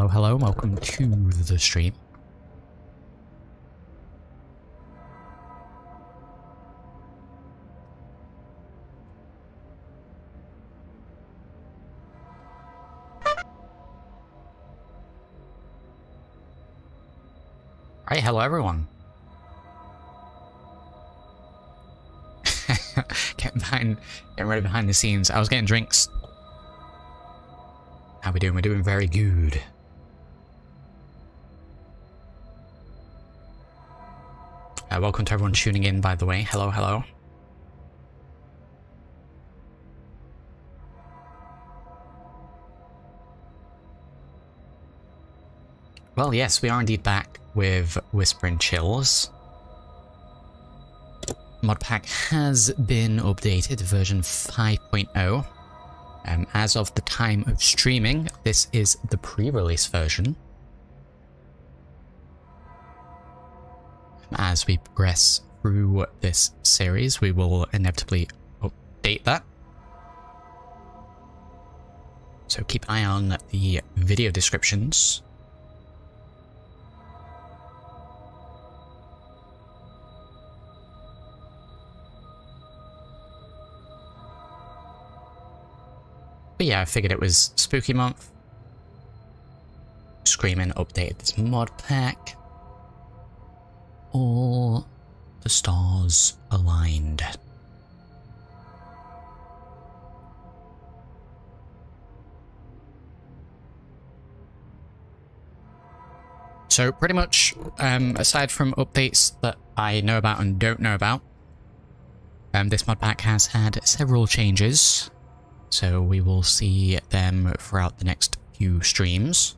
Hello, hello, welcome to the stream. Right, hello everyone. getting behind, getting ready behind the scenes. I was getting drinks. How we doing? We're doing very good. Welcome to everyone tuning in, by the way. Hello, hello. Well, yes, we are indeed back with Whispering Chills. Modpack has been updated, version 5.0. Um, as of the time of streaming, this is the pre-release version. As we progress through this series, we will inevitably update that. So keep an eye on the video descriptions But yeah, I figured it was spooky month. Screaming updated this mod pack. All the stars aligned. So pretty much, um, aside from updates that I know about and don't know about, um, this mod pack has had several changes. So we will see them throughout the next few streams.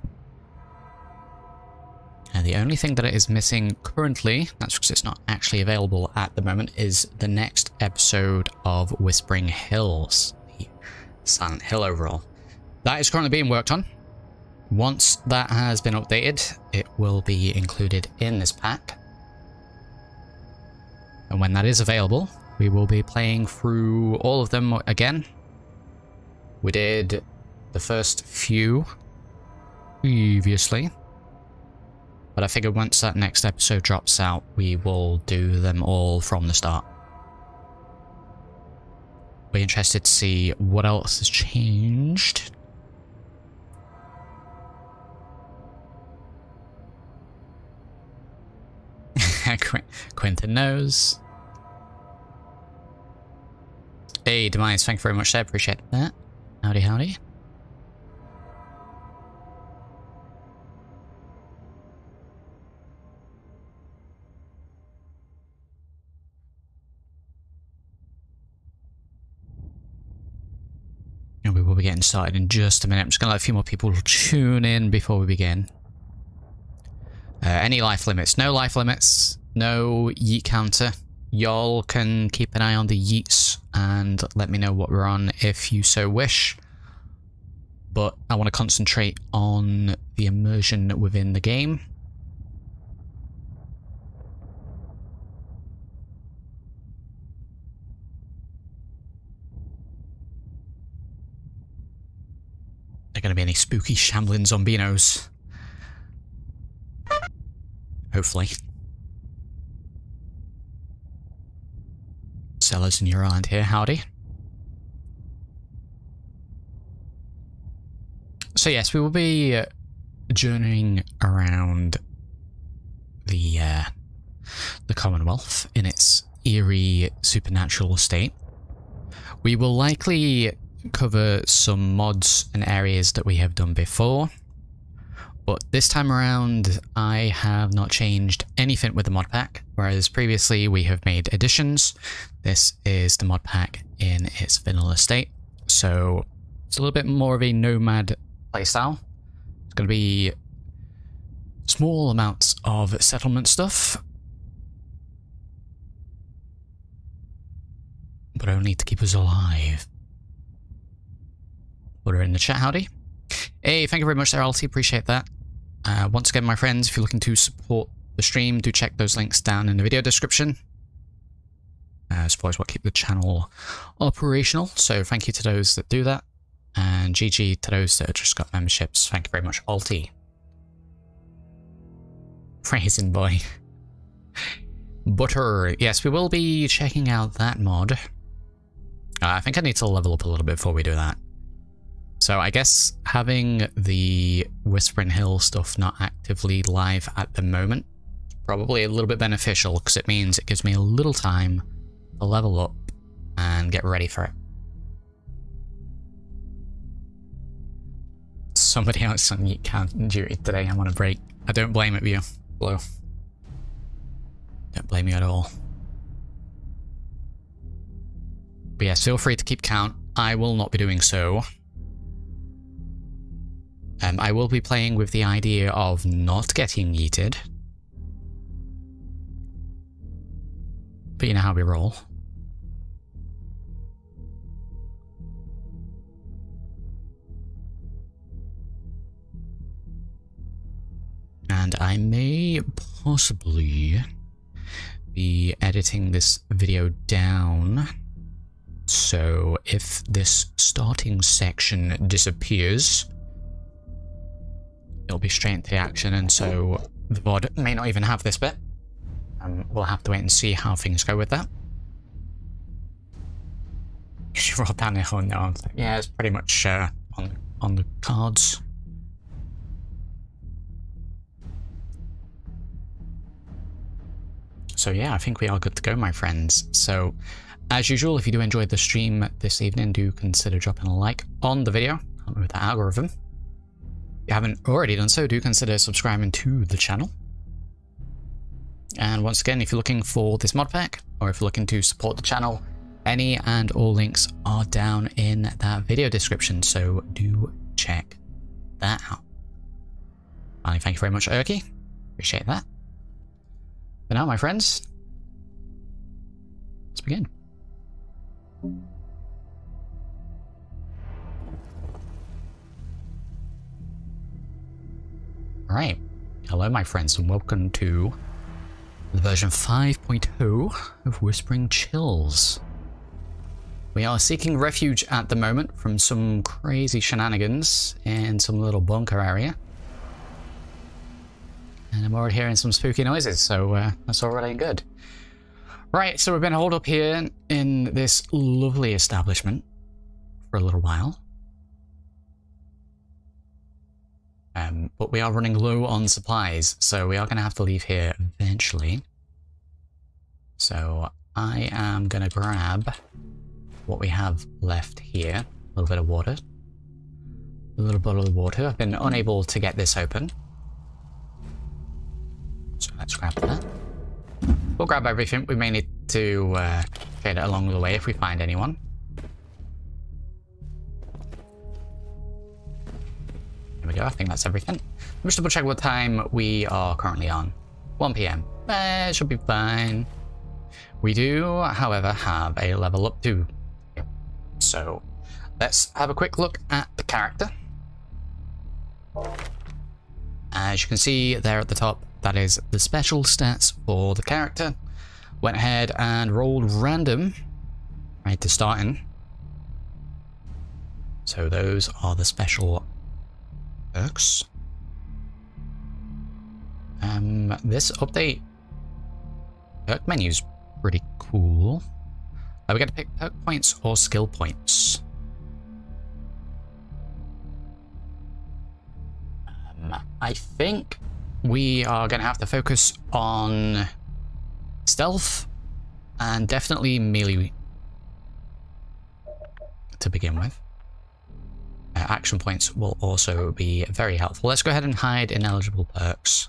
And the only thing that it is missing currently, that's because it's not actually available at the moment, is the next episode of Whispering Hills, the Silent Hill overhaul. That is currently being worked on. Once that has been updated, it will be included in this pack. And when that is available, we will be playing through all of them again we did the first few previously. But I figured once that next episode drops out, we will do them all from the start. We're interested to see what else has changed. Quentin knows. Hey, Demise, thank you very much. I appreciate that. Howdy, howdy. Be getting started in just a minute. I'm just going to let a few more people tune in before we begin. Uh, any life limits? No life limits. No yeet counter. Y'all can keep an eye on the yeets and let me know what we're on if you so wish. But I want to concentrate on the immersion within the game. Are going to be any spooky shambling zombinos. Hopefully. Sellers in your around here, howdy. So yes, we will be uh, journeying around the uh, the Commonwealth in its eerie supernatural state. We will likely cover some mods and areas that we have done before. But this time around, I have not changed anything with the mod pack, whereas previously we have made additions. This is the mod pack in its vanilla state, so it's a little bit more of a nomad playstyle. It's going to be small amounts of settlement stuff, but only to keep us alive. Put her in the chat, howdy. Hey, thank you very much Alti. Appreciate that. Uh, once again, my friends, if you're looking to support the stream, do check those links down in the video description. Uh, as what keep the channel operational. So thank you to those that do that. And GG to those that just got memberships. Thank you very much, Alti. Raisin boy. Butter. Yes, we will be checking out that mod. Uh, I think I need to level up a little bit before we do that. So I guess having the Whispering Hill stuff not actively live at the moment probably a little bit beneficial because it means it gives me a little time to level up and get ready for it. Somebody else on count duty today. I'm on a break. I don't blame it, you. Blue. Don't blame you at all. But yes, feel free to keep count. I will not be doing so. Um, I will be playing with the idea of not getting yeeted. But you know how we roll. And I may possibly be editing this video down. So if this starting section disappears, it'll be straight into the action, and so the VOD may not even have this bit. Um, we'll have to wait and see how things go with that. She rolled down the hill now. Yeah, it's pretty much uh, on on the cards. So yeah, I think we are good to go, my friends. So, as usual, if you do enjoy the stream this evening, do consider dropping a like on the video. Help me with the algorithm. You haven't already done so, do consider subscribing to the channel. And once again, if you're looking for this mod pack, or if you're looking to support the channel, any and all links are down in that video description, so do check that out. Finally, thank you very much, Erky. Appreciate that. But now, my friends, let's begin. Alright. Hello, my friends, and welcome to the version 5.0 of Whispering Chills. We are seeking refuge at the moment from some crazy shenanigans in some little bunker area. And I'm already hearing some spooky noises, so uh, that's already good. Right, so we've been holed up here in this lovely establishment for a little while. Um, but we are running low on supplies, so we are going to have to leave here eventually. So I am going to grab what we have left here. A little bit of water. A little bottle of water. I've been unable to get this open. So let's grab that. We'll grab everything. We may need to uh, get it along the way if we find anyone. There we go, I think that's everything. Let me just double check what time we are currently on. 1 p.m. Eh, should be fine. We do, however, have a level up too. So, let's have a quick look at the character. As you can see there at the top, that is the special stats for the character. Went ahead and rolled random right to start in. So those are the special perks. Um, this update perk menu is pretty cool. Are we going to pick perk points or skill points? Um, I think we are going to have to focus on stealth and definitely melee to begin with. Uh, action points will also be very helpful. Let's go ahead and hide ineligible perks.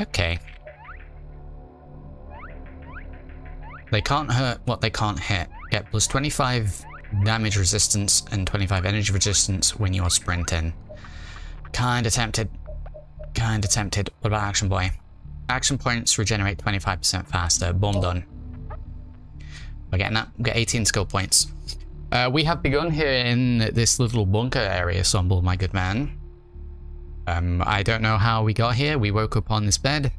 Okay. They can't hurt what they can't hit. Get plus 25 damage resistance and 25 energy resistance when you're sprinting. Kinda tempted. Kinda tempted. What about Action Boy? Action points regenerate 25% faster. Boom done. We're getting that. We get 18 skill points. Uh, we have begun here in this little bunker area, Somble, my good man. Um, I don't know how we got here. We woke up on this bed.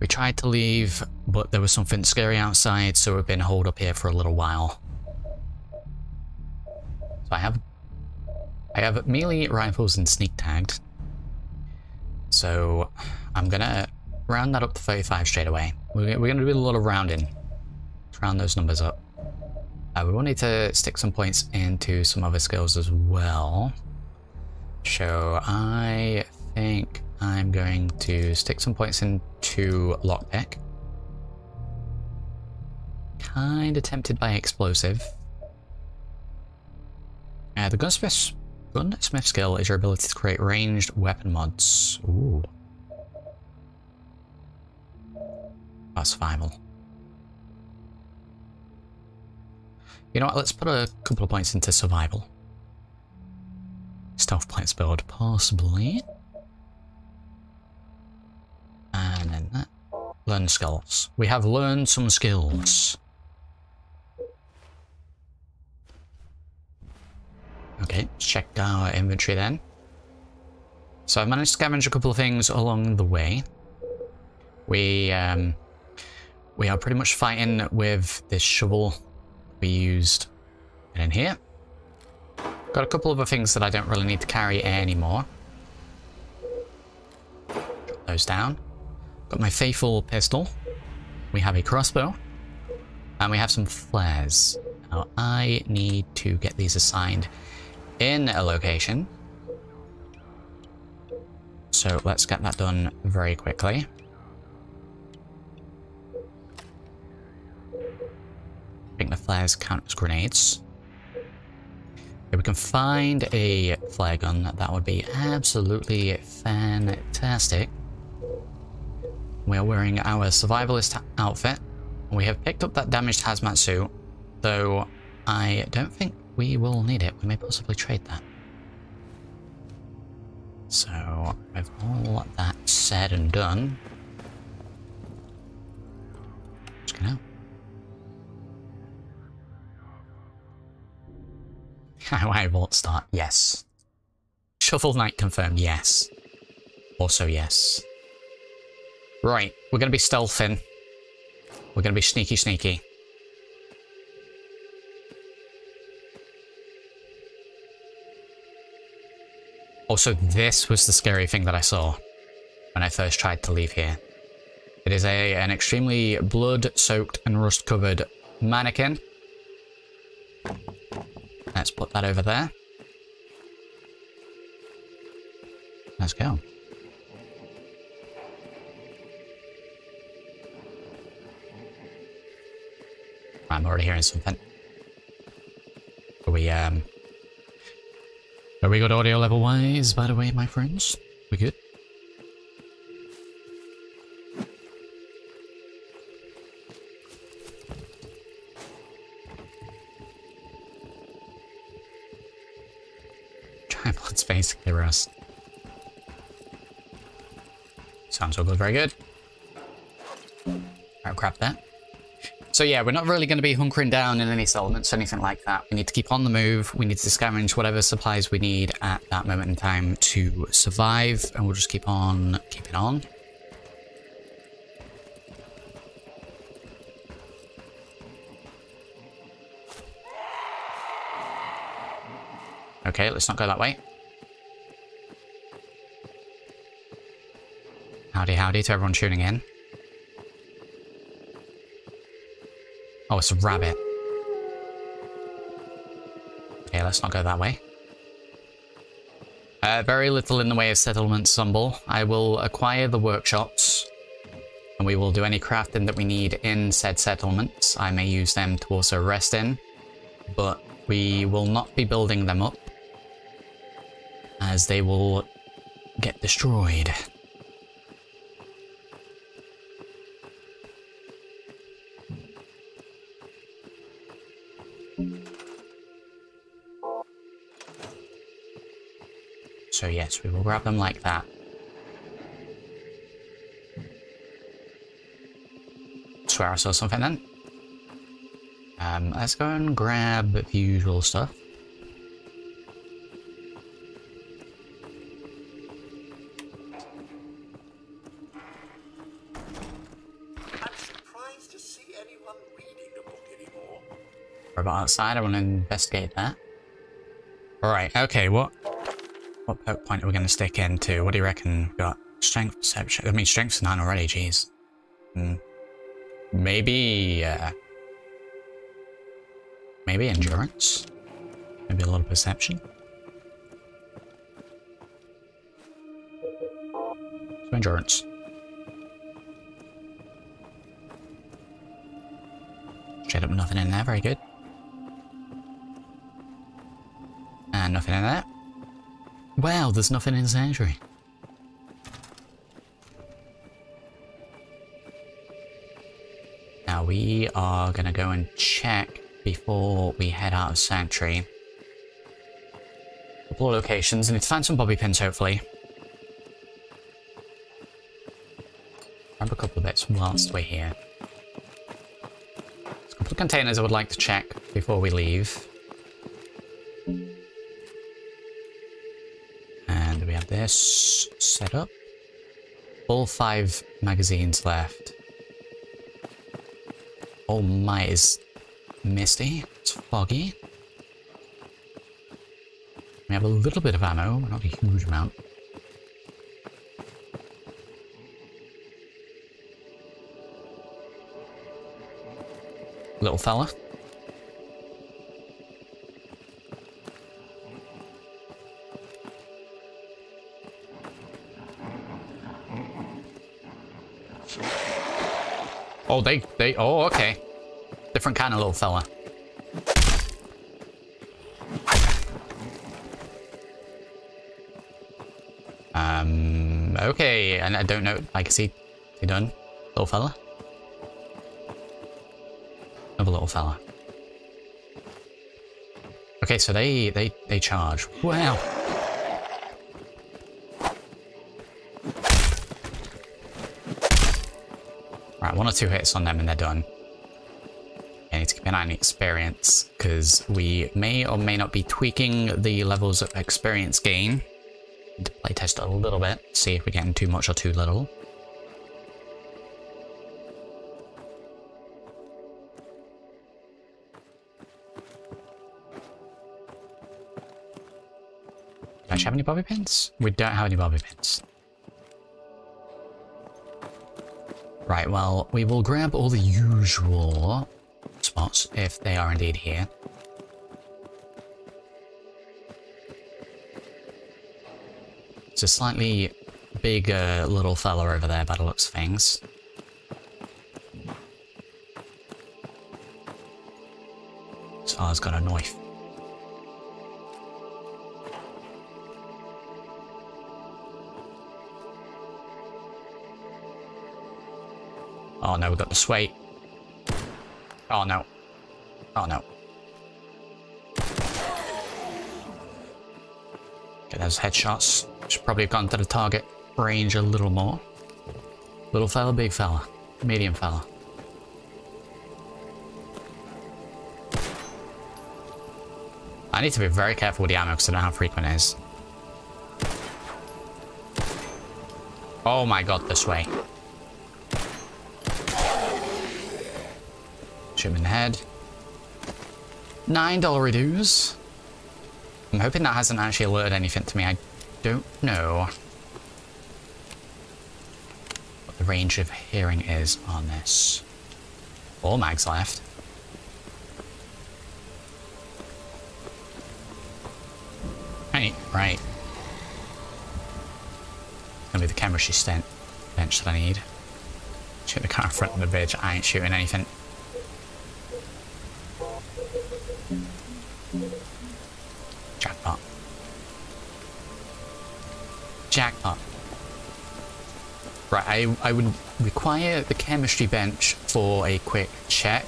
We tried to leave, but there was something scary outside, so we've been holed up here for a little while. So I have I have melee rifles and sneak tagged. So I'm gonna round that up to 35 straight away. We're, we're gonna do a lot of rounding. Let's round those numbers up. Uh, we will need to stick some points into some other skills as well. So I think I'm going to stick some points into lockpick. Kinda tempted by explosive. Uh, the gunsmith, gunsmith skill is your ability to create ranged weapon mods. Ooh. That's survival. You know what, let's put a couple of points into survival. Stealth points build, possibly. And then that. Learn skills. We have learned some skills. Okay, let's check our inventory then. So I've managed to scavenge a couple of things along the way. We, um, we are pretty much fighting with this shovel we used in here. Got a couple of other things that I don't really need to carry anymore. Drop those down. Got my faithful pistol. We have a crossbow. And we have some flares. Now I need to get these assigned in a location. So let's get that done very quickly. Think the flares count as grenades. If we can find a flare gun, that would be absolutely fantastic. We are wearing our survivalist outfit. We have picked up that damaged hazmat suit, though I don't think we will need it. We may possibly trade that. So, with all that said and done, let's go now. I won't start. Yes. Shovel Knight confirmed. Yes. Also yes. Right, we're going to be stealthing. We're going to be sneaky sneaky. Also, this was the scary thing that I saw when I first tried to leave here. It is a an extremely blood-soaked and rust-covered mannequin. Let's put that over there. Let's go. I'm already hearing something. Are we, um... Are we good audio level wise, by the way, my friends? We good? Tripods basically rust. Sounds all good, very good. I'll that. So yeah, we're not really going to be hunkering down in any settlements, or anything like that. We need to keep on the move. We need to scavenge whatever supplies we need at that moment in time to survive, and we'll just keep on keeping on. Okay, let's not go that way. Howdy, howdy to everyone tuning in. Oh, it's a rabbit. Okay, let's not go that way. Uh, very little in the way of settlement stumble. I will acquire the workshops, and we will do any crafting that we need in said settlements. I may use them to also rest in, but we will not be building them up, as they will get destroyed. So yes, we will grab them like that. Swear I saw something then. Um, let's go and grab the usual stuff. Robot outside, I want to investigate that. Alright, okay, what what poke point are we going to stick into? What do you reckon? We've got strength perception. I mean, strength's 9 already, jeez. Hmm. Maybe, uh, Maybe endurance? Maybe a little perception? So endurance. Straight up nothing in there, very good. And nothing in there. Wow, there's nothing in sanctuary. Now we are gonna go and check before we head out of Sanctuary. A couple of locations. I need to find some bobby pins, hopefully. Grab a couple of bits whilst we're here. There's a couple of containers I would like to check before we leave. This set up. All five magazines left. Oh my, it's misty. It's foggy. We have a little bit of ammo, not a huge amount. Little fella. Oh, they, they, oh, okay. Different kind of little fella. Um, okay, and I don't know, like, is he, is he done? Little fella? Another little fella. Okay, so they, they, they charge. Wow. Or two hits on them and they're done. I need to keep an eye on experience, because we may or may not be tweaking the levels of experience gain. To playtest a little bit, see if we're getting too much or too little. Do I have any bobby pins? We don't have any bobby pins. Right, well, we will grab all the usual spots, if they are indeed here. It's a slightly bigger little fella over there by the looks of things. This fella's got a knife. Oh no, we've got the sway. Oh no. Oh no. Okay, those headshots. Should probably have gone to the target range a little more. Little fella, big fella. Medium fella. I need to be very careful with the ammo because I don't know how frequent it is. Oh my god, this way. The head. Nine dollar reduce. I'm hoping that hasn't actually alerted anything to me. I don't know what the range of hearing is on this. All mags left. Right, right. Gonna be the camera she sent bench that I need. Shoot the car in front of the bridge. I ain't shooting anything. I, I would require the chemistry bench for a quick check.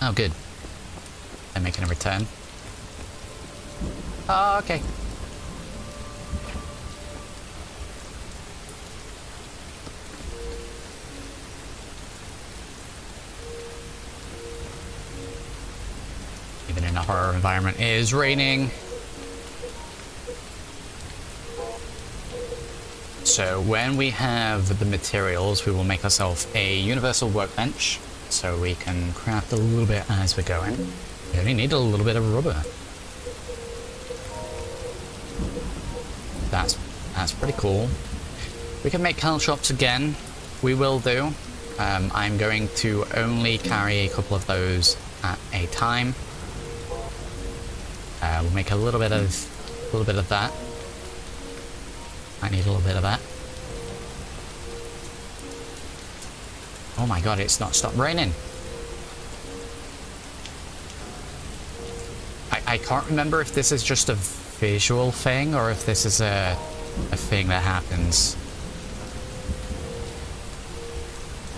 Oh, good. They're making a return. Oh, okay. Even in a horror environment, it is raining. So when we have the materials, we will make ourselves a universal workbench so we can craft a little bit as we're going. We only need a little bit of rubber. That's that's pretty cool. We can make caltrops again. We will do. Um, I'm going to only carry a couple of those at a time. Uh, we'll make a little bit of a little bit of that. I need a little bit of that. Oh my god, it's not stopped raining. I, I can't remember if this is just a visual thing or if this is a, a thing that happens.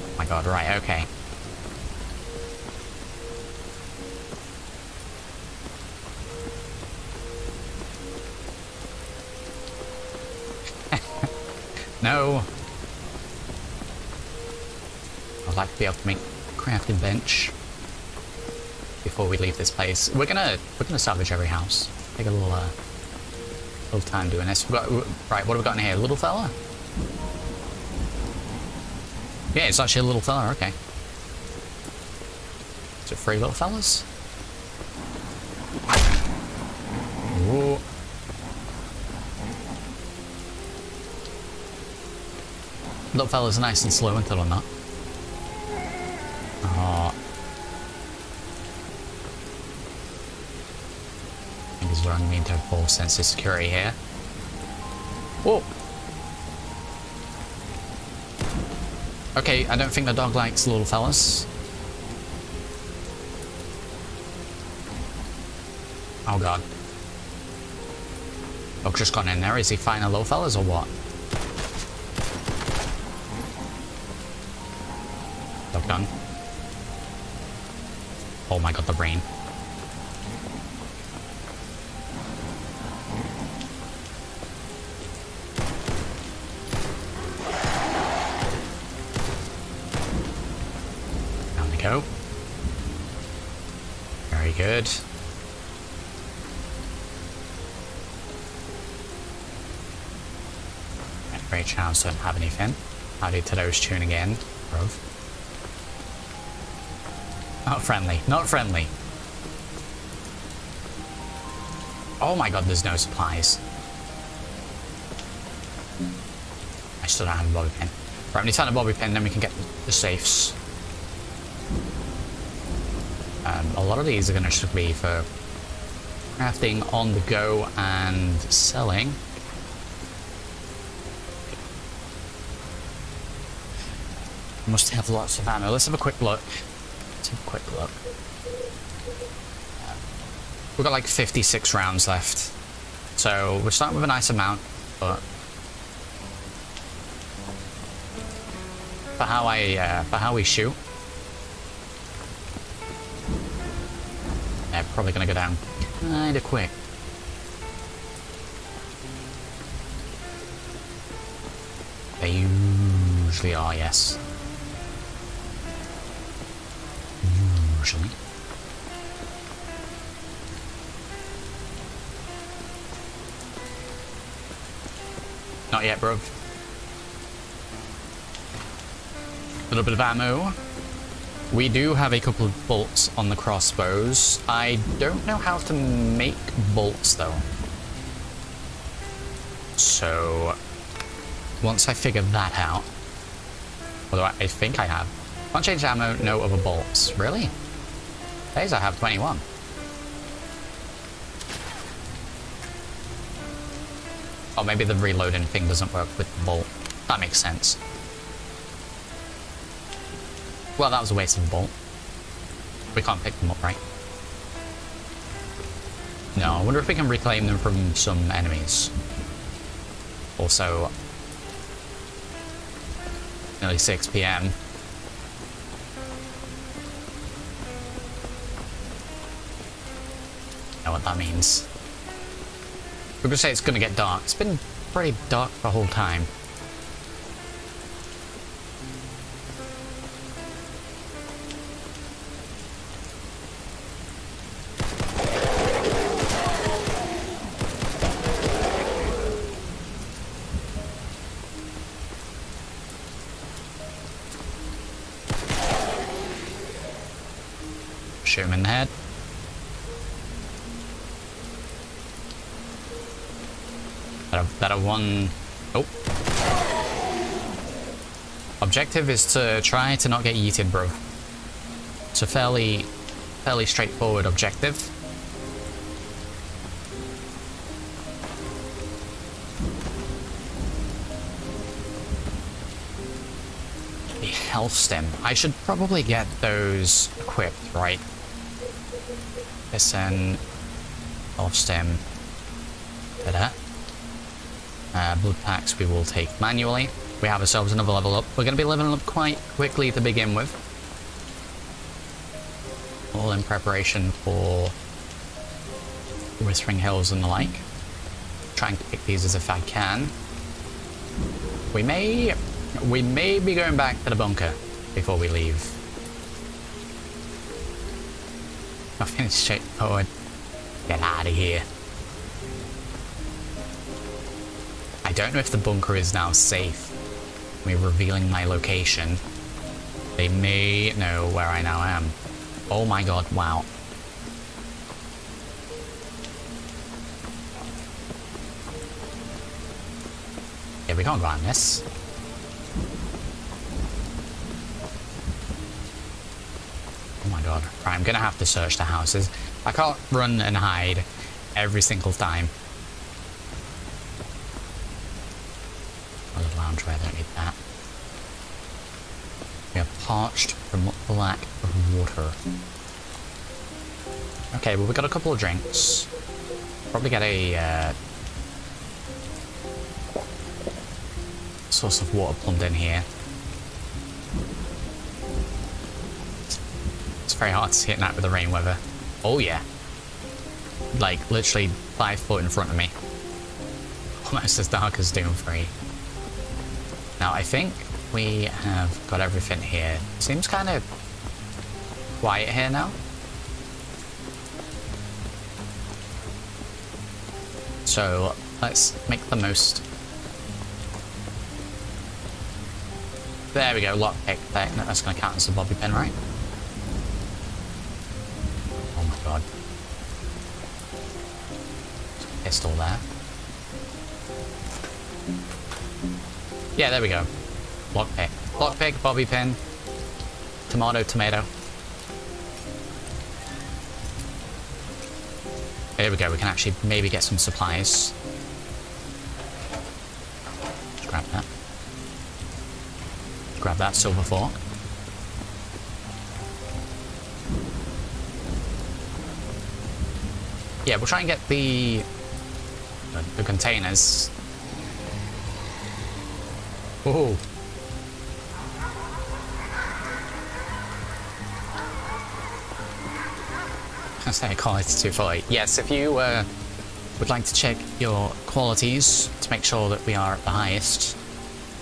Oh my god, right, okay. Be able to make a crafting bench before we leave this place. We're gonna we're gonna salvage every house. Take a little uh, little time doing this. Got, right, what have we got in here? Little fella. Yeah, it's actually a little fella. Okay. Is it three little fellas? Ooh. Little fella's nice and slow until I'm not. I think he's running me into a full sense of security here. Whoa! Okay, I don't think the dog likes little fellas. Oh god. Dog's just gone in there. Is he fighting little fellas or what? Dog done. Oh my god, the brain. Chance don't have anything. Howdy to those tuning in, bro. Not friendly. Not friendly. Oh my god, there's no supplies. I still don't have a bobby pin. Right, we need to a bobby pin, then we can get the safes. Um, a lot of these are going to be for crafting on the go and selling. Must have lots of ammo. Let's have a quick look. Let's have a quick look. We've got like 56 rounds left. So we're starting with a nice amount, but for how I uh, for how we shoot, they're probably gonna go down kinda quick. They usually are, yes. Not yet, bro. A little bit of ammo. We do have a couple of bolts on the crossbows. I don't know how to make bolts, though. So, once I figure that out, although I think I have. One change ammo, no other bolts. Really? Days I have 21. Oh, maybe the reloading thing doesn't work with the bolt. That makes sense. Well, that was a waste of a bolt. We can't pick them up, right? No, I wonder if we can reclaim them from some enemies. Also, nearly 6 p.m. what that means. We're gonna say it's gonna get dark. It's been pretty dark the whole time. One... Oh. Objective is to try to not get yeeted, bro. It's a fairly, fairly straightforward objective. The health stem. I should probably get those equipped, right? SN health stem. Blood packs we will take manually. We have ourselves another level up. We're going to be leveling up quite quickly to begin with. All in preparation for Whispering Hills and the like. Trying to pick these as if I can. We may... We may be going back to the bunker before we leave. Nothing straightforward. Get out of here. Don't know if the bunker is now safe. Me revealing my location. They may know where I now am. Oh my god, wow. Yeah, we can't on this. Oh my god. Right, I'm gonna have to search the houses. I can't run and hide every single time. A lounge I don't need that. We are parched from lack of water. Okay, well we got a couple of drinks. Probably get a uh, source of water plumbed in here. It's very hard to see at night with the rain weather. Oh yeah. Like literally five foot in front of me. Almost as dark as Doom 3. Now I think we have got everything here. Seems kind of quiet here now. So let's make the most. There we go, lockpick. That's going to count as a bobby pin, right? Oh my god. Pistol there. Yeah, there we go. Lockpick. Lockpick, bobby pin. Tomato, tomato. There we go, we can actually maybe get some supplies. Let's grab that. Grab that silver fork. Yeah, we'll try and get the the containers. Oh. I say quality 240. Yes, if you uh, would like to check your qualities to make sure that we are at the highest,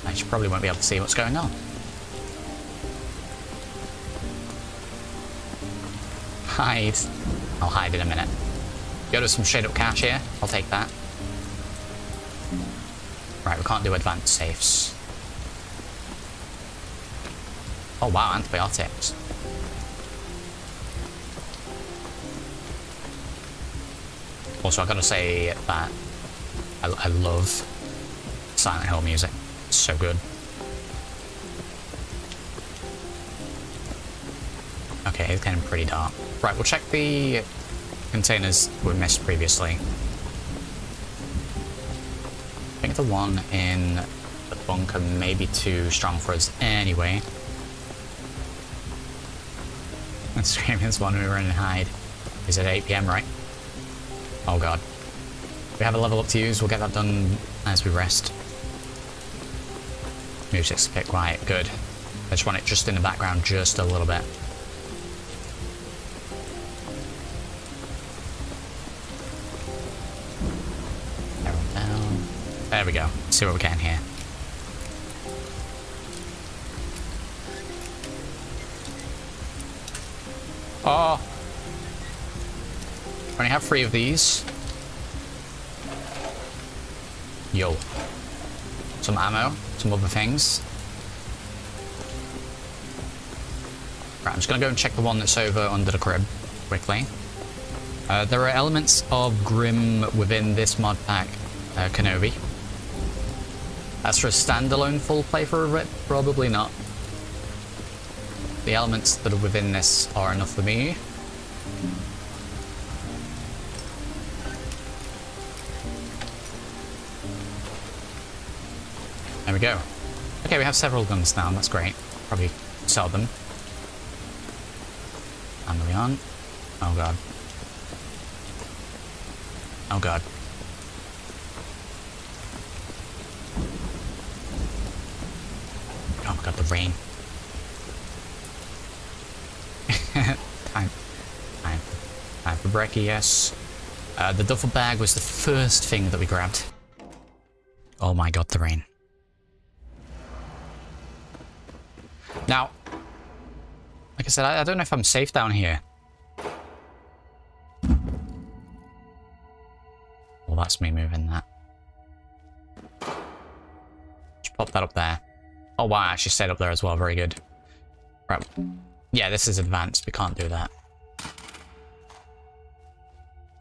I probably won't be able to see what's going on. Hide. I'll hide in a minute. Go to some straight up cash here. I'll take that. Right, we can't do advanced safes. Oh wow, antibiotics. Also, I gotta say that I, I love Silent Hill music. It's so good. Okay, it's getting pretty dark. Right, we'll check the containers we missed previously. I think the one in the bunker may be too strong for us anyway. And is one we run and hide. Is it 8pm, right? Oh god. We have a level up to use, we'll get that done as we rest. Music's a bit quiet, good. I just want it just in the background just a little bit. There we go. See what we can here. Three of these. Yo. Some ammo, some other things. Right, I'm just gonna go and check the one that's over under the crib, quickly. Uh, there are elements of Grim within this mod pack uh, Kenobi. As for a standalone full playthrough of it, probably not. The elements that are within this are enough for me. We go. Okay, we have several guns now, that's great. Probably sell them. And we on. Oh god. Oh god. Oh god, the rain. time. Time. Time for brekkie, yes. Uh, the duffel bag was the first thing that we grabbed. Oh my god, the rain. I said, I, I don't know if I'm safe down here. Well, that's me moving that. Just pop that up there. Oh wow, I actually stayed up there as well, very good. Right. Yeah, this is advanced, we can't do that.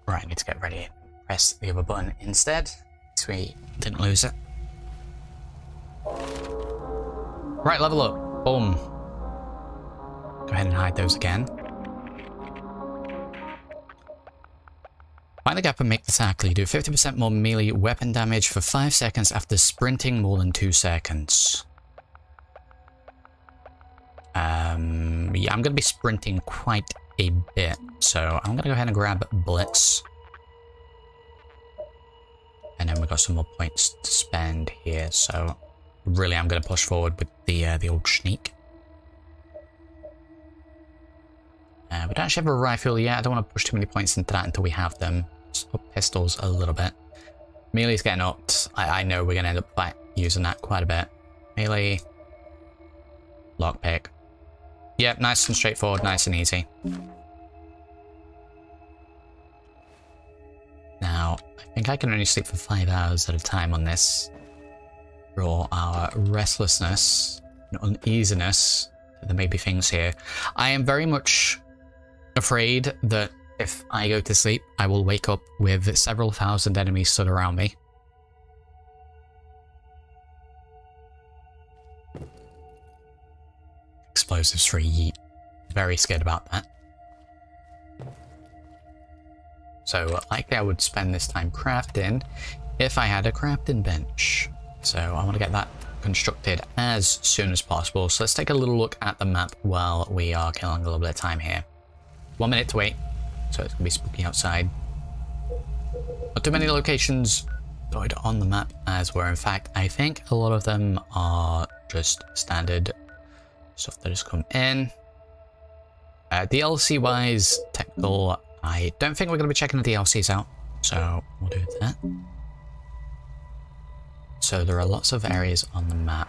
Right, I need to get ready. Press the other button instead, so we didn't lose it. Right, level up. Boom. Go ahead and hide those again. Find the gap and make the tackle. You do 50% more melee weapon damage for 5 seconds after sprinting more than 2 seconds. Um, yeah, I'm going to be sprinting quite a bit, so I'm going to go ahead and grab Blitz. And then we've got some more points to spend here, so really I'm going to push forward with the uh, the old sneak. Uh, we don't actually have a rifle yet. I don't want to push too many points into that until we have them. Swap pistols a little bit. Melee's getting up. I, I know we're going to end up using that quite a bit. Melee. Lockpick. Yep, nice and straightforward, nice and easy. Now, I think I can only sleep for five hours at a time on this. For our restlessness and uneasiness, there may be things here. I am very much afraid that if I go to sleep, I will wake up with several thousand enemies stood around me. explosives a yeet. Very scared about that. So likely I would spend this time crafting if I had a crafting bench. So I want to get that constructed as soon as possible. So let's take a little look at the map while we are killing a little bit of time here. One minute to wait. So it's going to be spooky outside. Not too many locations on the map as were. In fact, I think a lot of them are just standard stuff that has come in. Uh, DLC wise, technical, I don't think we're going to be checking the DLCs out, so we'll do that. So there are lots of areas on the map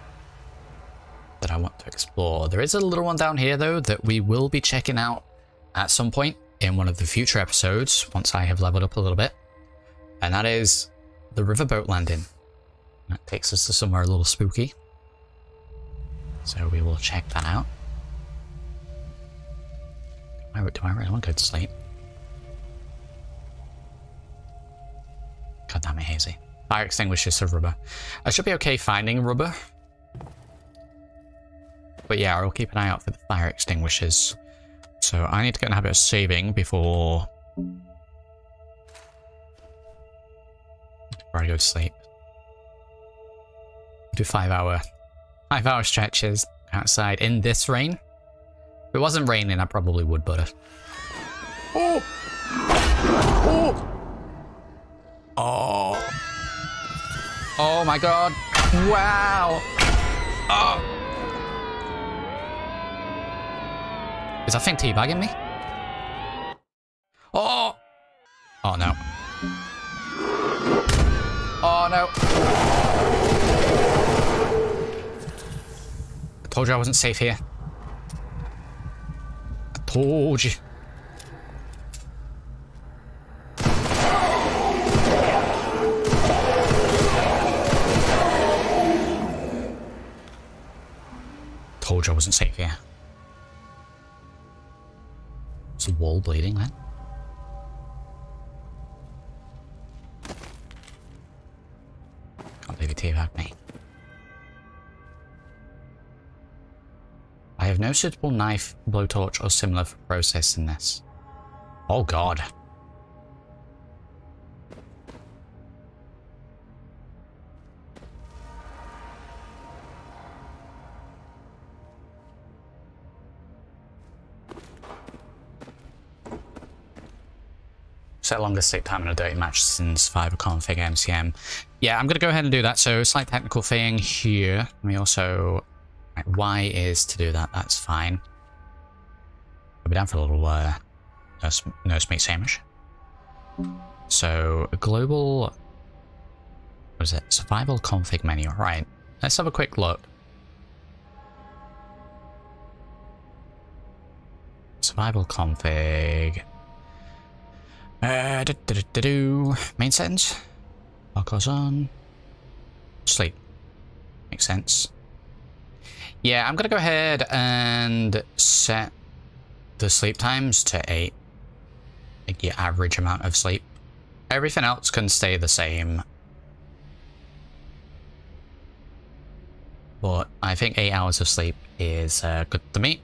that I want to explore. There is a little one down here though that we will be checking out at some point in one of the future episodes once I have leveled up a little bit. And that is the riverboat landing. That takes us to somewhere a little spooky. So we will check that out. Do I, do I really want to go to sleep? God damn it, Hazy. Fire extinguishers of rubber. I should be okay finding rubber. But yeah, I'll keep an eye out for the fire extinguishers. So I need to get in a habit of saving before... Before I go to sleep. Do five hour Five hour stretches outside in this rain. If it wasn't raining, I probably would, but... Uh, oh! Oh! Oh! Oh my god! Wow! Oh! Is that thing teabagging me? Oh! Oh no. Oh no. I Told you I wasn't safe here. I told you. Told you I wasn't safe here. Is the wall bleeding then? teabag me. I have no suitable knife, blowtorch, or similar for processing this. Oh god. Set longest sleep time in a dirty match since 5 config MCM. Yeah, I'm going to go ahead and do that. So slight technical thing here. We also... Right, y is to do that. That's fine. I'll be down for a little uh, nurse, nurse meat sandwich. So global... What is it? Survival config menu. Right. Let's have a quick look. Survival config. Uh, do, do, do, do. Main settings. All goes on. Sleep. Makes sense. Yeah, I'm gonna go ahead and set the sleep times to 8. Like your average amount of sleep. Everything else can stay the same. But I think 8 hours of sleep is uh, good to me.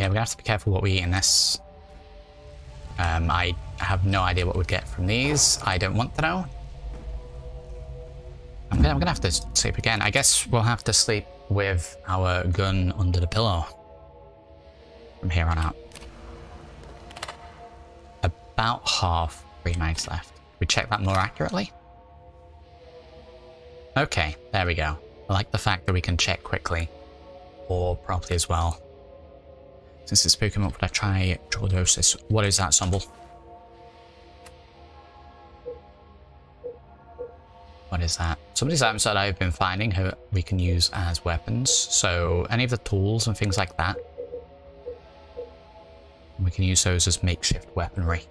Yeah, we're gonna have to be careful what we eat in this. Um, I have no idea what we'd get from these. I don't want to know. I'm gonna, I'm gonna have to sleep again. I guess we'll have to sleep with our gun under the pillow. From here on out. About half three nights left. We check that more accurately? Okay, there we go. I like the fact that we can check quickly. Or properly as well. Since it's Pokemon, would I try Troglodosis? What is that symbol? What is that? Some of these items that I've been finding we can use as weapons. So any of the tools and things like that. We can use those as makeshift weaponry.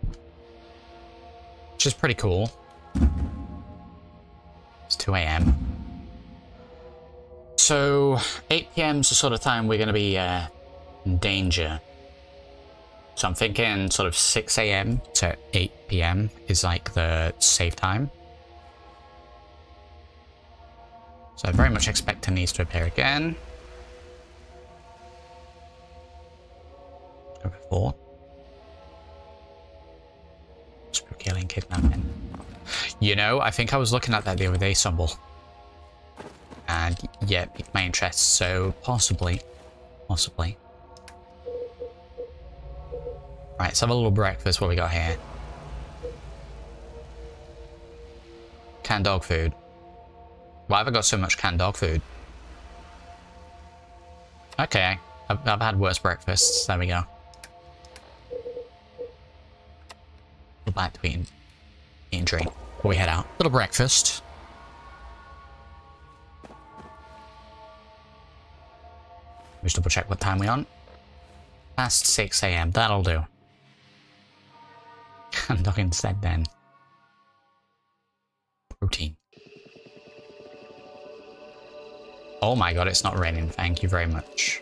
Which is pretty cool. It's 2 a.m. So 8 p.m. is the sort of time we're going to be uh, danger. So I'm thinking sort of 6 a.m. to 8 p.m. is like the safe time. So I very much expect these to appear again. Go before. Spooky alien kidnapping. You know, I think I was looking at that the other day, Stumble. And yeah, piqued my interest, so possibly, possibly. Right, let's have a little breakfast. What we got here? Canned dog food. Why have I got so much canned dog food? Okay, I've, I've had worse breakfasts. There we go. Go back to eating, eating drink before we head out. Little breakfast. Just double check what time we on. Past 6 a.m. That'll do. Dog instead then. Protein. Oh my god, it's not raining. Thank you very much.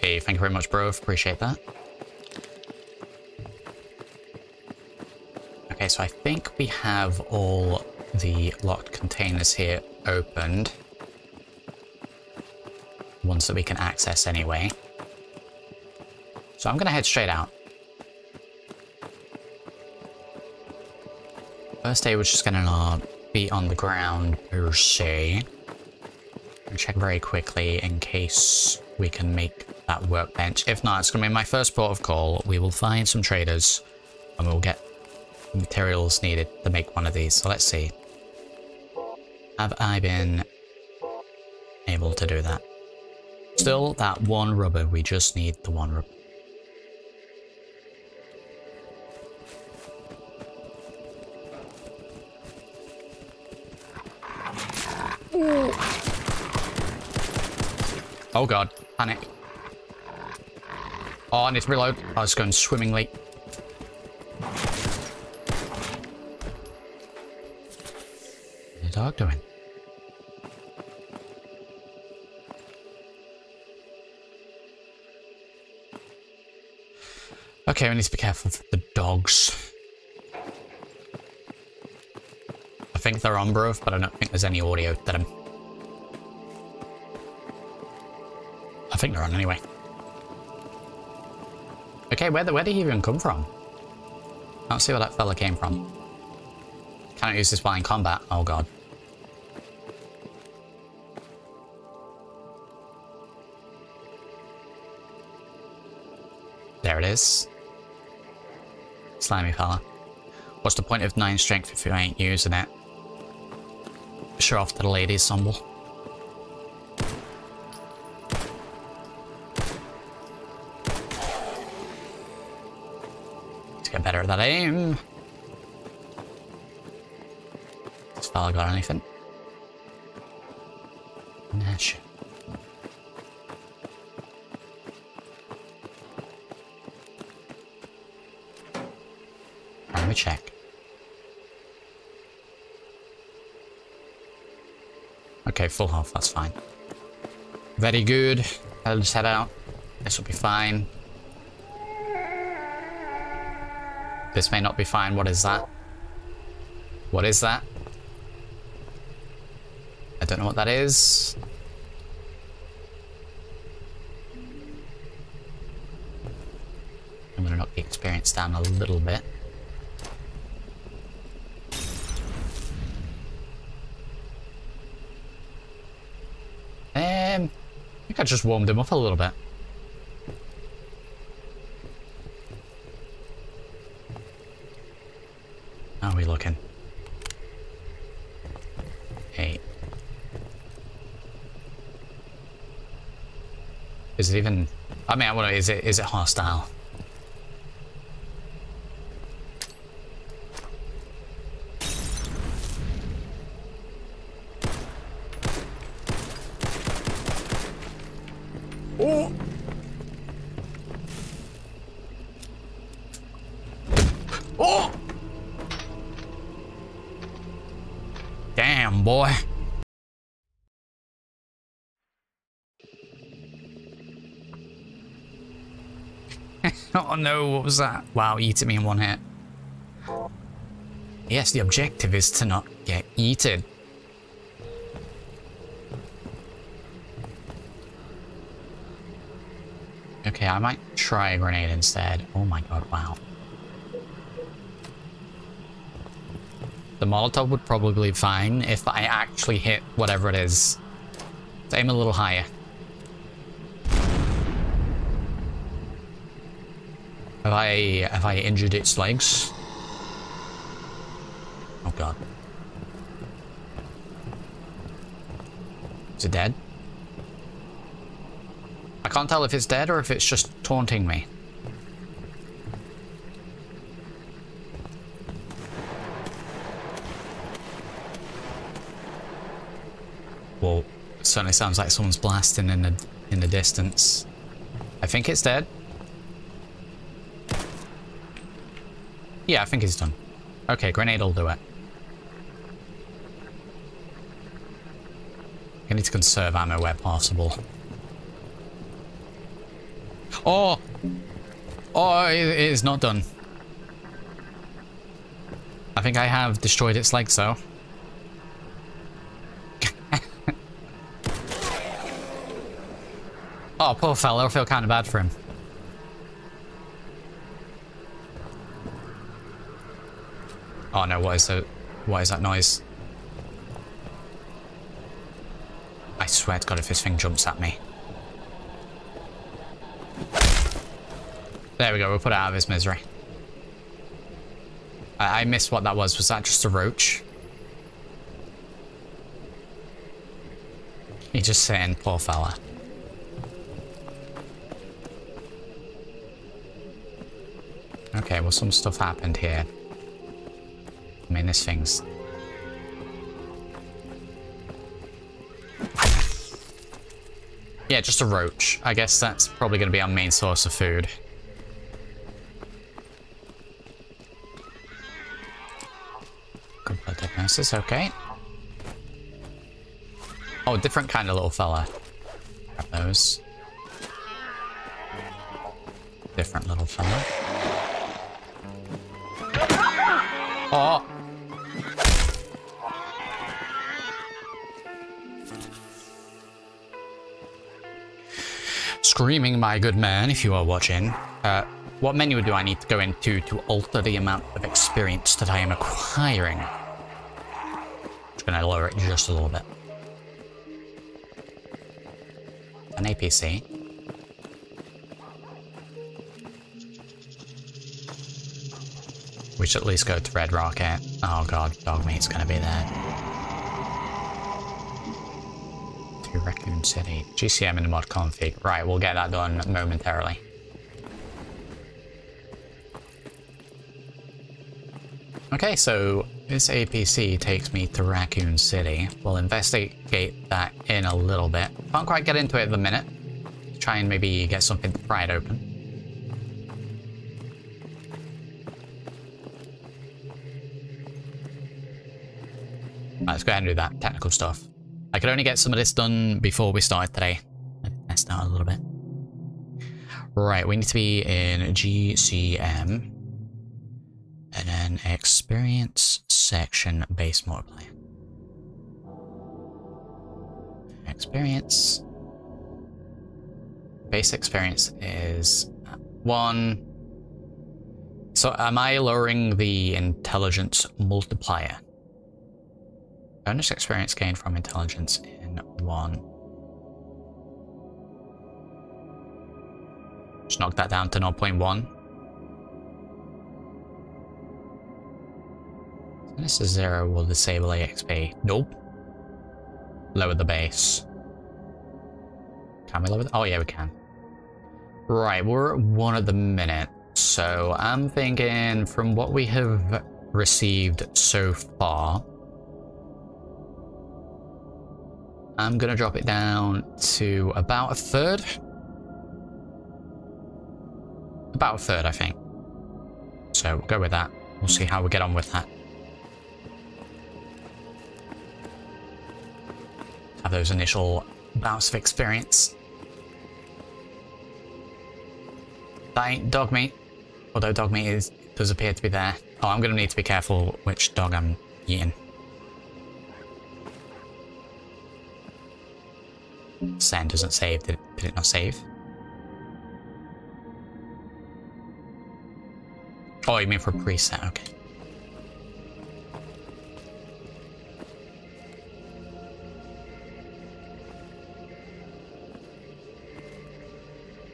Hey, thank you very much, bro. Appreciate that. Okay, so I think we have all the locked containers here opened. Ones that we can access anyway. So I'm going to head straight out. First day, we're just going to uh, be on the ground per se. Check very quickly in case we can make that workbench. If not, it's going to be my first port of call. We will find some traders and we'll get materials needed to make one of these. So let's see. Have I been able to do that? Still, that one rubber. We just need the one rubber. Oh god. Panic. Oh, I need to reload. Oh, was going swimmingly. What's the dog doing? Okay, we need to be careful of the dogs. I think they're on, bro, but I don't think there's any audio that I'm. Think they're on anyway. Okay, where, the, where did he even come from? I don't see where that fella came from. Cannot use this while in combat. Oh god. There it is. Slimy fella. What's the point of 9 strength if you ain't using it? Show off to the ladies, Sumble. That aim. This fella got anything? Nah. Let me check. Okay, full health, that's fine. Very good. I'll just head out. This will be fine. This may not be fine. What is that? What is that? I don't know what that is. I'm gonna knock the experience down a little bit. Um, I think I just warmed him up a little bit. How are we looking? Eight. Is it even? I mean, I wonder, is it is it hostile? Oh no, what was that? Wow, eating me in one hit. Yes, the objective is to not get eaten. Okay, I might try a grenade instead. Oh my god, wow. The Molotov would probably be fine if I actually hit whatever it is. Aim a little higher. Have I have I injured its legs? Oh god. Is it dead? I can't tell if it's dead or if it's just taunting me. Well, certainly sounds like someone's blasting in the in the distance. I think it's dead. Yeah, I think he's done. Okay, grenade will do it. I need to conserve ammo where possible. Oh! Oh, it is not done. I think I have destroyed its legs, so. oh, poor fellow. I feel kind of bad for him. Oh no, what is that? What is that noise? I swear to God if this thing jumps at me. There we go, we'll put it out of his misery. I, I missed what that was. Was that just a roach? He's just saying, poor fella. Okay, well some stuff happened here manage things. Yeah, just a roach. I guess that's probably going to be our main source of food. Good diagnosis, okay. Oh, different kind of little fella. Grab those. Different little fella. Oh! Screaming, my good man, if you are watching. Uh, what menu do I need to go into to alter the amount of experience that I am acquiring? Just gonna lower it just a little bit. An APC. We should at least go to Red Rocket. Oh god, Dogmeat's gonna be there. City. GCM in the mod config. Right, we'll get that done momentarily. Okay, so this APC takes me to Raccoon City. We'll investigate that in a little bit. Can't quite get into it at the minute. Try and maybe get something pry open. Let's go ahead and do that technical stuff. I could only get some of this done before we started today. Messed out a little bit. Right, we need to be in GCM. And then experience section base multiplier. Experience. Base experience is one. So am I lowering the intelligence multiplier? Bonus experience gained from intelligence in one. Just knock that down to 0.1. This is zero will disable AXP. Nope. Lower the base. Can we lower the Oh yeah, we can. Right, we're at one at the minute. So I'm thinking from what we have received so far, I'm gonna drop it down to about a third. About a third, I think. So we'll go with that. We'll see how we get on with that. Have those initial bouts of experience. That ain't Dogmeat. Although Dogmeat is, does appear to be there. Oh, I'm gonna need to be careful which dog I'm eating. Send doesn't save. Did it, did it not save? Oh, you mean for preset? Okay.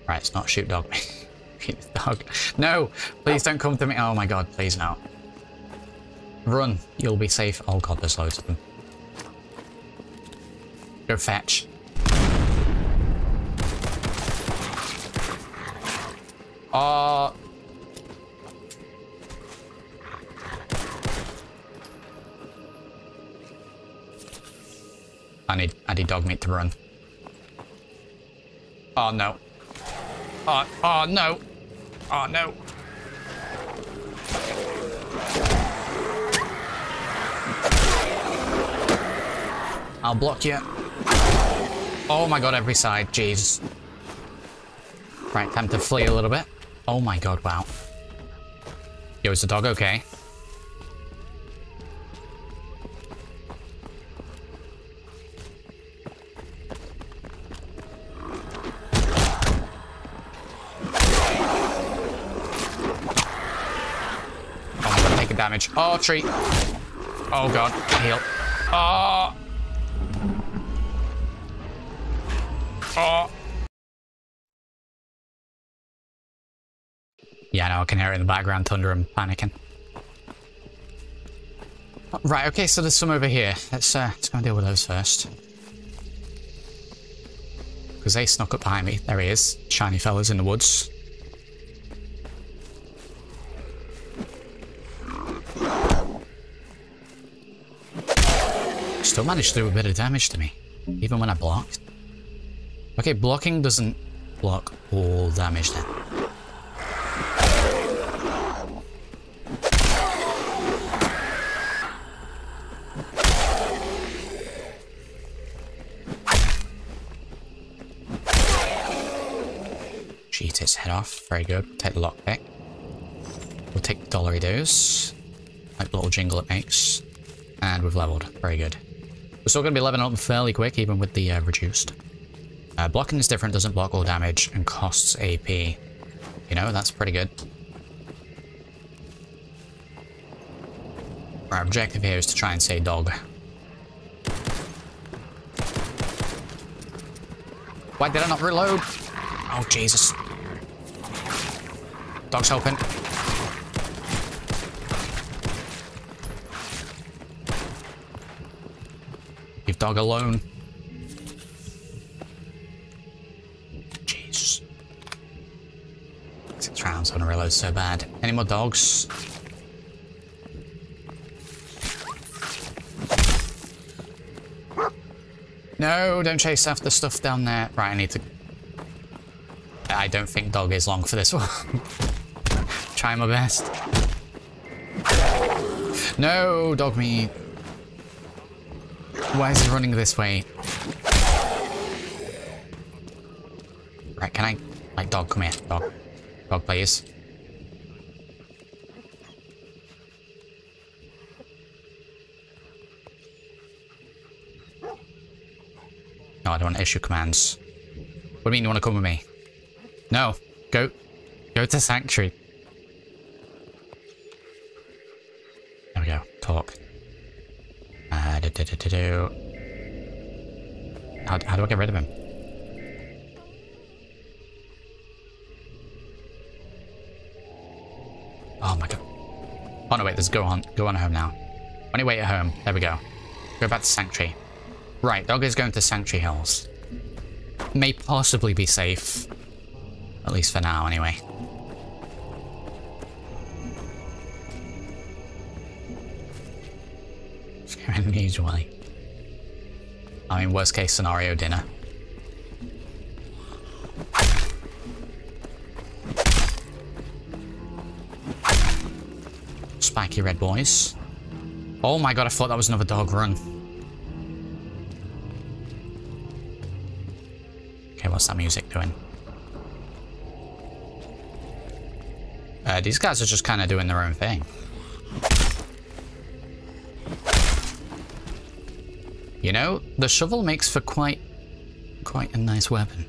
Right, it's not shoot dog. dog. No! Please don't come to me. Oh my god, please no. Run. You'll be safe. Oh god, there's loads of them. Go fetch. Uh... I need, I need Dogmeat to run. Oh no. Oh, oh no. Oh no. I'll block you. Oh my god, every side. Jesus. Right, time to flee a little bit. Oh my god, wow. Yo, is the dog okay? Oh, damage. Oh, tree. Oh god, heal. Oh. Oh. Yeah, no, I can hear it in the background, thunder and panicking. Right, okay, so there's some over here. Let's, uh, let's go and deal with those first. Because they snuck up behind me. There he is. Shiny fellas in the woods. Still managed to do a bit of damage to me. Even when I blocked. Okay, blocking doesn't block all damage then. Cheat its head off. Very good. Take the lockpick. We'll take dollary dose. like the little jingle it makes. And we've leveled. Very good. We're still going to be leveling up fairly quick, even with the uh, reduced. Uh, blocking is different, doesn't block all damage, and costs AP. You know, that's pretty good. Our objective here is to try and say dog. Why did I not reload? Oh, Jesus. Dog's helping. Leave dog alone. Jesus. Six rounds on a reload so bad. Any more dogs? No, don't chase after stuff down there. Right, I need to... I don't think dog is long for this one. Try my best. No, Dogmeat. Why is he running this way? Right, can I... Like, dog, come here. Dog. Dog, please. No, I don't want to issue commands. What do you mean you want to come with me? No. Go. Go to Sanctuary. Go on. Go on home now. Only wait at home. There we go. Go back to Sanctuary. Right, dog is going to Sanctuary Hills. May possibly be safe. At least for now, anyway. Usually. I mean, worst case scenario, dinner. Spiky red boys. Oh my god, I thought that was another dog run. Okay, what's that music doing? Uh, these guys are just kind of doing their own thing. You know, the shovel makes for quite, quite a nice weapon.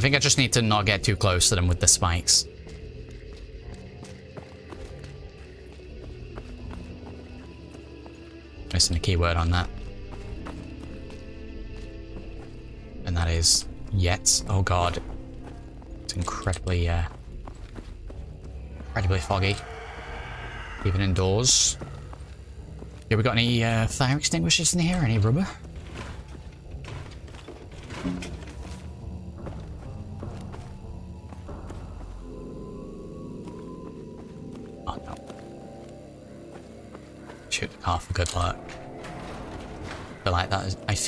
I think I just need to not get too close to them with the spikes. Missing a keyword on that. And that is yet. Oh god. It's incredibly, uh, incredibly foggy. Even indoors. Yeah, we got any uh, fire extinguishers in here? Any rubber?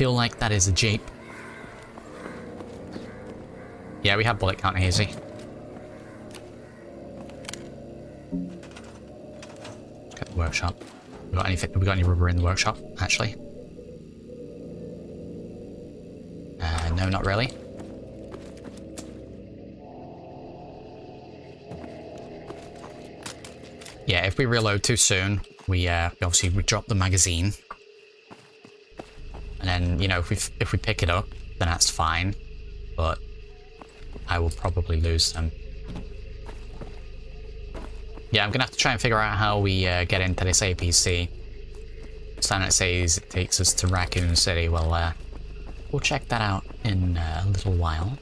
Feel like that is a jeep. Yeah, we have bullet count hazy. Get the workshop. We got anything? We got any rubber in the workshop? Actually. Uh, no, not really. Yeah, if we reload too soon, we uh, obviously we drop the magazine, then you know if we if we pick it up, then that's fine. But I will probably lose them. Yeah, I'm gonna have to try and figure out how we uh, get into this APC. Planet says it takes us to Raccoon City. Well, uh, we'll check that out in uh, a little while.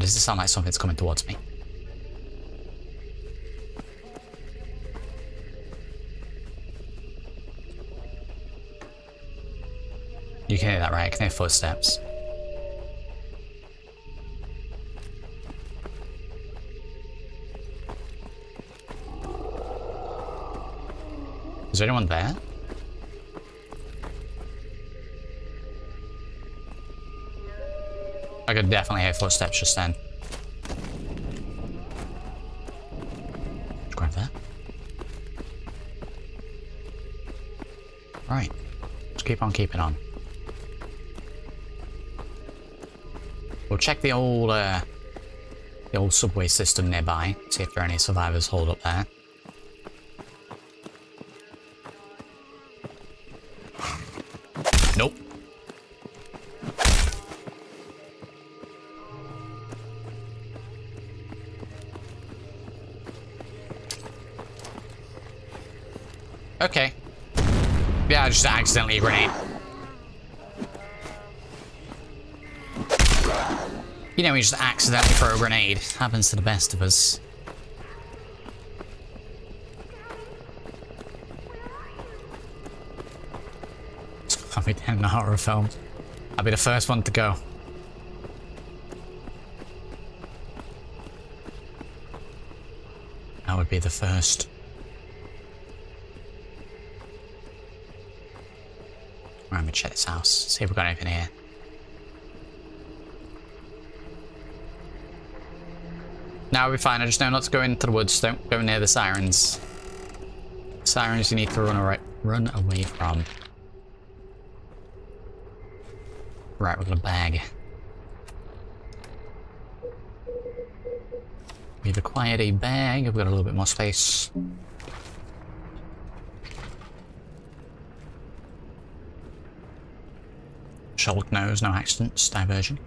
What does it sound like something's coming towards me? You can hear that, right? I can hear footsteps. Is there anyone there? I could definitely hear footsteps just then. Grab that. Right. Let's keep on keeping on. We'll check the old, uh, the old subway system nearby, see if there are any survivors hold up there. Okay. Yeah, I just accidentally grenade. You know, we just accidentally throw a grenade. Happens to the best of us. I'll be in a horror film. I'll be the first one to go. I would be the first. I'm gonna check this house, see if we've got anything here. Now we're fine, I just know not to go into the woods, don't go near the sirens. Sirens you need to run away, run away from. Right, we've got a bag. We've acquired a bag, we've got a little bit more space. Shulk nose, no accidents, diversion.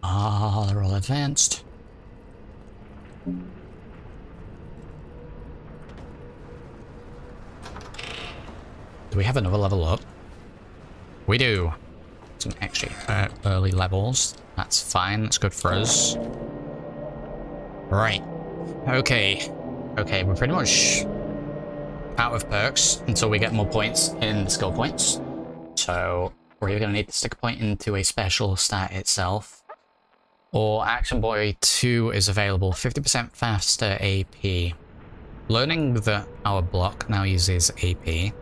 Ah, they're all advanced. Do we have another level up? We do. Some extra uh, early levels. That's fine. That's good for us. Right. Okay. Okay, we're pretty much out of perks until we get more points in skill points. So we're going to need to stick a point into a special stat itself. Or Action Boy 2 is available 50% faster AP. Learning that our block now uses AP.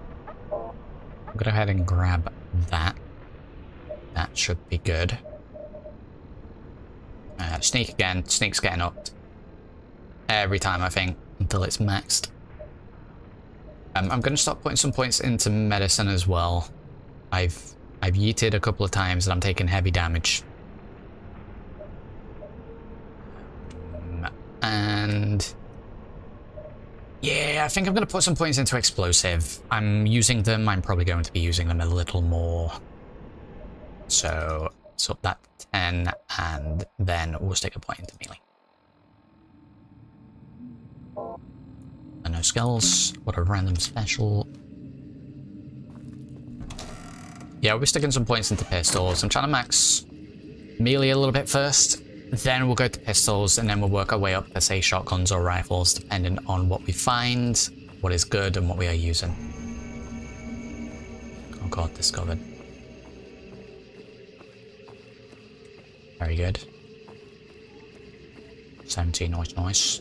I'll go ahead and grab that. That should be good. Uh, sneak again. Sneak's getting up every time, I think, until it's maxed. Um, I'm going to start putting some points into medicine as well. I've I've yeeted a couple of times and I'm taking heavy damage. Um, and yeah, I think I'm going to put some points into explosive. I'm using them. I'm probably going to be using them a little more. So, so that 10 and then we'll stick a point into melee. And no skills. What a random special. Yeah, we'll be sticking some points into pistols. I'm trying to max melee a little bit first. Then we'll go to pistols, and then we'll work our way up to, say, shotguns or rifles, depending on what we find, what is good, and what we are using. Oh god, discovered. Very good. 17, nice, nice.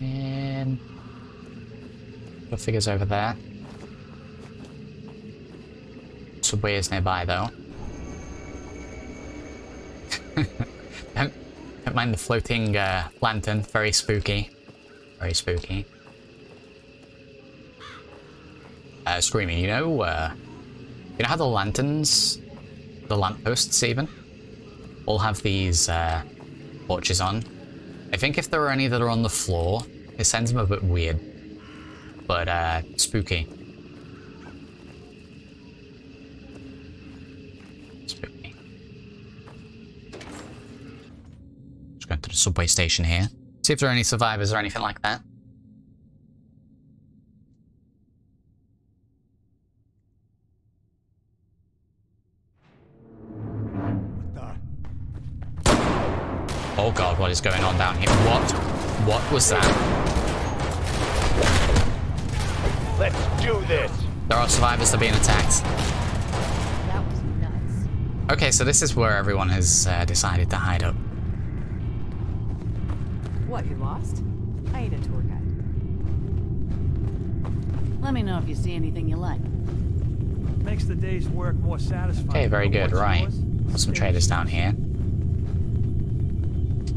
And the figures over there. Subway is nearby though. don't, mind the floating uh, lantern, very spooky. Very spooky. Uh, screaming, you know, uh, you know how the lanterns, the lampposts even, all have these uh, torches on? I think if there are any that are on the floor, it sends them a bit weird. But, uh, spooky. Spooky. Just going to the subway station here. See if there are any survivors or anything like that. Oh god, what is going on down here? What? What was that? Let's do this. There are survivors that are being attacked. That was nuts. Okay, so this is where everyone has uh, decided to hide up. What, you lost? I ain't a tour guide. Let me know if you see anything you like. Makes the day's work more satisfying. Okay, very good, right. Got some traders down here.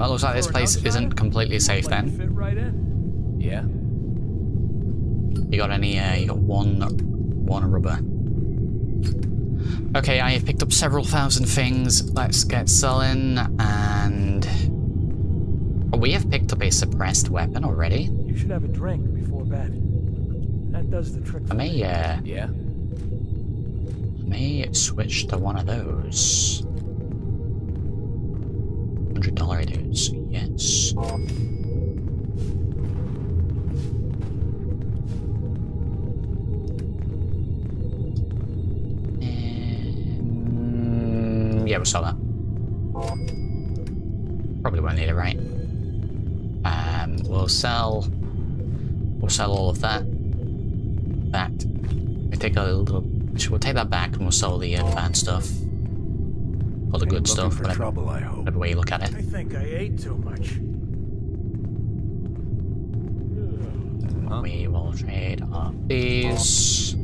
Well, looks like this place isn't completely safe then. Fit right in. Yeah? You got any, uh, you got one, one rubber. Okay, I have picked up several thousand things. Let's get selling, and... We have picked up a suppressed weapon already. You should have a drink before bed. That does the trick. I For may, uh, Yeah? I may switch to one of those. Hundred dollar dudes, yes. Yeah, we'll sell that. Probably won't need it, right? Um, we'll sell. We'll sell all of that. That. We take a little. We'll take that back and we'll sell the bad stuff. All the good stuff, for whatever, trouble, I hope. whatever way you look at it. I think I ate too much. We will trade off these.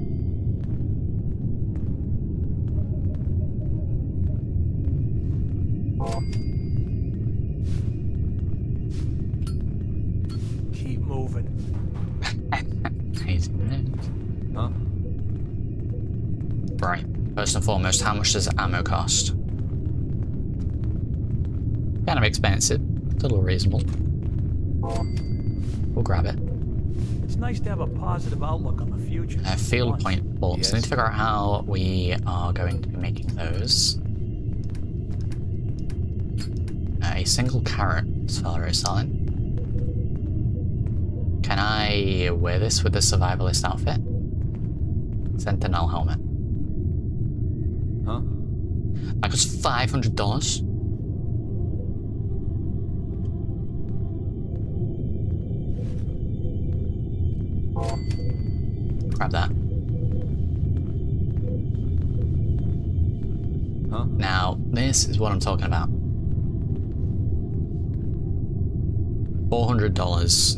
Keep moving. Huh? Right. First and foremost, how much does ammo cost? Kind of expensive. A little reasonable. We'll grab it. It's nice to have a positive outlook on the future. Uh, field point bolts. Yes. I need to figure out how we are going to be making those. A single carrot as far as selling. Can I wear this with the survivalist outfit? Sentinel helmet. Huh? That costs $500? This is what I'm talking about. Four hundred dollars.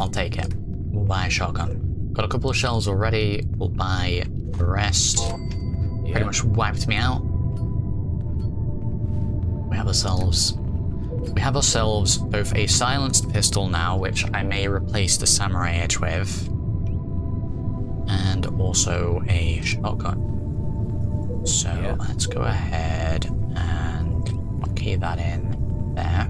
I'll take it. We'll buy a shotgun. Got a couple of shells already. We'll buy the rest. Yeah. Pretty much wiped me out. We have ourselves. We have ourselves both a silenced pistol now, which I may replace the samurai edge with, and also a shotgun. So Yeah. let's go ahead and key that in there.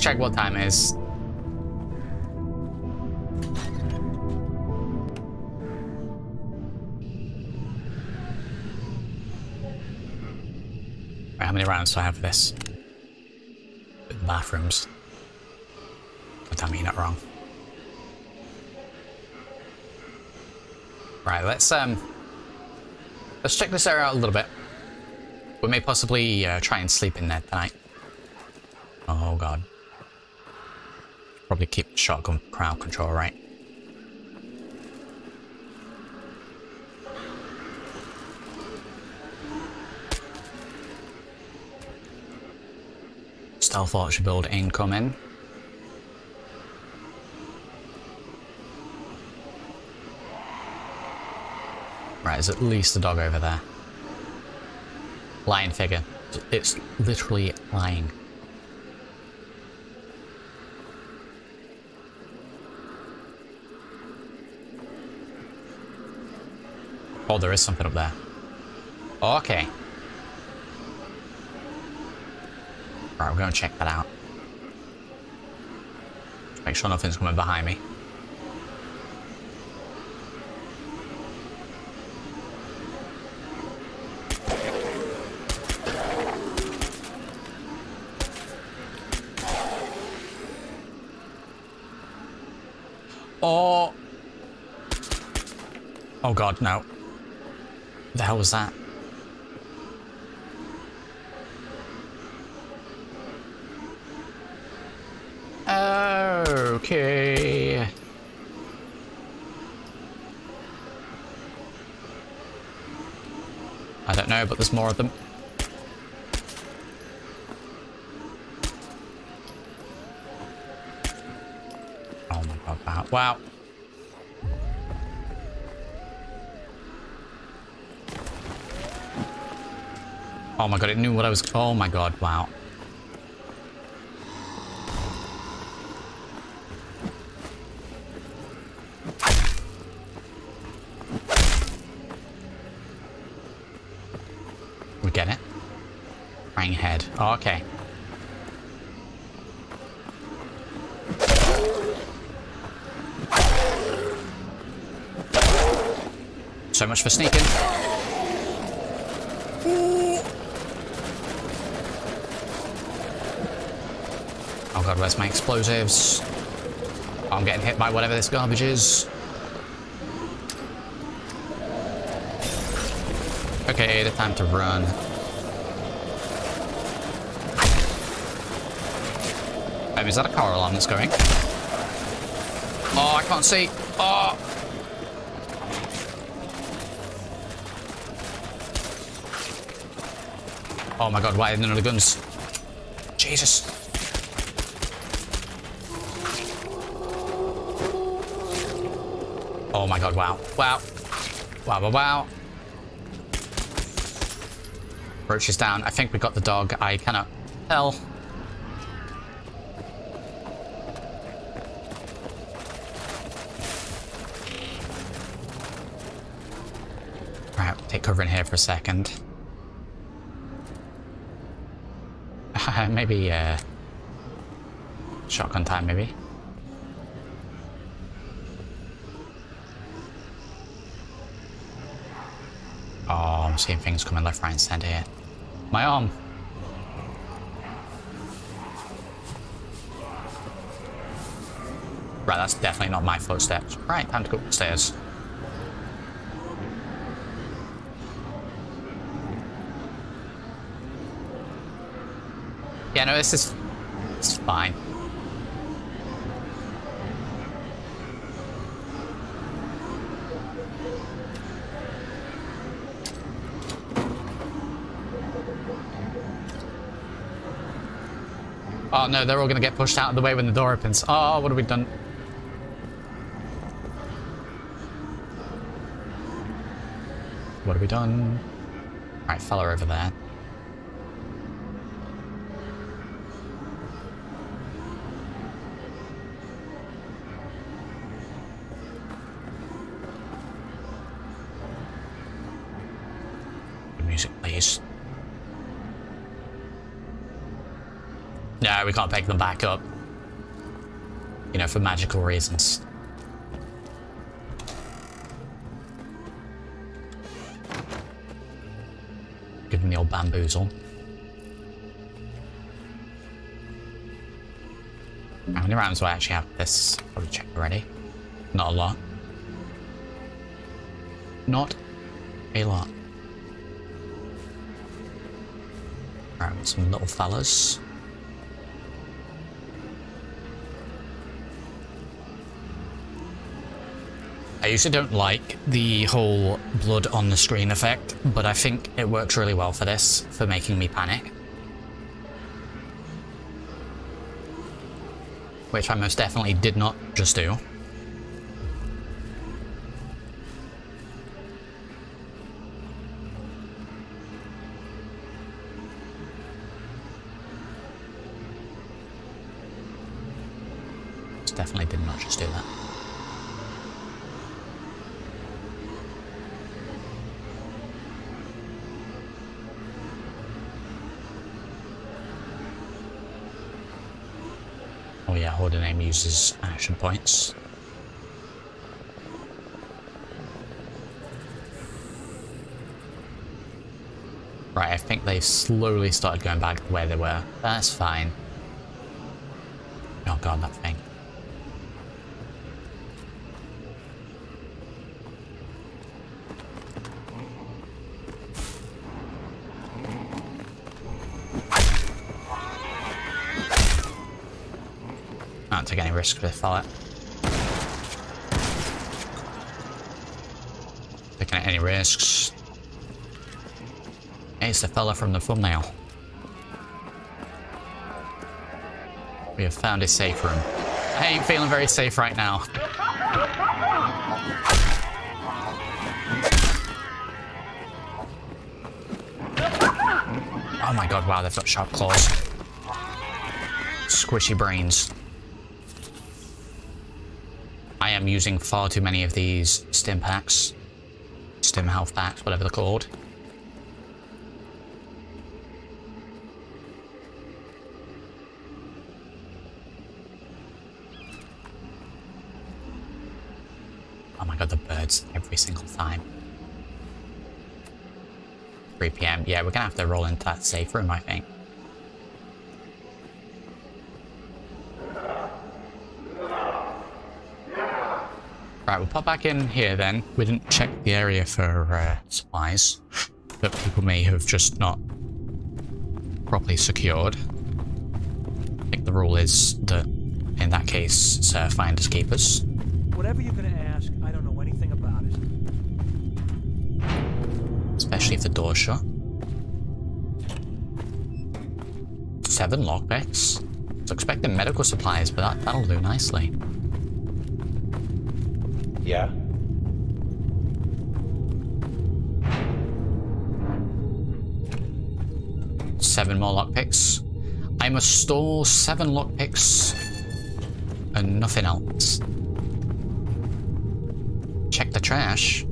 Check what time is. Right, how many rounds do I have for this? Bathrooms. Don't tell me you're not wrong. Right, let's um, let's check this area out a little bit. We may possibly uh, try and sleep in there tonight. Oh god. Probably keep shotgun crowd control, right? Stealth archer build incoming. Right, there's at least a dog over there. Lion figure. It's literally lying. Oh, there is something up there. Oh, okay. Right, we're going to check that out. Make sure nothing's coming behind me. Oh. Oh god, no. The hell was that? Okay. I don't know, but there's more of them. Oh my god, wow. Oh my god, it knew what I was... Oh my god, wow. We get it. Praying head. Oh, okay. So much for sneaking. Oh god, where's my explosives? Oh, I'm getting hit by whatever this garbage is. Okay, the time to run. Um, is that a car alarm that's going? Oh, I can't see. Oh! Oh my god, why are there none of the guns? Jesus. Oh my god, wow. Wow. Wow, wow, wow. Roach is down. I think we got the dog. I cannot tell. Right, take cover in here for a second. maybe, uh... Shotgun time, maybe. Oh, I'm seeing things coming left, right, and center here. My arm. Right, that's definitely not my footsteps. Right, time to go upstairs. Yeah, no, this is... It's fine. Oh no, they're all gonna get pushed out of the way when the door opens. Oh, what have we done? What have we done? Alright, fella over there. We can't pick them back up. You know, for magical reasons. Give them the old bamboozle. How many rounds do I actually have this? Probably checked already. Not a lot. Not a lot. Alright, some little fellas. Usually don't like the whole blood on the screen effect, but I think it works really well for this, for making me panic. Which I most definitely did not just do. Uses action points. Right, I think they've slowly started going back where they were. That's fine. Oh god, that thing. Risks with fella. Taking any risks. It's the fella from the thumbnail. We have found a safe room. I ain't feeling very safe right now. Oh my god, wow, they've got sharp claws. Squishy brains. I am using far too many of these stim packs. Stim health packs, whatever they're called. Oh my god, the birds every single time. 3 p.m. Yeah, we're gonna have to roll into that safe room, I think. Right, we'll pop back in here then. We didn't check the area for uh, supplies that people may have just not properly secured. I think the rule is that in that case, it's uh, finders keepers. Whatever you're gonna ask, I don't know anything about it. Especially if the door's shut. Seven lockpicks. I was expecting medical supplies, but that, that'll do nicely. Yeah. Seven more lockpicks. I must store seven lockpicks and nothing else. Check the trash.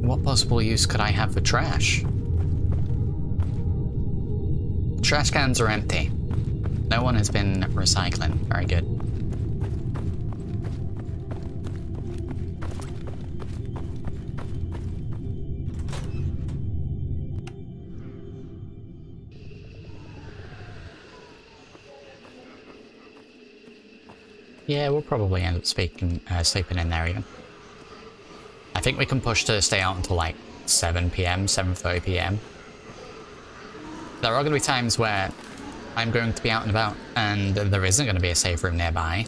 What possible use could I have for trash? Trash cans are empty. No one has been recycling. Very good. Yeah, we'll probably end up speaking, uh, sleeping in there even. I think we can push to stay out until like 7 p.m., 7.30 p.m. There are going to be times where I'm going to be out and about and there isn't going to be a safe room nearby.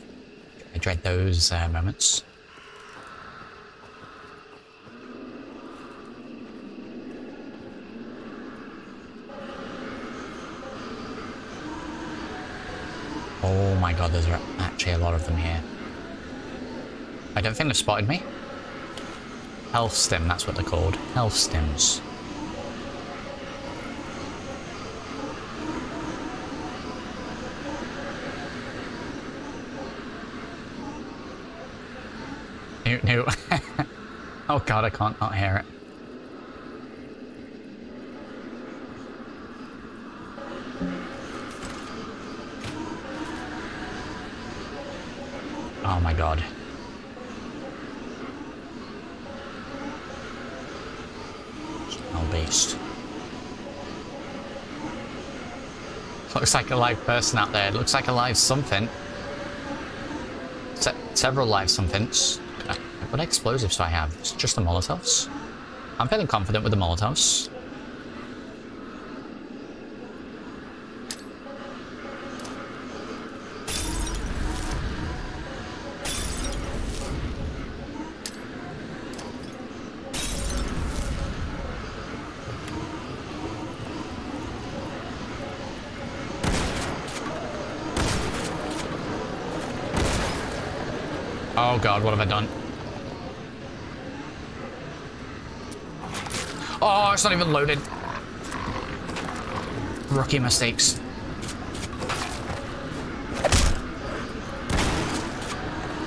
I dread those uh, moments. Oh my god, there's actually a lot of them here. I don't think they've spotted me. Health stim, that's what they're called. Health stims. No, no. oh god, I can't not hear it. Oh my god. Smell beast. Looks like a live person out there. Looks like a live something. Se several live somethings. What explosives do I have? It's just the Molotovs. I'm feeling confident with the Molotovs. Oh god, what have I done? Oh, it's not even loaded. Rookie mistakes.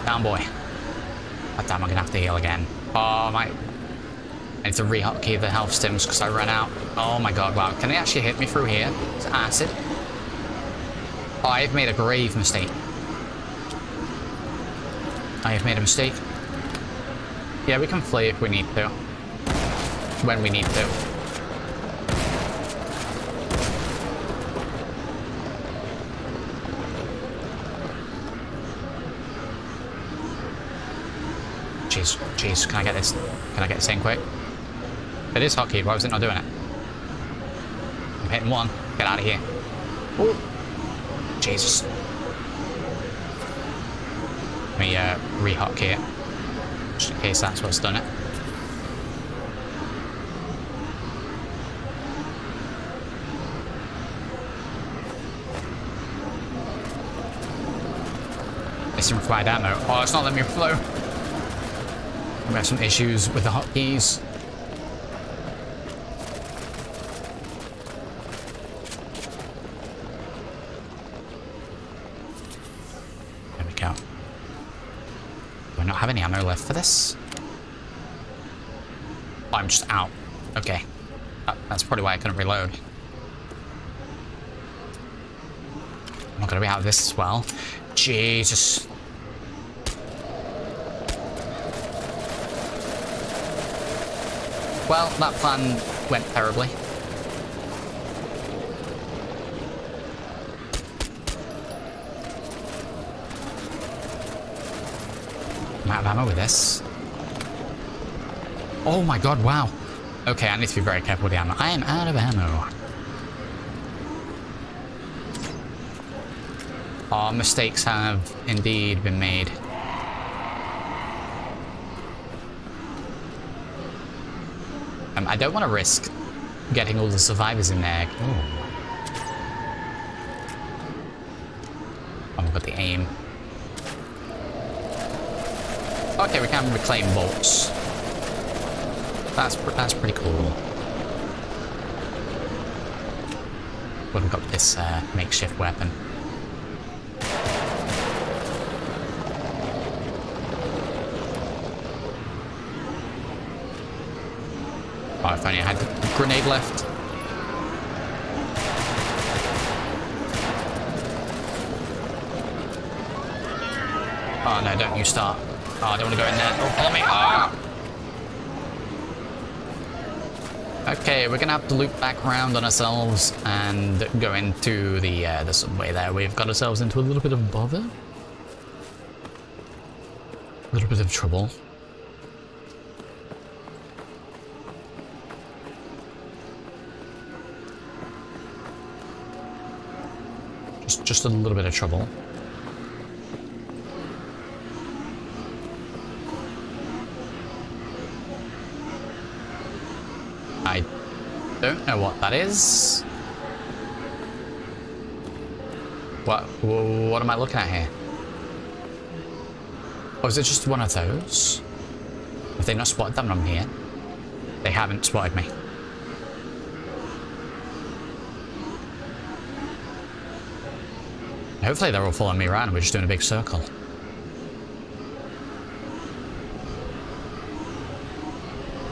Down boy. God damn, I'm gonna have to heal again. Oh my... I need to rehotkey the health stims because I ran out. Oh my god, wow. Can they actually hit me through here? It's acid. Oh, I've made a grave mistake. I have made a mistake. Yeah, we can flee if we need to. When we need to. Jeez, jeez, can I get this? Can I get this in quick? It is hotkey, why was it not doing it? I'm hitting one. Get out of here. Ooh. Jesus. Me uh, rehotkey it. Just in case that's what's done it. Missing required ammo. Oh, it's not letting me flow. We have some issues with the hotkeys. There we go. Do I not have any ammo left for this? I'm just out. Okay. That- that's probably why I couldn't reload. I'm not gonna be out of this as well. Jesus. Well, that plan went terribly. I'm out of ammo with this. Oh my god, wow. Okay, I need to be very careful with the ammo. I am out of ammo. Oh, mistakes have indeed been made. Um, I don't want to risk getting all the survivors in there. Ooh. Oh, we've got the aim. Okay, we can reclaim bolts. That's that's pretty cool. We've got this uh, makeshift weapon. Oh, if only I had the grenade left. Oh no, don't you start. Oh, I don't want to go in there. Oh, follow me. Ah! Okay, we're gonna have to loop back around on ourselves and go into the uh, the subway there. We've got ourselves into a little bit of bother. A little bit of trouble. Just, just a little bit of trouble. I don't know what that is. What, what am I looking at here? Oh, is it just one of those? Have they not spotted them I'm here? They haven't spotted me. Hopefully they're all following me around we're just doing a big circle.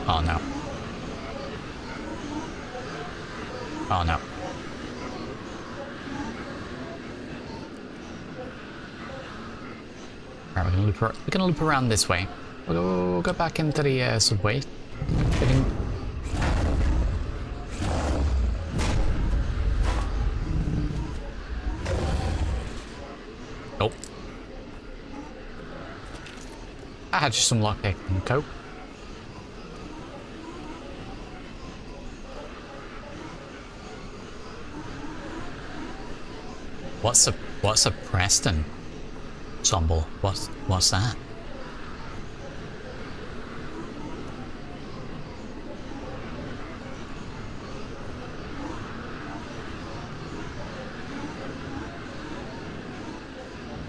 Oh no. Oh no. Alright, we're gonna loop, we're gonna loop around this way. We'll go, back into the uh, subway. Nope. I had just some lockpick and coke. What's a what's a Preston? Zomble. What's what's that?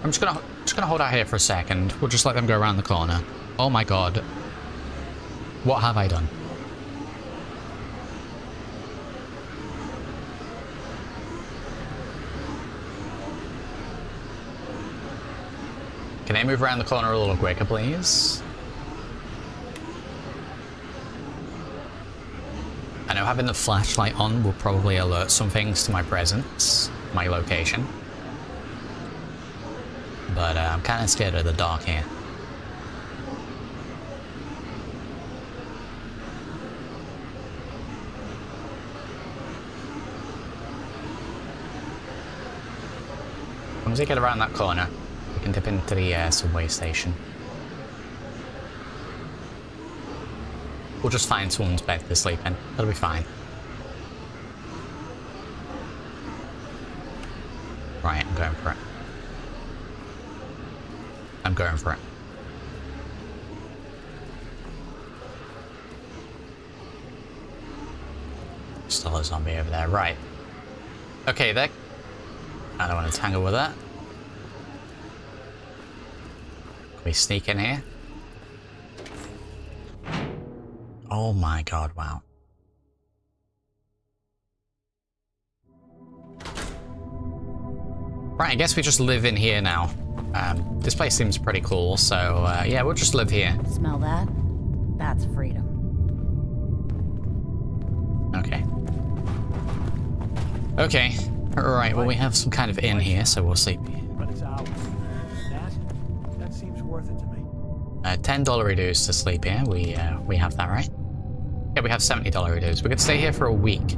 I'm just gonna just gonna hold out here for a second. We'll just let them go around the corner. Oh my god. What have I done? Can I move around the corner a little quicker, please? I know having the flashlight on will probably alert some things to my presence, my location. But uh, I'm kind of scared of the dark here. Once we get around that corner, uh, subway station. We'll just find someone's bed to sleep in. That'll be fine. Right, I'm going for it. I'm going for it. Still a zombie over there. Right. Okay, there. I don't want to tangle with that. Can we sneak in here? Oh my god, wow. Right, I guess we just live in here now. Um, this place seems pretty cool, so uh, yeah, we'll just live here. Smell that? That's freedom. Okay. Okay. Alright, well we have some kind of inn here, so we'll sleep $10 reduce to sleep here. We uh, we have that, right? Yeah, we have $70 reduce. We could stay here for a week.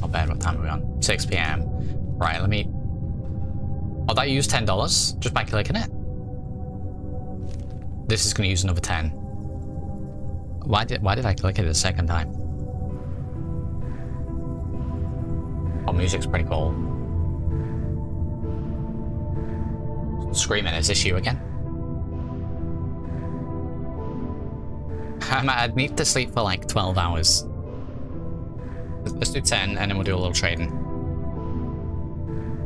Not bad. What time are we on? 6 p.m. Right, let me... Oh, that used $10 just by clicking it. This is going to use another 10. Why did, why did I click it a second time? Oh, music's pretty cool. Screaming, is this you again? I'd need to sleep for like 12 hours. Let's do 10 and then we'll do a little trading.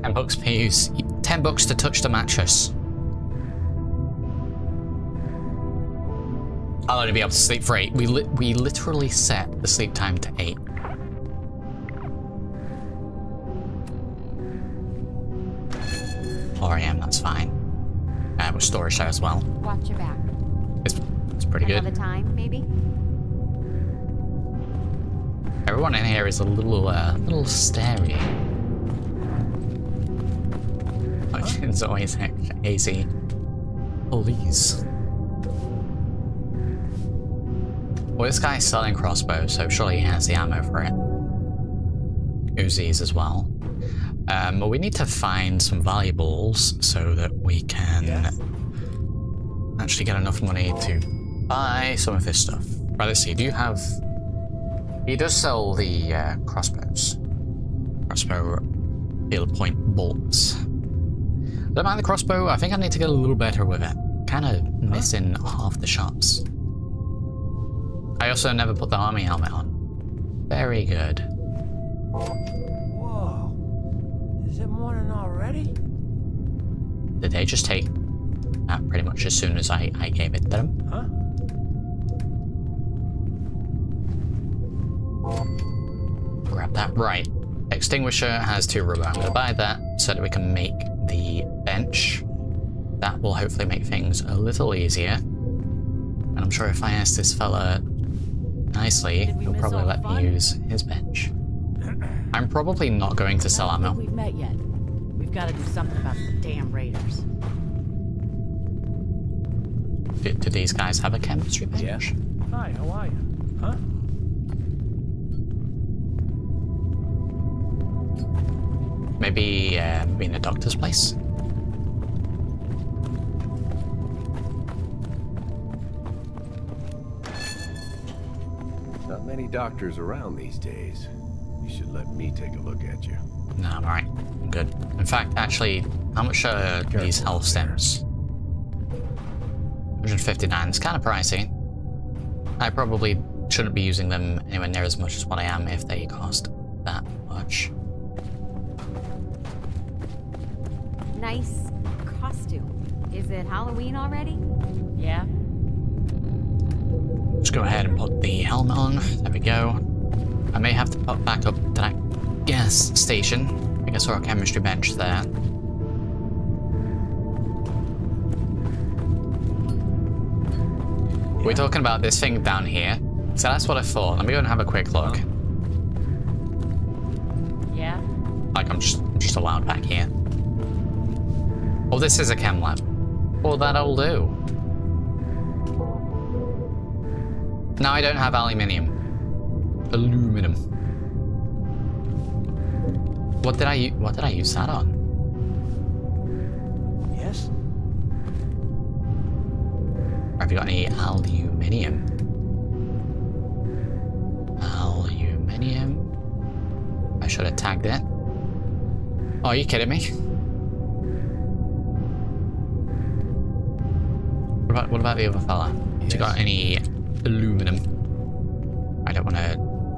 10 bucks per use. 10 bucks to touch the mattress. I'll only be able to sleep for 8. We, li we literally set the sleep time to 8. Storage there as well. Watch your back. It's, it's pretty good. Time, maybe? Everyone in here is a little, uh, little starey. It's always hazy. Please. Well, this guy's selling crossbows, so surely he has the ammo for it. Uzis as well. Um, but we need to find some valuables so that we can Yeah. Actually get enough money to buy some of this stuff. Right, let's see. Do you have... He does sell the uh, crossbows. Crossbow field point bolts. Don't mind the crossbow. I think I need to get a little better with it. Kind of missing half the shots. I also never put the army helmet on. Very good. Whoa. Is it morning already? Did they just take that pretty much as soon as I, I gave it to them? Huh? Grab that. Right. Extinguisher has two rubber. I'm going to buy that so that we can make the bench. That will hopefully make things a little easier. And I'm sure if I ask this fella nicely, he'll probably let fun? me use his bench. I'm probably not going to sell I don't ammo. We've met yet. We've got to do something about the damn raiders. Do, do these guys have a chemistry bench? Hi, how are you? Huh? Maybe, uh, maybe in a doctor's place? Not many doctors around these days. You should let me take a look at you. No, I'm alright. I'm good. In fact, actually, how much are these Careful health there. stems? 159. It's kind of pricey. I probably shouldn't be using them anywhere near as much as what I am if they cost that much. Nice costume. Is it Halloween already? Yeah? Just go ahead and put the helmet on. There we go. I may have to pop back up to that gas station. I think I saw a chemistry bench there. We're talking about this thing down here. So that's what I thought. Let me go and have a quick look. Yeah? Like I'm just just allowed back here. Oh, this is a chem lab. Well, that'll do. Now I don't have aluminium. Aluminum. What did I what did I use that on? Have you got any aluminium? Aluminium. I should have tagged it. Oh, are you kidding me? What about, what about the other fella? Has you got any aluminum? I don't want to...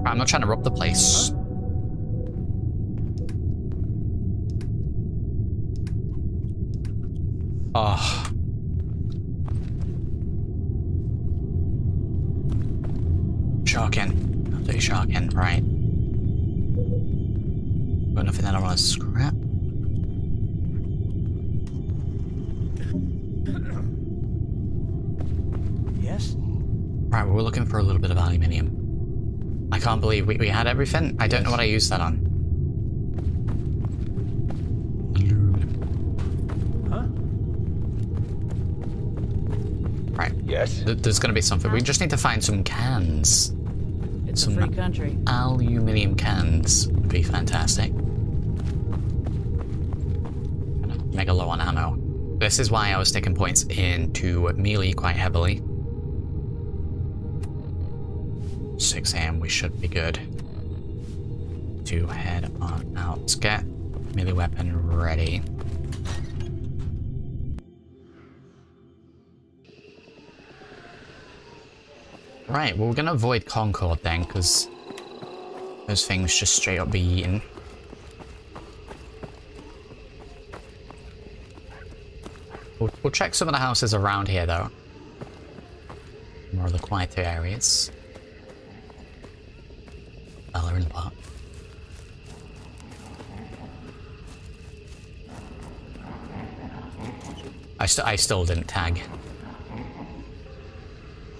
I'm not trying to rob the place. Believe we, we had everything. I don't know what I used that on. Aluminum. Huh? Right, Yes? th- there's gonna be something. We just need to find some cans. It's Some- a free country. Aluminium cans would be fantastic. Mega low on ammo. This is why I was taking points into melee quite heavily. 6 a.m. we should be good. To head on out. Let's get melee weapon ready. Right, well we're gonna avoid Concord then, because those things just straight up be eaten. We'll, we'll check some of the houses around here though. More of the quieter areas. Bella in the park. I, st I still didn't tag.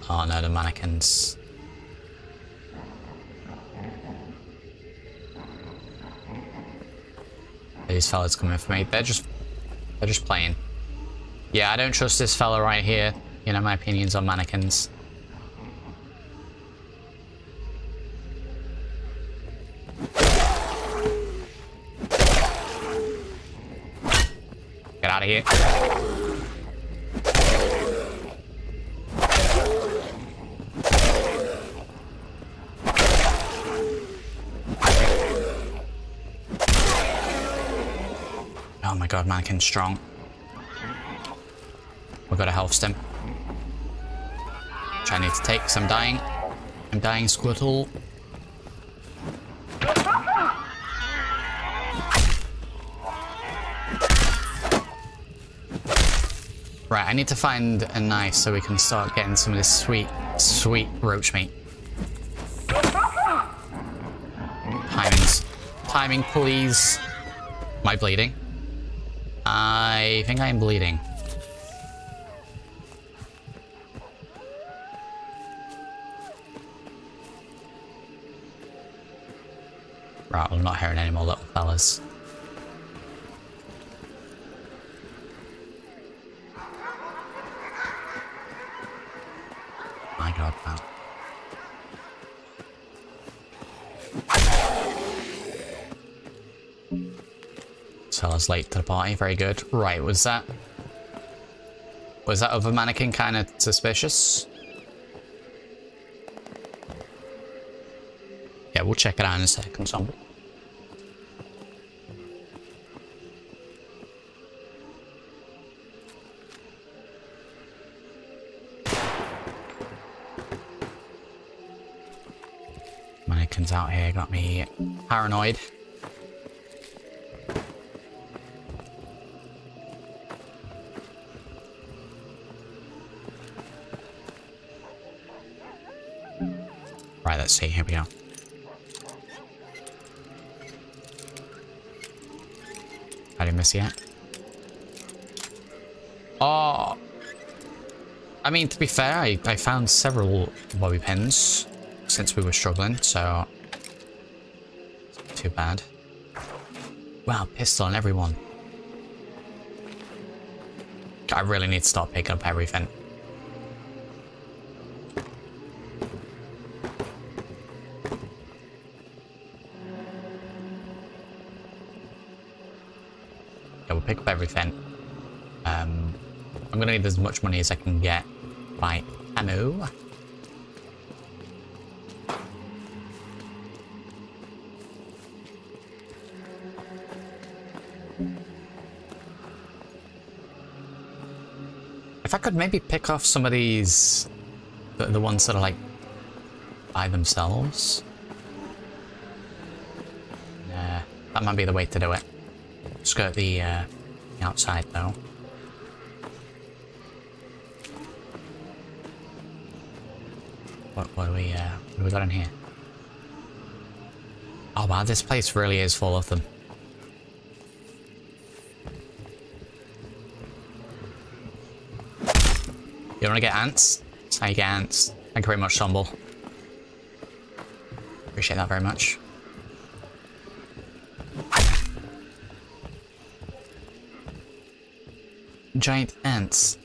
Oh no, the mannequins. These fellas coming for me. They're just they're just playing. Yeah, I don't trust this fella right here. You know my opinions on mannequins. Get out of here. God, mannequin's strong. We've got a health stim. Which I need to take because I'm dying. I'm dying, Squirtle. Right, I need to find a knife so we can start getting some of this sweet, sweet roach meat. Timings. Timing, please. Am I bleeding? I think I am bleeding. Right, I'm not hearing any more little fellas. My god. Was late to the party, very good. Right, was that... Was that other mannequin kind of suspicious? Yeah, we'll check it out in a second, zombie. Mannequins out here got me paranoid. Right, let's see. Here we go. I didn't miss yet. Oh. I mean, to be fair, I, I found several bobby pins since we were struggling, so... Too bad. Wow, pistol on everyone. I really need to start picking up everything. pick up everything. Um, I'm going to need as much money as I can get by ammo. If I could maybe pick off some of these, the, the ones that are like by themselves. yeah, that might be the way to do it. Skirt the, uh, the outside though. What, what do we, uh, what do we got in here? Oh wow, this place really is full of them. You wanna get ants? That's how you get ants. Thank you very much, Stumble. Appreciate that very much. Giant ants.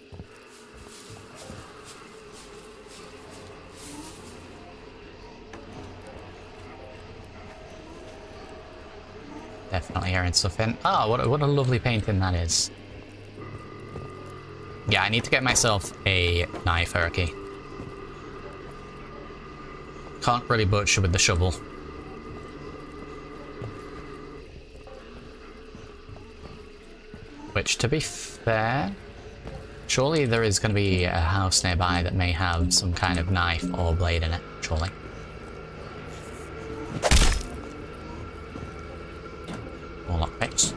Definitely hearing stuff in. Oh, ah, what a, what a lovely painting that is. Yeah, I need to get myself a knife, Erky. Can't really butcher with the shovel. Which, to be fair, surely there is going to be a house nearby that may have some kind of knife or blade in it, surely. More lockpicks.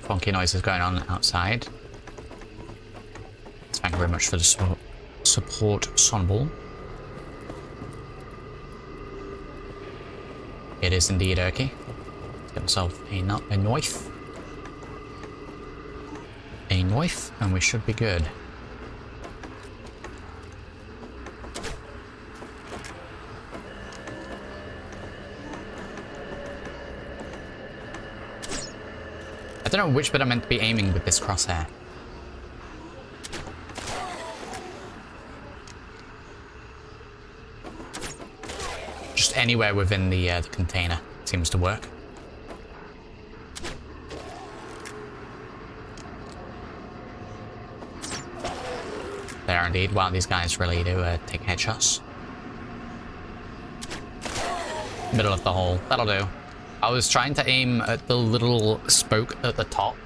Funky noises going on outside. Thank you very much for the support, support Sonball. It is indeed Erky. Myself a, a knife. A knife, and we should be good. I don't know which bit I'm meant to be aiming with this crosshair. Just anywhere within the, uh, the container seems to work. Indeed. Wow, these guys really do uh, take headshots. Middle of the hole. That'll do. I was trying to aim at the little spoke at the top.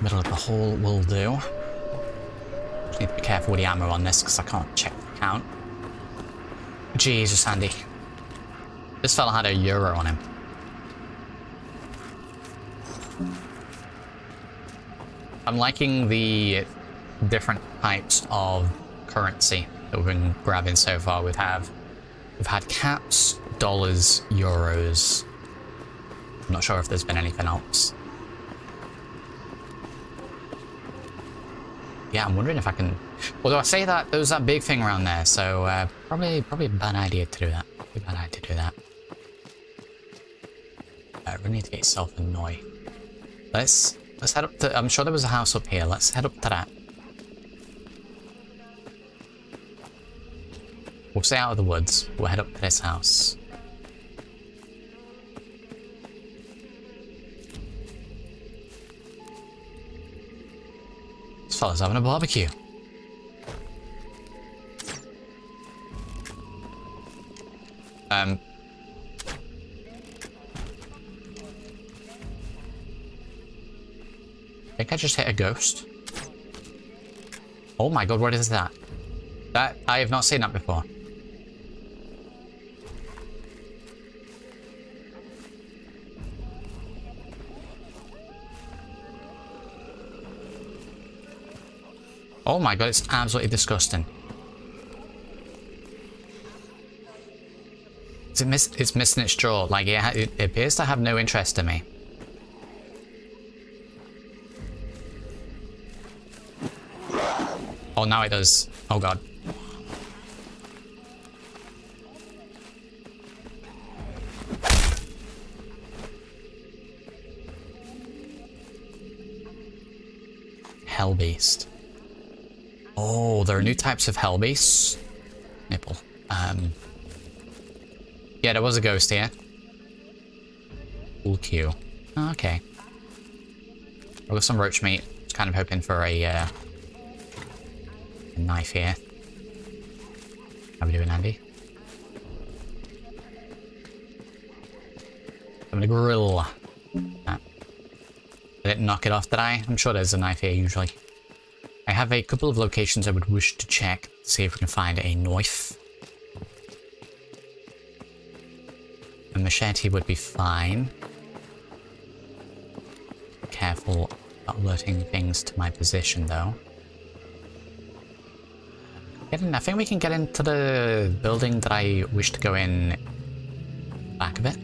Middle of the hole will do. Need to be careful with the ammo on this because I can't check the count. Jesus, Andy. This fella had a euro on him. I'm liking the different types of currency that we've been grabbing so far. We've have we've had caps, dollars, euros. I'm not sure if there's been anything else. Yeah, I'm wondering if I can. Although I say that there was that big thing around there, so uh, probably probably a bad idea to do that. Bad idea to do that. I really need to get yourself a noi. Let's let's head up to. I'm sure there was a house up here. Let's head up to that. We'll stay out of the woods. We'll head up to this house. This fella's having a barbecue. Think I just hit a ghost. Oh my god, what is that? That I have not seen that before. Oh my god, it's absolutely disgusting. It's, miss it's missing its jaw. Like, it, it appears to have no interest in me. Now it does. Oh god. Hellbeast. Oh, there are new types of Hellbeasts. Nipple. Um. Yeah, there was a ghost here. Cool Q. Okay. I've got some roach meat. Just kind of hoping for a, uh, a knife here. How we doing, Andy? I'm gonna grill ah. that. didn't knock it off, did I? I'm sure there's a knife here usually. I have a couple of locations I would wish to check, see if we can find a knife. A machete would be fine. Careful about alerting things to my position though. Get in, I think we can get into the building that I wish to go in back of it.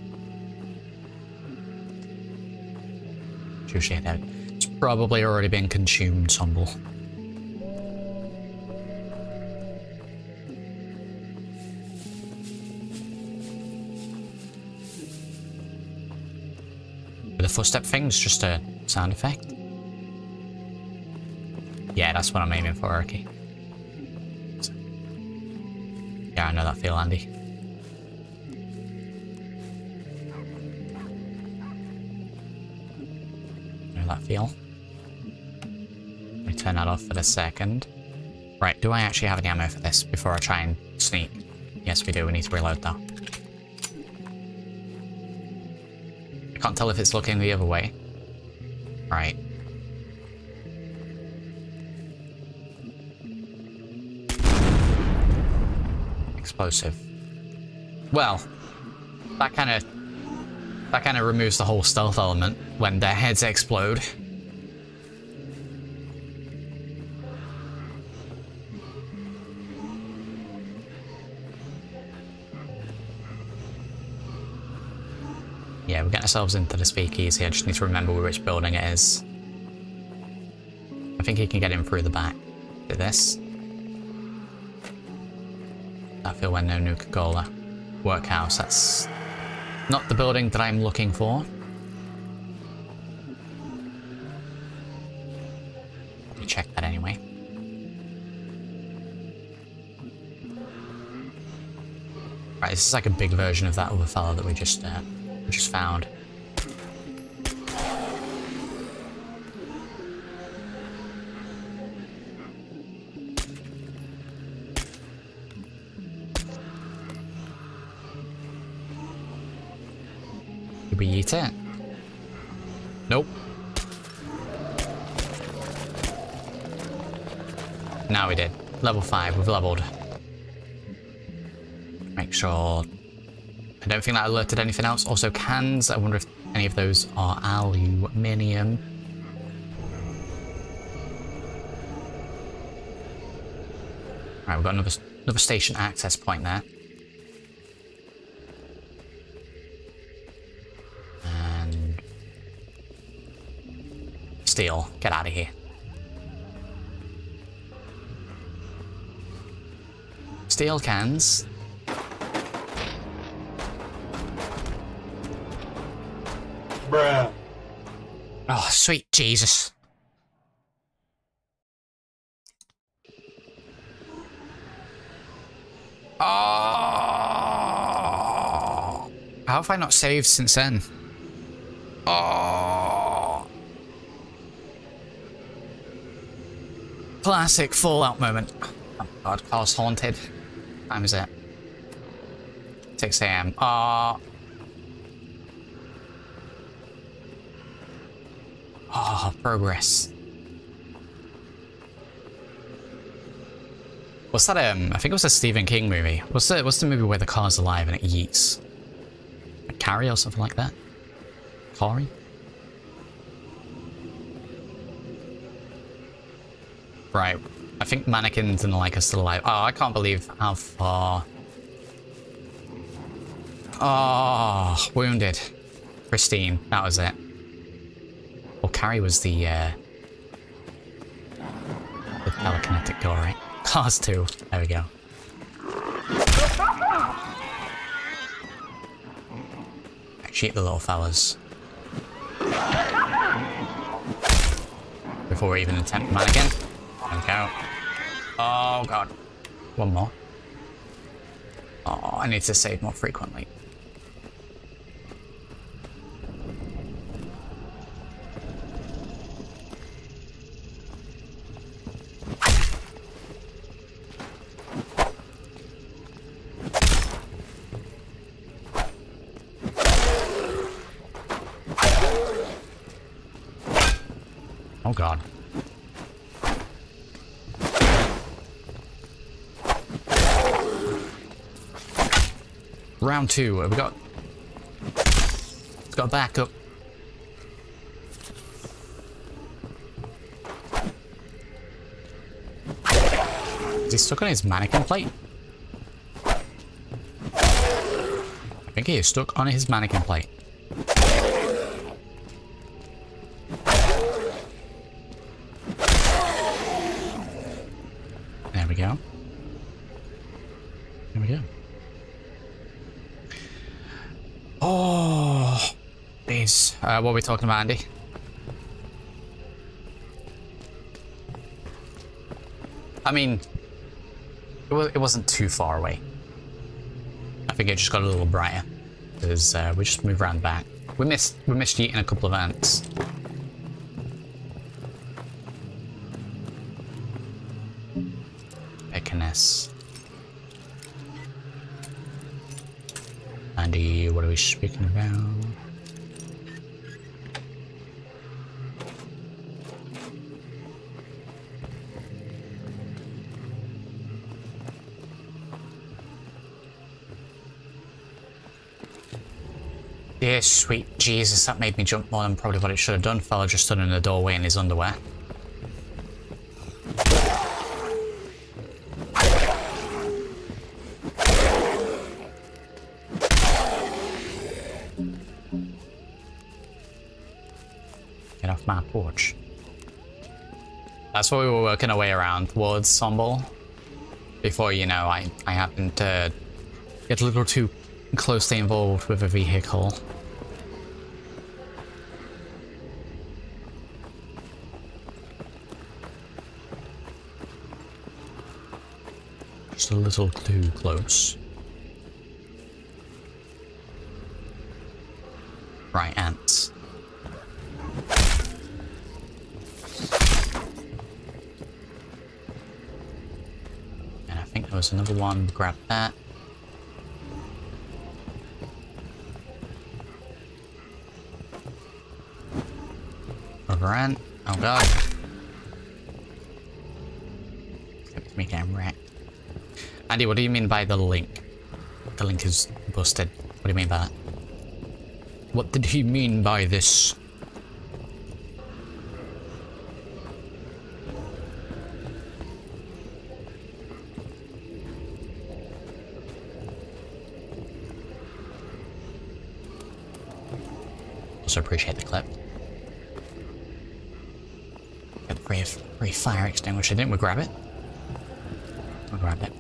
Sure shit, it's probably already been consumed, Somble. The footstep thing is just a sound effect. Yeah, that's what I'm aiming for, Arky. Yeah, I know that feel, Andy. Know that feel. Let me turn that off for a second. Right, do I actually have any ammo for this before I try and sneak? Yes, we do. We need to reload though. I can't tell if it's looking the other way. Right. Explosive. Well, that kind of that kind of removes the whole stealth element when their heads explode. Yeah, we're getting ourselves into the speakeasy. I just need to remember which building it is. I think he can get in through the back. Do this. Feel when no Nuka-Cola. Workhouse, that's not the building that I'm looking for. Let me check that anyway. Right, this is like a big version of that other fella that we just uh, just found. Eat it? Nope. Now we did. Level 5, we've leveled. Make sure... I don't think that alerted anything else. Also cans, I wonder if any of those are aluminium. Alright, we've got another, another station access point there. Get out of here. Steel cans. Bruh. Oh, sweet Jesus. Oh. How have I not saved since then? Oh. Classic Fallout moment. Oh god, Carl's haunted. What time is it? 6 a.m. Ah. Oh, progress. What's that, um, I think it was a Stephen King movie. What's the, what's the movie where the car's alive and it yeets? Like Carrie or something like that? Carrie? Right. I think mannequins and the like are still alive. Oh, I can't believe how far... Oh, wounded. Christine. That was it. Well, Carrie was the, uh... The telekinetic girl, right? Cars 2. There we go. Shoot the little fellas. Before we even attempt mannequin. Out. Oh god. One more. Oh, I need to save more frequently. Round two. Have we got? It's got backup. Is he stuck on his mannequin plate? I think he is stuck on his mannequin plate. These. Uh, what are we talking about, Andy? I mean, it, wa it wasn't too far away. I think it just got a little brighter because uh, we just moved around back. We missed we missed eating a couple of ants. Peckiness. Andy, what are we speaking about? Dear sweet Jesus, that made me jump more than probably what it should have done. Fella just stood in the doorway in his underwear. Get off my porch. That's what we were working our way around towards Sombol. Before, you know, I, I happened to get a little too closely involved with a vehicle. Little too close. Right, ants. And I think there was another one. Grab that. Overrun. Oh god. Andy, what do you mean by the link? The link is busted. What do you mean by that? What did he mean by this? Also appreciate the clip. Got the brave, brave fire extinguisher. Didn't we grab it? We'll grab it.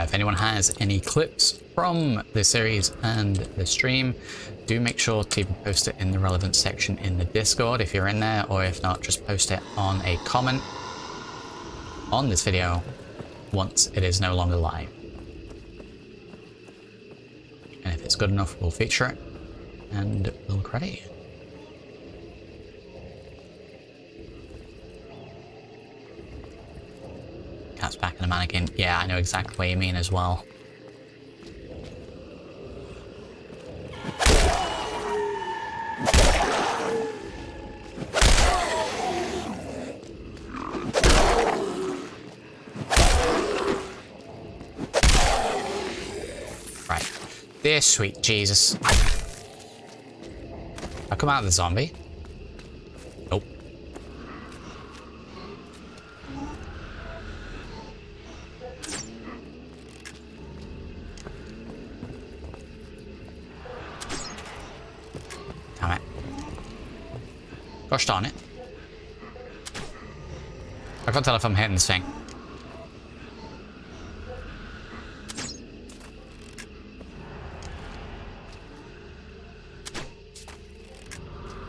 Uh, if anyone has any clips from the series and the stream, do make sure to post it in the relevant section in the Discord if you're in there, or if not, just post it on a comment on this video once it is no longer live. And if it's good enough, we'll feature it and we'll credit you. Cat's back in the mannequin. Yeah, I know exactly what you mean as well. Right. Dear sweet Jesus. I come out of the zombie. Darn it. I can't tell if I'm hitting this thing.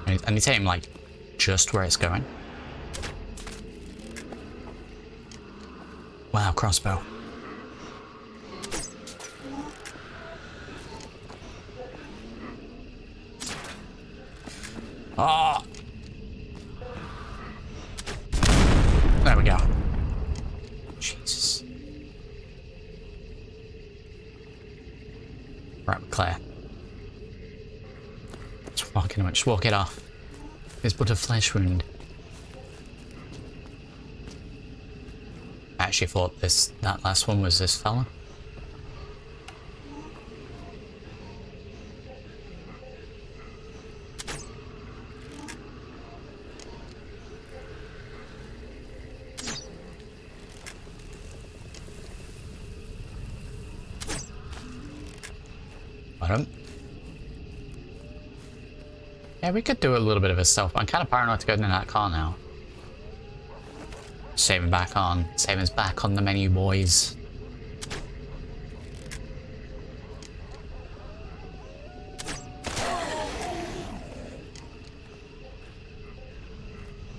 I need, I need to like just where it's going. Wow, crossbow. Ah! There we go. Jesus. Walk walk it off. It's but a flesh wound. I actually thought this that last one was this fella. Yeah, we could do a little bit of a stealth. I'm kind of paranoid to go in that car now. Saving back on. Saving's back on the menu, boys.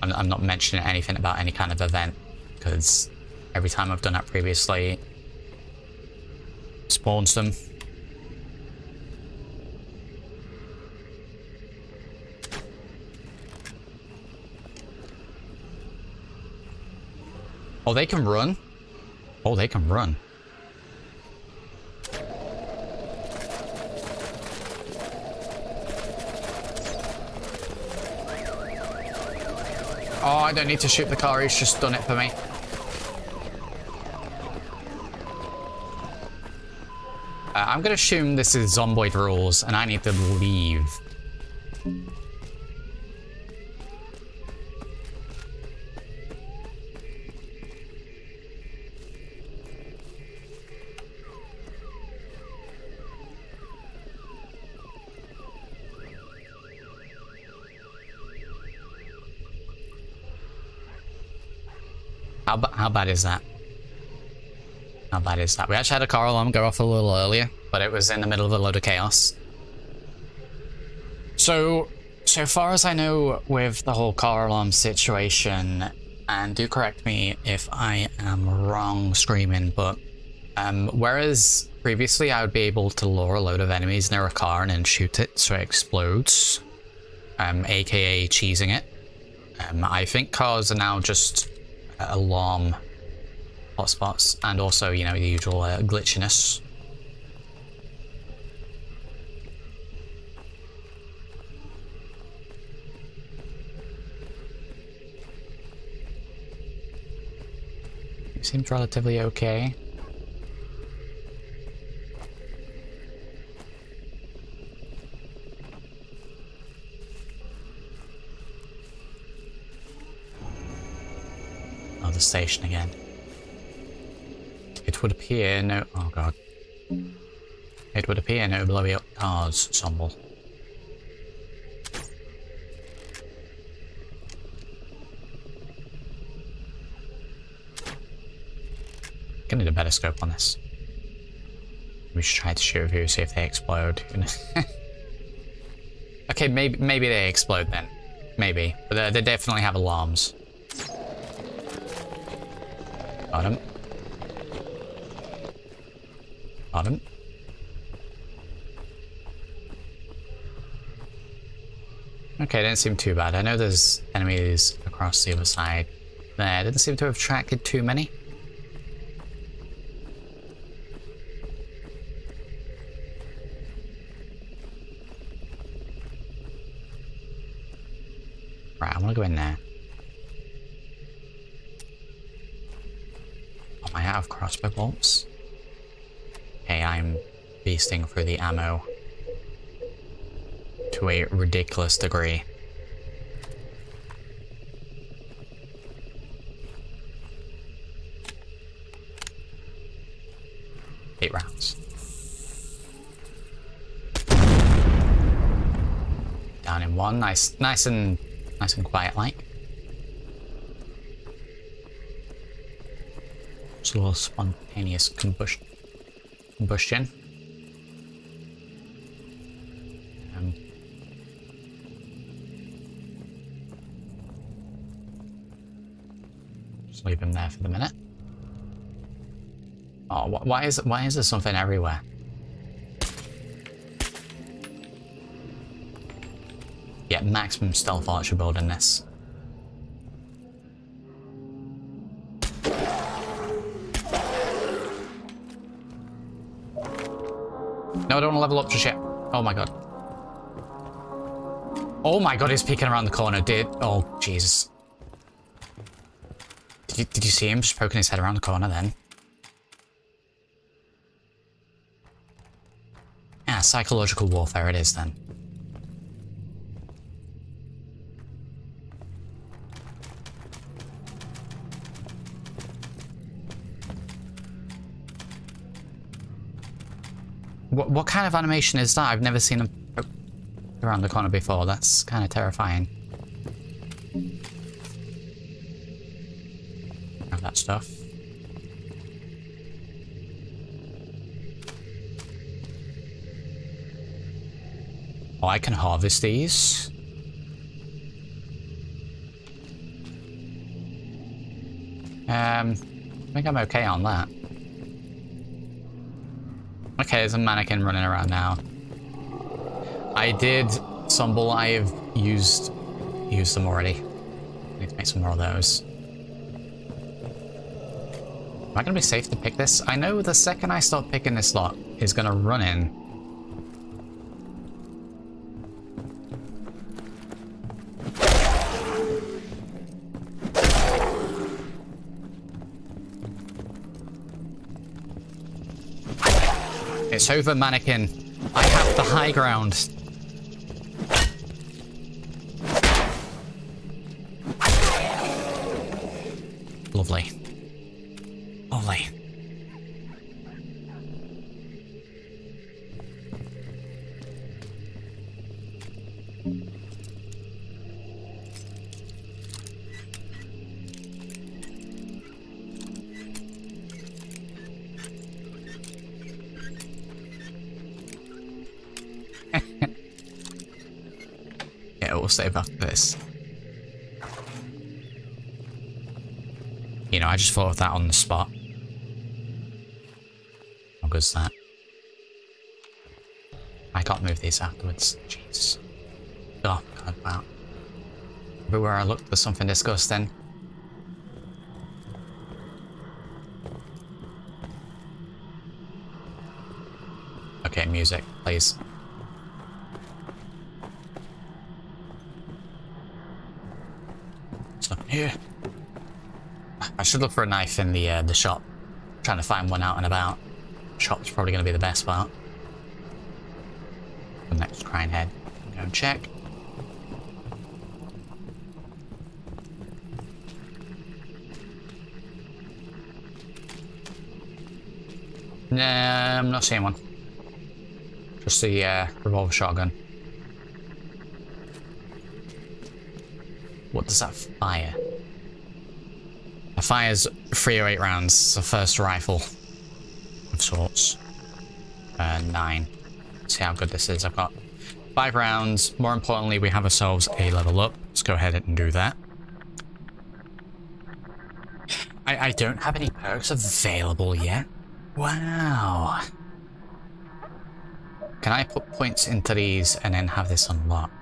I'm, I'm not mentioning anything about any kind of event because every time I've done that previously, spawns them. Oh, they can run? Oh, they can run. Oh, I don't need to shoot the car, he's just done it for me. Uh, I'm gonna assume this is Zomboid rules, and I need to leave. How, how bad is that? How bad is that? We actually had a car alarm go off a little earlier, but it was in the middle of a load of chaos. So, so far as I know with the whole car alarm situation, and do correct me if I am wrong screaming, but um, whereas previously I would be able to lure a load of enemies near a car and then shoot it so it explodes, um, aka cheesing it, um, I think cars are now just alarm hotspots and also, you know, the usual uh, glitchiness. Seems relatively okay. Oh, the station again. It would appear no. Oh god. It would appear no blowy up cars, Somble. Gonna need a better scope on this. We should try to shoot a few, see if they explode. okay, maybe maybe they explode then. Maybe. But they, they definitely have alarms. Got him. Okay, didn't seem too bad. I know there's enemies across the other side. There, didn't seem to have attracted too many. Right, I want to go in there. I have crossbow bolts? Okay, I'm beasting for the ammo to a ridiculous degree. Eight rounds. Down in one, nice, nice and nice and quiet like. Just a little spontaneous combustion. Combustion. Um, just leave him there for the minute. Oh, wh why is why is there something everywhere? Yeah, maximum stealth archer building this. No, I don't want to level up just yet. Oh my god. Oh my god, he's peeking around the corner. Did oh Jesus. Did you did you see him just poking his head around the corner then? Yeah, psychological warfare it is then. What, what kind of animation is that? I've never seen them around the corner before. That's kind of terrifying. Have that stuff. Oh, I can harvest these. Um, I think I'm okay on that. Okay, there's a mannequin running around now. I did stumble. I've used used them already. I Need to make some more of those. Am I gonna be safe to pick this? I know the second I start picking this lot is gonna run in. It's over, mannequin. I have the high ground. Lovely. Lovely. You know, I just thought of that on the spot. How good's that? I can't move these afterwards. Jesus. Oh, God, wow. Everywhere I look, there's something disgusting. Okay, music, please. So here. I should look for a knife in the uh, the shop. trying to find one out and about. Shop's probably going to be the best part. The next crying head. Go and check. Nah, I'm not seeing one. Just the uh, revolver shotgun. What does that fire? Fires 308 rounds. A first rifle of sorts. Uh, nine. Let's see how good this is. I've got five rounds. More importantly, we have ourselves a level up. Let's go ahead and do that. I, I don't have any perks available yet. Wow. Can I put points into these and then have this unlocked?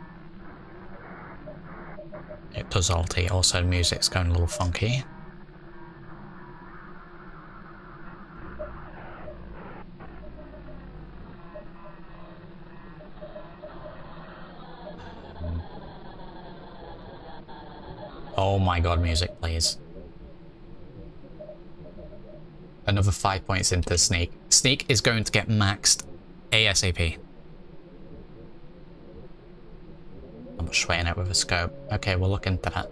It does alter. Also, music's going a little funky. Oh my god, music, please. Another five points into Sneak. Sneak is going to get maxed ASAP. I'm just it with a scope. Okay, we'll look into that.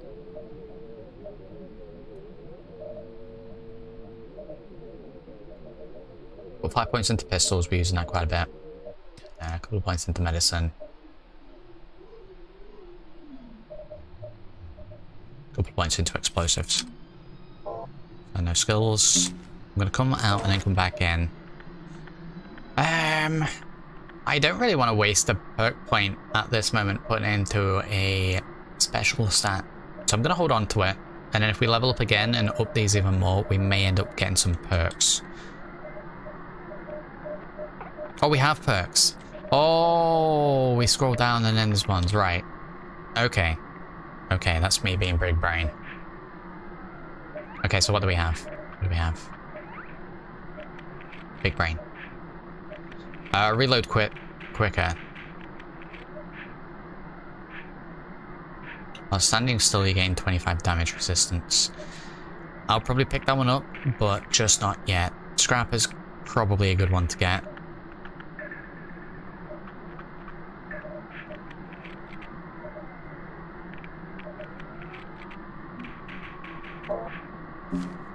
Put five points into pistols, we're using that quite a bit. Uh, a couple of points into medicine. Couple of points into explosives. And no skills. I'm gonna come out and then come back in. Um, I don't really want to waste a perk point at this moment putting into a special stat. So I'm gonna hold on to it. And then if we level up again and up these even more, we may end up getting some perks. Oh, we have perks. Oh, we scroll down and then there's ones. Right. Okay. Okay, that's me being big brain. Okay, so what do we have? What do we have? Big brain. Uh, reload quick, quicker. While standing still, you gain 25 damage resistance. I'll probably pick that one up, but just not yet. Scrap is probably a good one to get.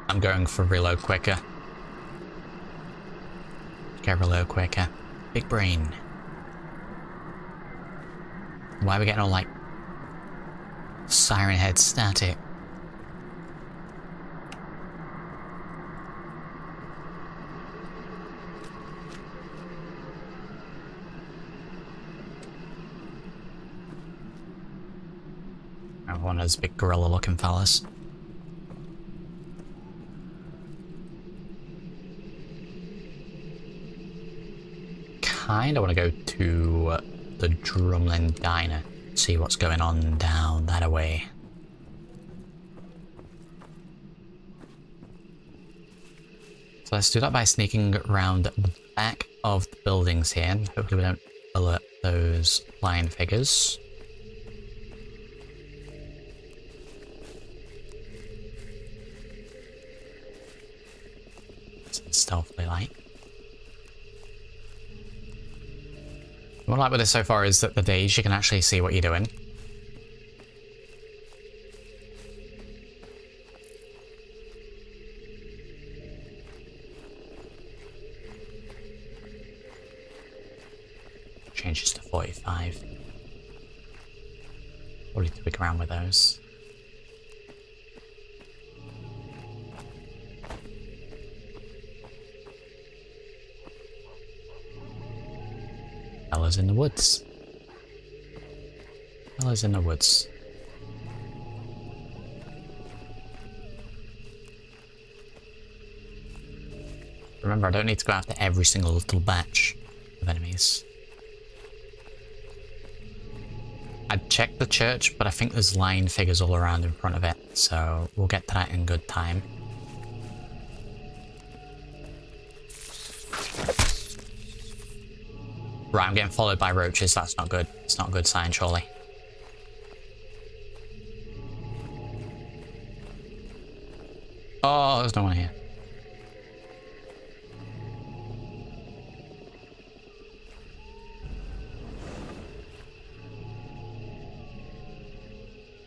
I'm going for reload quicker. Get reload quicker. Big brain. Why are we getting all like siren head static? One of those big gorilla looking fellas. Kinda wanna go to uh, the Drumlin Diner, see what's going on down that way. So let's do that by sneaking around the back of the buildings here. Hopefully we don't alert those flying figures. Stealthily like. What I like with this so far is that the days you can actually see what you're doing. Changes to 45. Probably tweak around with those. Fellas in the woods. Fellas in the woods. Remember, I don't need to go after every single little batch of enemies. I'd check the church, but I think there's line figures all around in front of it, so we'll get to that in good time. Right, I'm getting followed by roaches. That's not good. It's not a good sign, surely. Oh, there's no one here.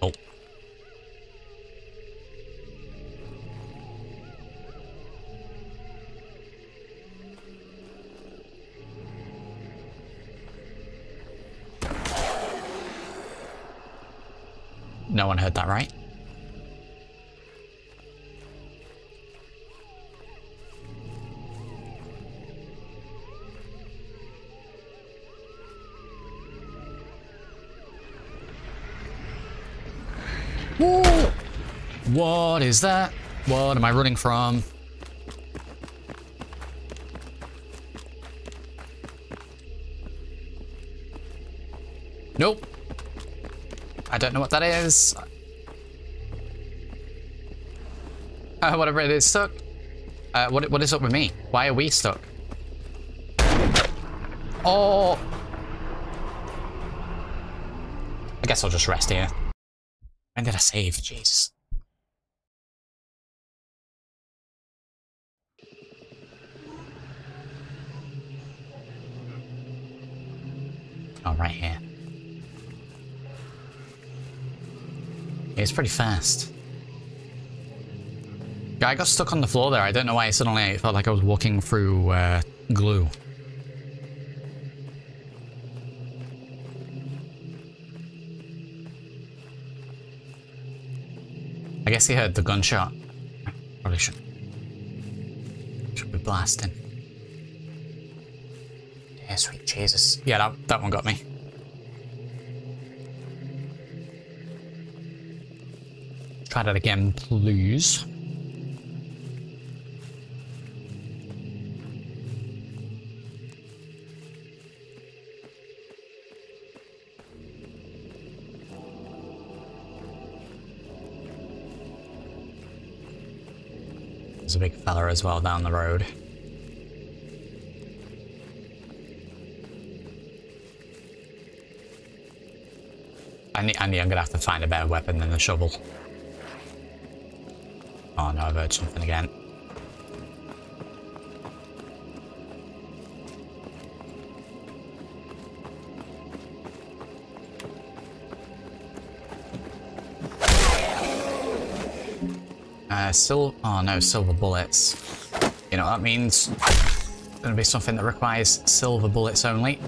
Oh. No one heard that, right? Whoa! What is that? What am I running from? Nope. I don't know what that is. Uh, whatever it is, stuck. Uh, what, what is up with me? Why are we stuck? Oh! I guess I'll just rest here. When did I save? Jesus. It's pretty fast. I got stuck on the floor there. I don't know why suddenly it felt like I was walking through uh, glue. I guess he heard the gunshot. Probably should. Should be blasting. Yeah, sweet Jesus. Yeah, that, that one got me. Try that again, please. There's a big fella as well down the road. I need, I I'm gonna have to find a better weapon than the shovel. Oh no, I've heard something again. Uh, sil- oh no, silver bullets. You know what that means? Gonna be something that requires silver bullets only.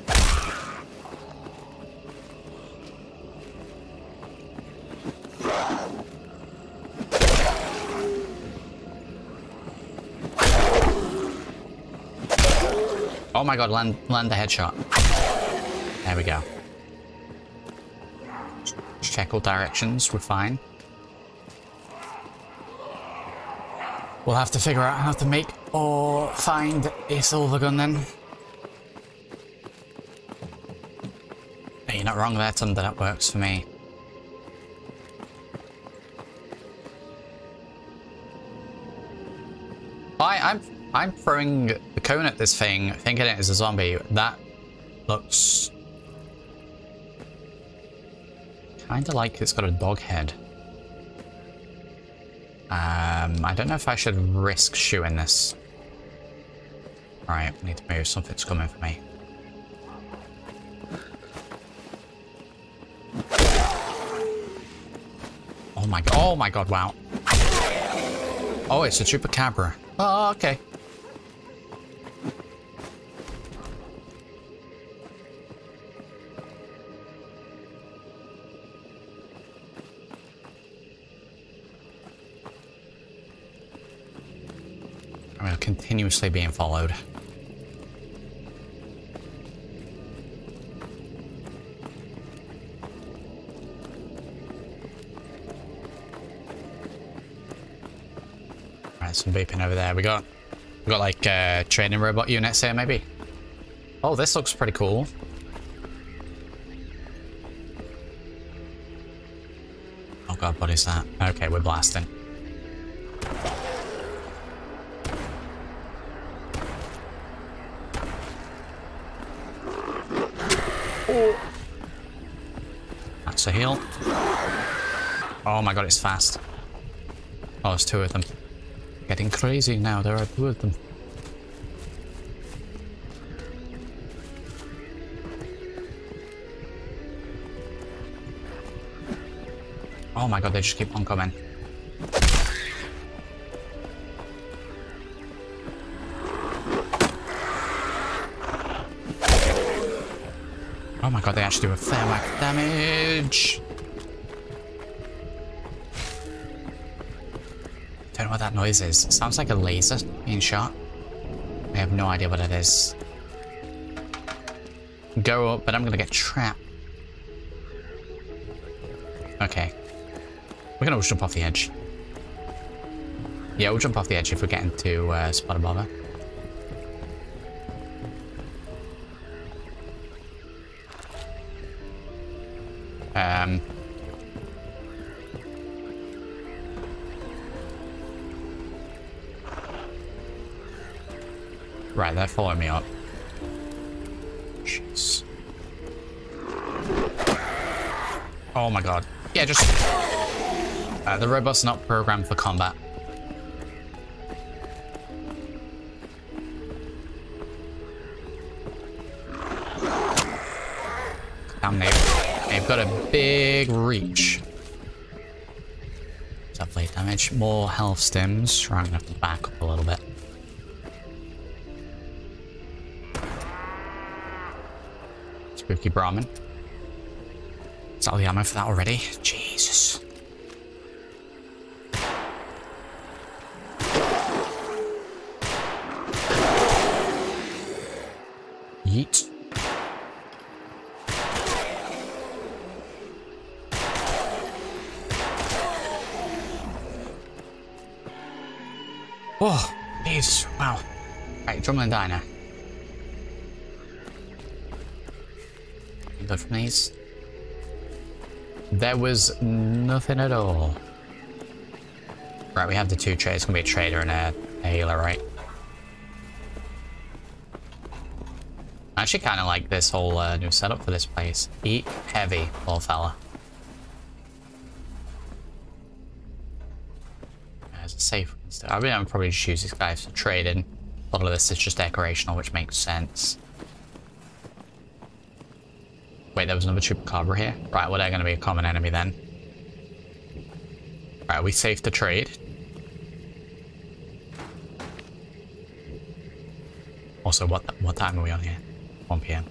My god, land, land the headshot. There we go. Check all directions, we're fine. We'll have to figure out how to make or find a silver gun then. Hey, you're not wrong there, Thunder, that works for me. I'm throwing the cone at this thing, thinking it is a zombie. That looks kind of like it's got a dog head. Um, I don't know if I should risk shooting this. Right, need to move. Something's coming for me. Oh my god! Oh my god! Wow! Oh, it's a chupacabra. Oh, okay. Continuously being followed. Some beeping over there. We got, we got like uh, training robot units here, maybe. Oh, this looks pretty cool. Oh god, what is that? Okay, we're blasting. A heal. Oh my god, it's fast. Oh, there's two of them. Getting crazy now, there are two of them. Oh my god, they just keep on coming. My god, they actually do a fair whack of damage. Don't know what that noise is. It sounds like a laser being shot. I have no idea what it is. Go up, but I'm gonna get trapped. Okay. We're gonna jump off the edge. Yeah, we'll jump off the edge if we get into uh, spot a Um, right, they're following me up. Jeez. Oh my god. Yeah, just... Uh, the robot's not programmed for combat. Got a big reach. Lovely damage. More health stims. Right, I'm gonna have to back up a little bit. Spooky Brahmin. Is that all the ammo for that already? Jesus. Drumlin Diner. Look from these. There was nothing at all. Right, we have the two trades. It's gonna be a trader and a, a healer, right? I actually kind of like this whole uh, new setup for this place. Eat heavy, poor fella. As a safe, I mean, I'm probably just use this guy for trading. A lot of this is just decorational, which makes sense. Wait, there was another chupacabra here? Right, well, they're going to be a common enemy then. Right, are we safe to trade? Also, what what time are we on here? 1 p.m.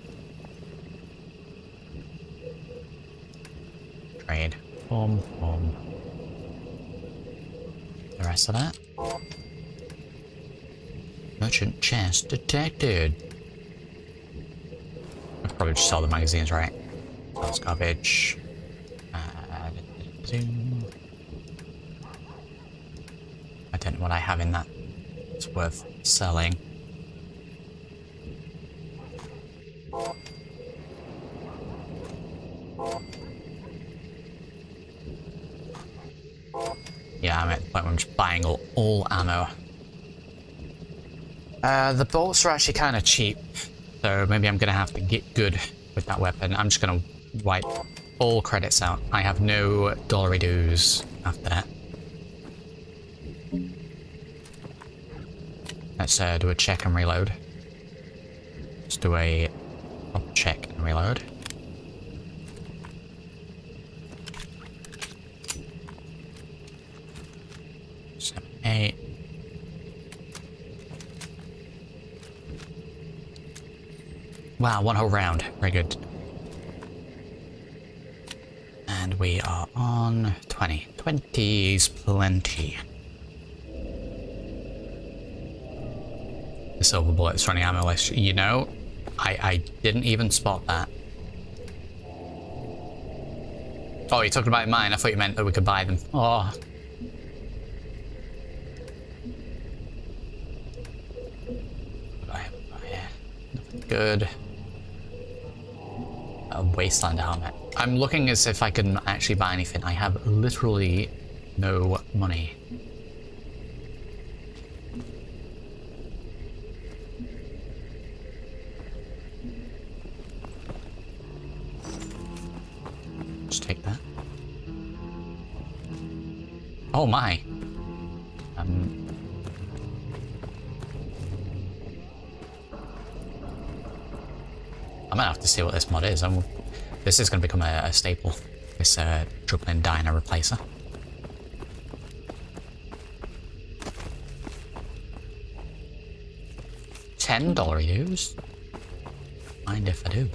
Trade. Boom, boom. The rest of that. Merchant chest detected. I probably just sell the magazines, right? That's garbage. Uh. I don't know what I have in that. It's worth selling. Yeah, I'm at the point where I'm just buying all, all ammo. Uh, the bolts are actually kind of cheap, so maybe I'm going to have to get good with that weapon. I'm just going to wipe all credits out. I have no dollary dues after that. Let's uh, do a check and reload. Let's do a check and reload. Seven, eight. Wow, one whole round. Very good. And we are on 20. 20 is plenty. The silver bullets running ammo list. You know, I, I didn't even spot that. Oh, you're talking about mine? I thought you meant that we could buy them. Oh. Nothing good. A wasteland helmet. I'm looking as if I can actually buy anything. I have literally no money. Just take that. Oh my. Um. I'm gonna have to see what this mod is. I'm, this is gonna become a, a staple. This uh, Drumlin Diner replacer. Ten dollar use. Mind if I do?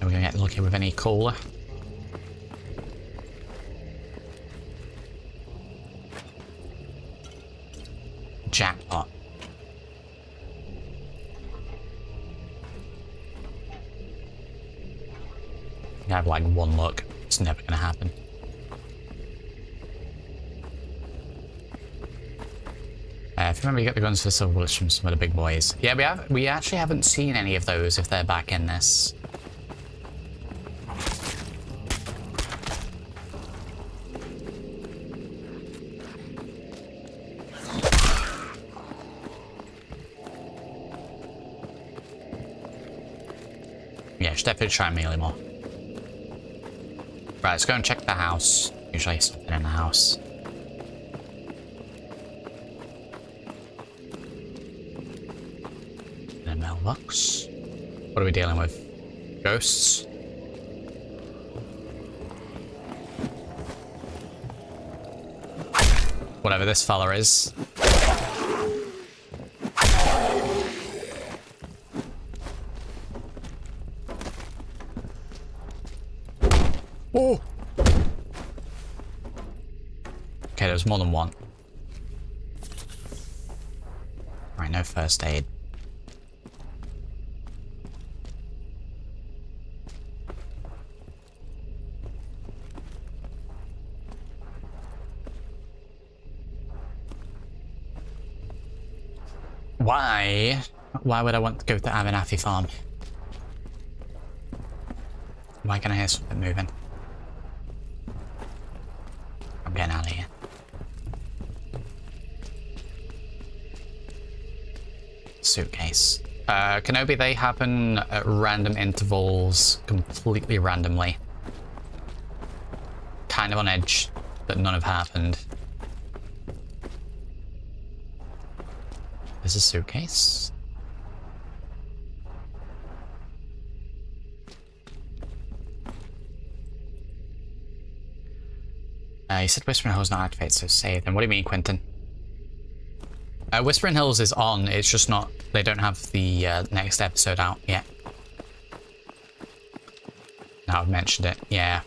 Are we gonna get lucky with any cola? Jackpot. I have like one look. It's never gonna happen. Uh, if you remember, you get the guns for silver bullets from some of the big boys. Yeah, we have. We actually haven't seen any of those if they're back in this. Yeah, definitely try melee more. Right, let's go and check the house. Usually something in the house. In a mailbox. What are we dealing with? Ghosts? Whatever this fella is. Oh! Okay, there's more than one. Right, no first aid. Why? Why would I want to go to Abernathy Farm? Why can I hear something moving? Suitcase. Uh, Kenobi, they happen at random intervals, completely randomly. kind of on edge that none have happened. There's a suitcase. Uh, you said Whispering Hills not activated, so save. Then what do you mean, Quentin? Uh, Whispering Hills is on, it's just not... They don't have the uh, next episode out yet. Now I've mentioned it, yeah.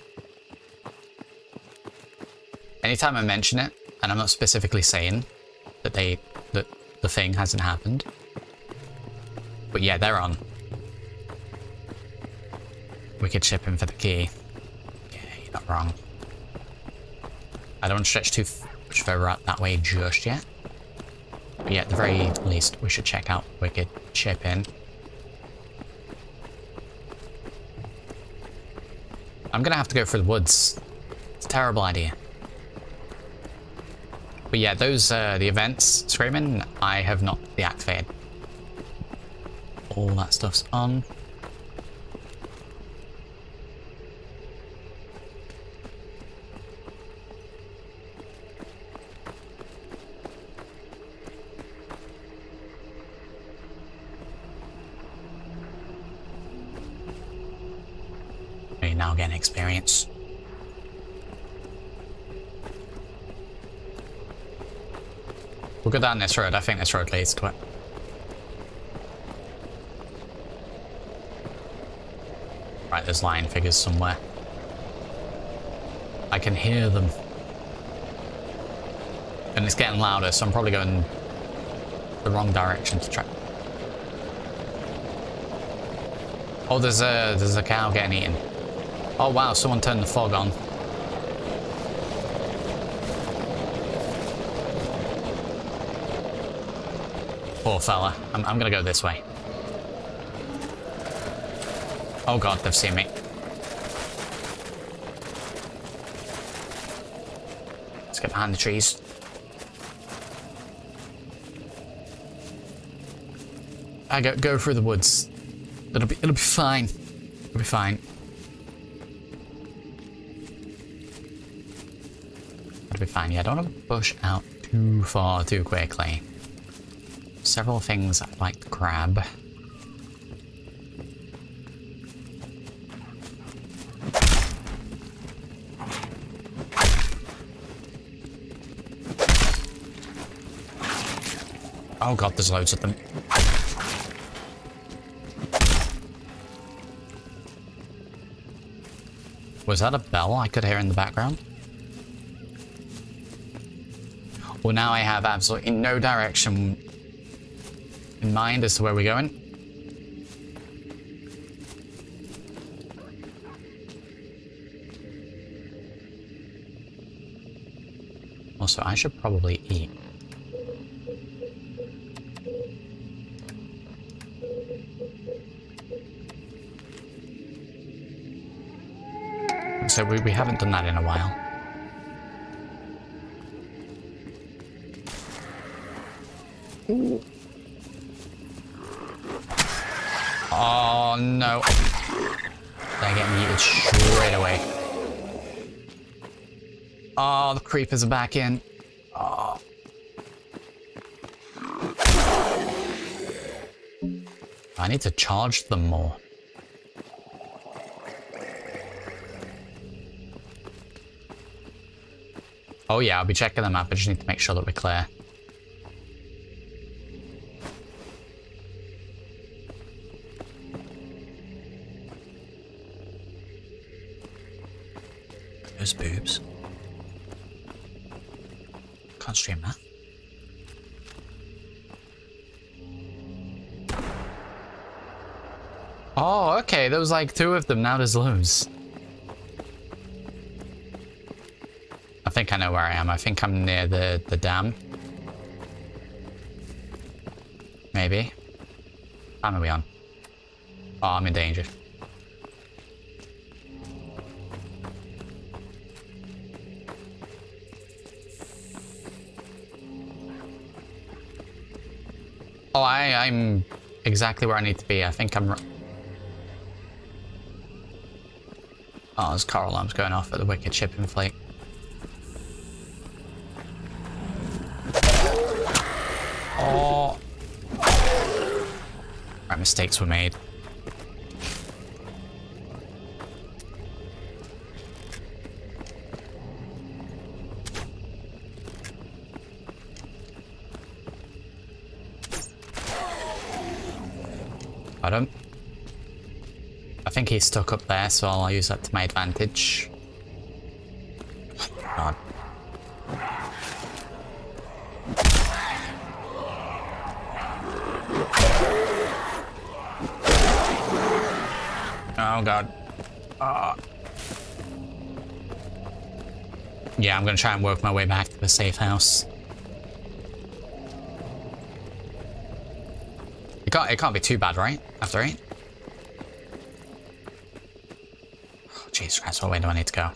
Anytime I mention it, and I'm not specifically saying that they that the thing hasn't happened. But yeah, they're on. We could chip in for the key. Yeah, you're not wrong. I don't want to stretch too much further out that way just yet. But yeah, at the very least, we should check out Wicked Shipping. I'm gonna have to go through the woods. It's a terrible idea. But yeah, those, uh, the events, screaming, I have not deactivated. All that stuff's on. You're now getting experience. We'll go down this road. I think this road leads to it. Right, there's lying figures somewhere. I can hear them. And it's getting louder, so I'm probably going the wrong direction to track. Oh, there's a there's a cow getting eaten. Oh wow, someone turned the fog on. Poor fella. I'm, I'm gonna go this way. Oh god, they've seen me. Let's get behind the trees. I go go through the woods. It'll be it'll be fine. It'll be fine. It'll be fine. Yeah, I don't want to push out too far too quickly. Several things I'd like to grab. Oh god, there's loads of them. Was that a bell I could hear in the background? Well, now I have absolutely no direction in mind as to where we're going. Also, I should probably eat. So we, we haven't done that in a while. Creepers are back in. Oh. I need to charge them more. Oh yeah, I'll be checking the map. I just need to make sure that we're clear. Was like two of them. Now there's loads. I think I know where I am. I think I'm near the, the dam. Maybe. Time are we on? Oh, I'm in danger. Oh, I, I'm exactly where I need to be. I think I'm... Oh, there's car alarms going off at the Wicked shipping fleet. Oh. Right, mistakes were made. Stuck up there, so I'll use that to my advantage. God. Oh god. Ah. Yeah, I'm gonna try and work my way back to the safe house. It can't, it can't be too bad, right? After eight? Oh, What way do I need to go?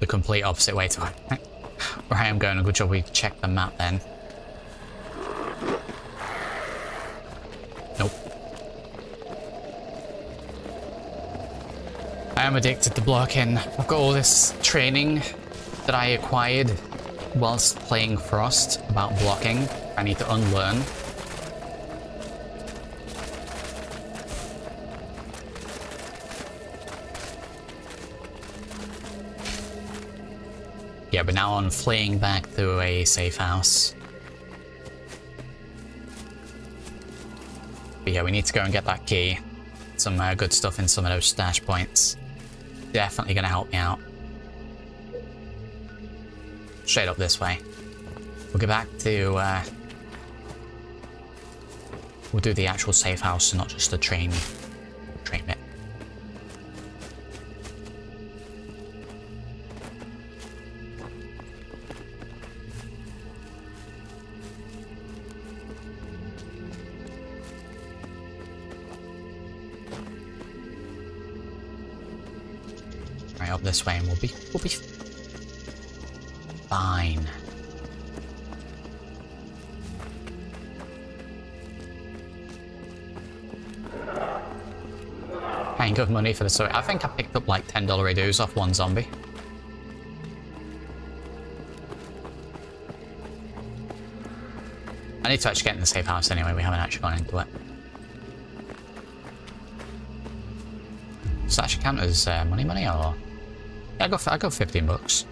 The complete opposite way to where I am going. A good job we checked the map then. Nope. I am addicted to blocking. I've got all this training that I acquired whilst playing Frost about blocking. I need to unlearn. Now I'm fleeing back to a safe house. But yeah, we need to go and get that key. Some uh, good stuff in some of those stash points. Definitely gonna help me out. Straight up this way. We'll get back to, uh... We'll do the actual safe house and not just the train be we'll be fine. Paying good money for the so I think I picked up like ten dollar dues off one zombie. I need to actually get in the safe house anyway, we haven't actually gone into it. Does that actually count as uh, money money or? I got I go fifteen bucks.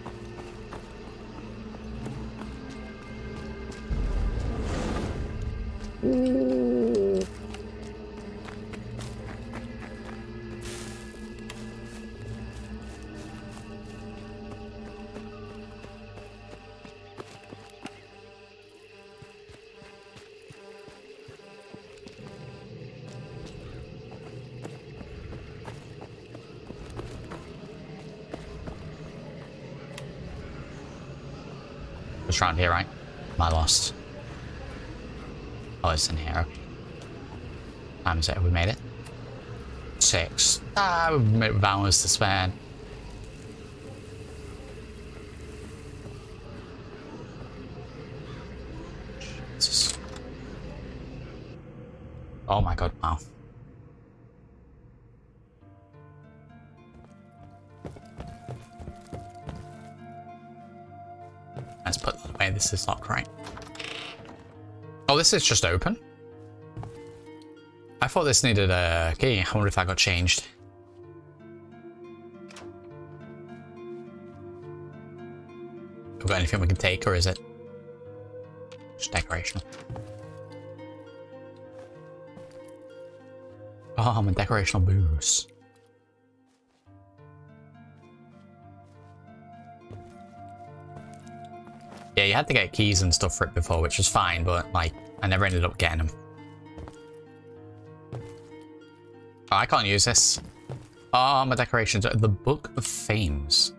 We've hours to spare. Oh my god, wow. Let's put away. This is locked, right? Oh, this is just open? I thought this needed a key. I wonder if that got changed. Anything we can take, or is it just decoration? Oh, I'm a decorational booze. Yeah, you had to get keys and stuff for it before, which was fine, but like, I never ended up getting them. Oh, I can't use this. Oh, my decorations. The Book of Fames.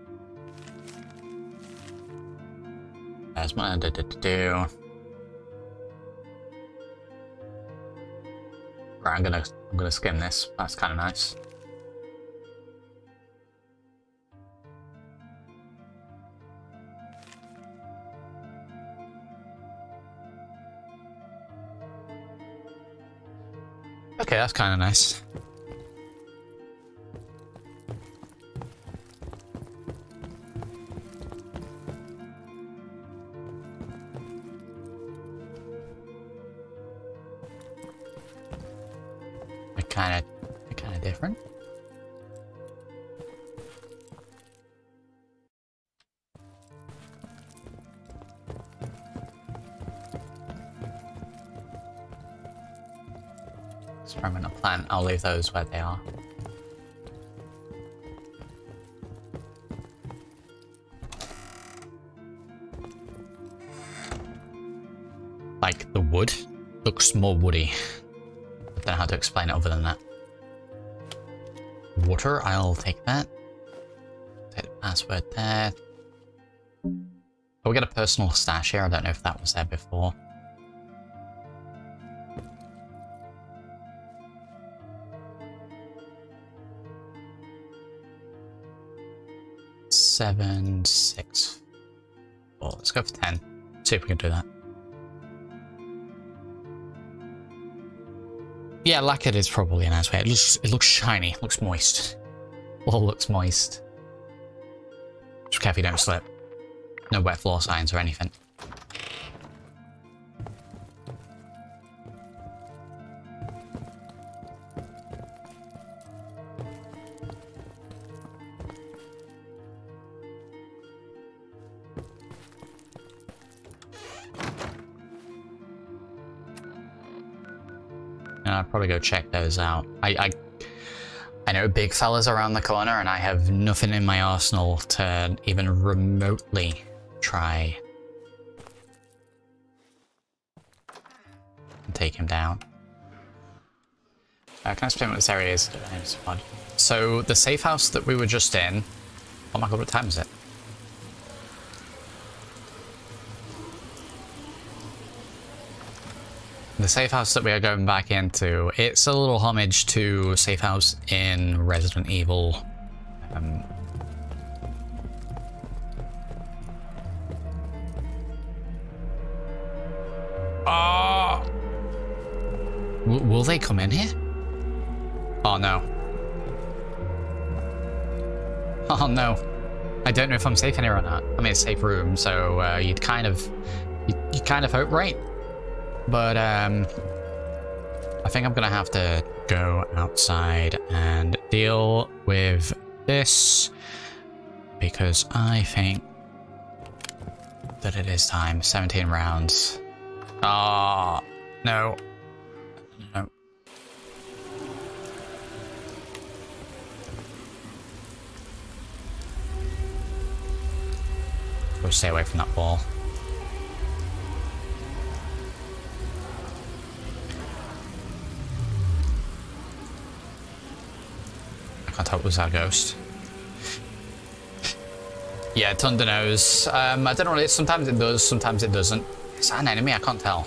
Do, do, do, do. Right, I'm gonna I'm gonna skim this. That's kind of nice. Okay, that's kind of nice. Leave those where they are. Like the wood looks more woody. I don't know how to explain it other than that. Water, I'll take that. Take the password there. Oh, we got a personal stash here. I don't know if that was there before. Seven, six, four. Let's go for ten. See if we can do that. Yeah, lacquered is probably a nice way. It looks it looks shiny, it looks moist. All looks moist. Just careful you don't slip. No wet floor signs or anything. Probably go check those out. I, I I know big fellas around the corner and I have nothing in my arsenal to even remotely try and take him down. Uh, can I explain what this area is? So the safe house that we were just in, oh my god, what time is it? The safe house that we are going back into, it's a little homage to safe house in Resident Evil. Um! W- will they come in here? Oh no. Oh no. I don't know if I'm safe in here or not. I mean, it's a safe room, so uh, you'd kind of, you kind of hope right. But um, I think I'm gonna have to go outside and deal with this because I think that it is time. 17 rounds. Ah, no. No. We'll stay away from that ball. I can't it was our ghost. Yeah, Thunder knows. Um, I don't know. Sometimes it does, sometimes it doesn't. Is that an enemy? I can't tell.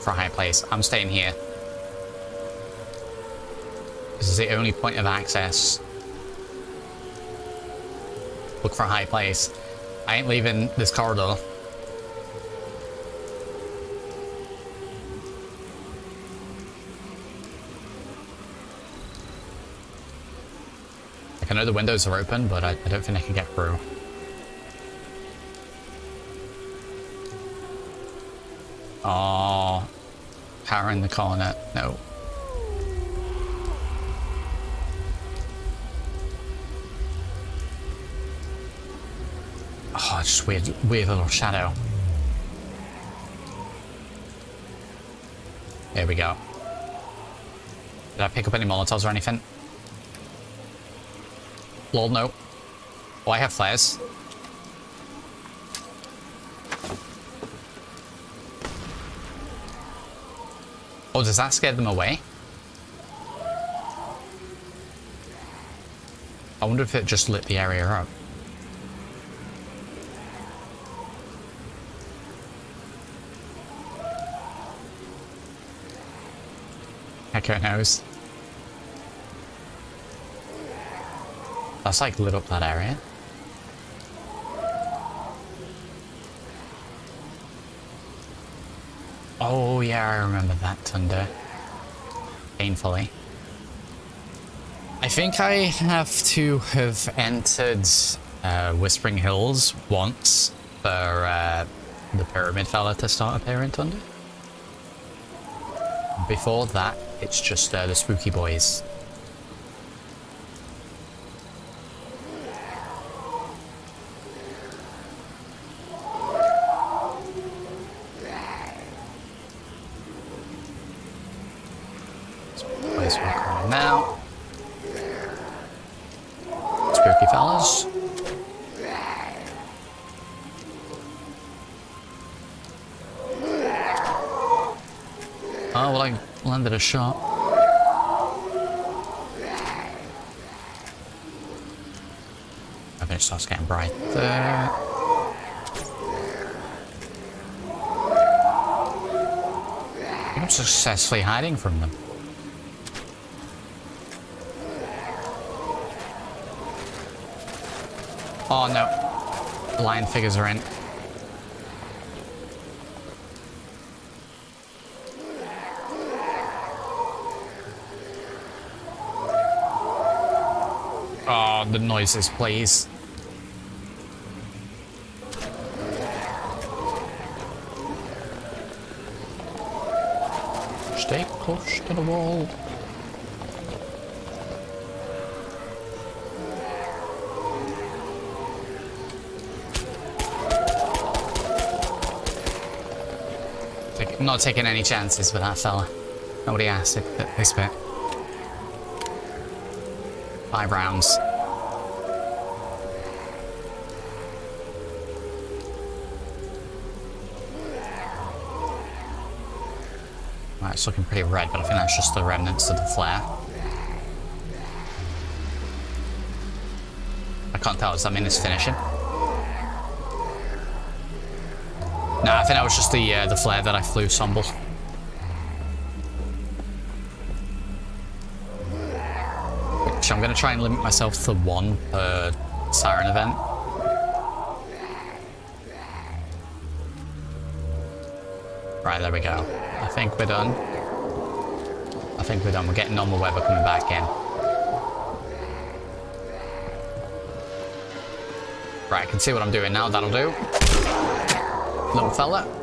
For a high place. I'm staying here. This is the only point of access. Look for a high place. I ain't leaving this corridor. I know the windows are open, but I, I don't think I can get through. Oh, power in the corner. No. Oh, just weird, weird little shadow. There we go. Did I pick up any molotovs or anything? Lol, no. Oh, I have flares. Oh, does that scare them away? I wonder if it just lit the area up. Echo knows. That's like lit up that area. Oh yeah, I remember that thunder. Painfully. I think I have to have entered uh, Whispering Hills once for uh, the Pyramid Fella to start appearing thunder. Before that, It's just uh, the spooky boys. Boys shot. I think it starts getting bright there. I'm successfully hiding from them. Oh no. Lying figures are in. Oh, the noises, please. Stay close to the wall. Not taking any chances with that fella. Nobody asked it at this bit. Five rounds. Right, it's looking pretty red, but I think that's just the remnants of the flare. I can't tell, does that mean it's finishing? No, I think that was just the uh, the flare that I flew Somble. I'm going to try and limit myself to one per siren event. Right, there we go. I think we're done. I think we're done. We're getting normal weather coming back in. Right, I can see what I'm doing now. That'll do. Little fella.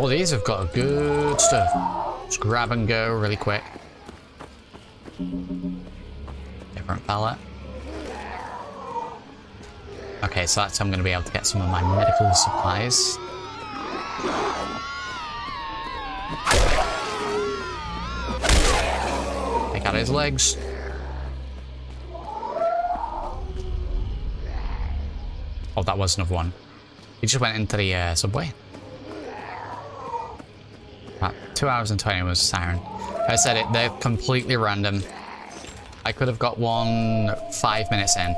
All these have got good stuff. Just grab and go really quick. Different palette. Okay, so that's how I'm going to be able to get some of my medical supplies. Take out his legs. Oh, that was another one. He just went into the uh, subway. About two hours and 20 was siren. I said it, they're completely random. I could have got one five minutes in.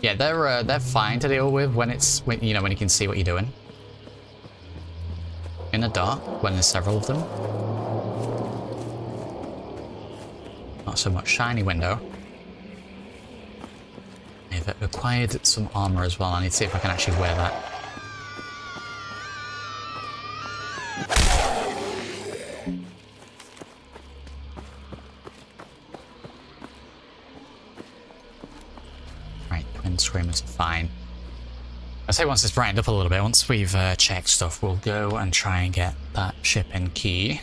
Yeah, they're uh, they're fine to deal with when it's when you know when you can see what you're doing. In the dark, when there's several of them. Not so much shiny window. Some armor as well. I need to see if I can actually wear that. Right, twin screamers are fine. I say once it's brightened up a little bit, once we've uh, checked stuff, we'll go and try and get that shipping key.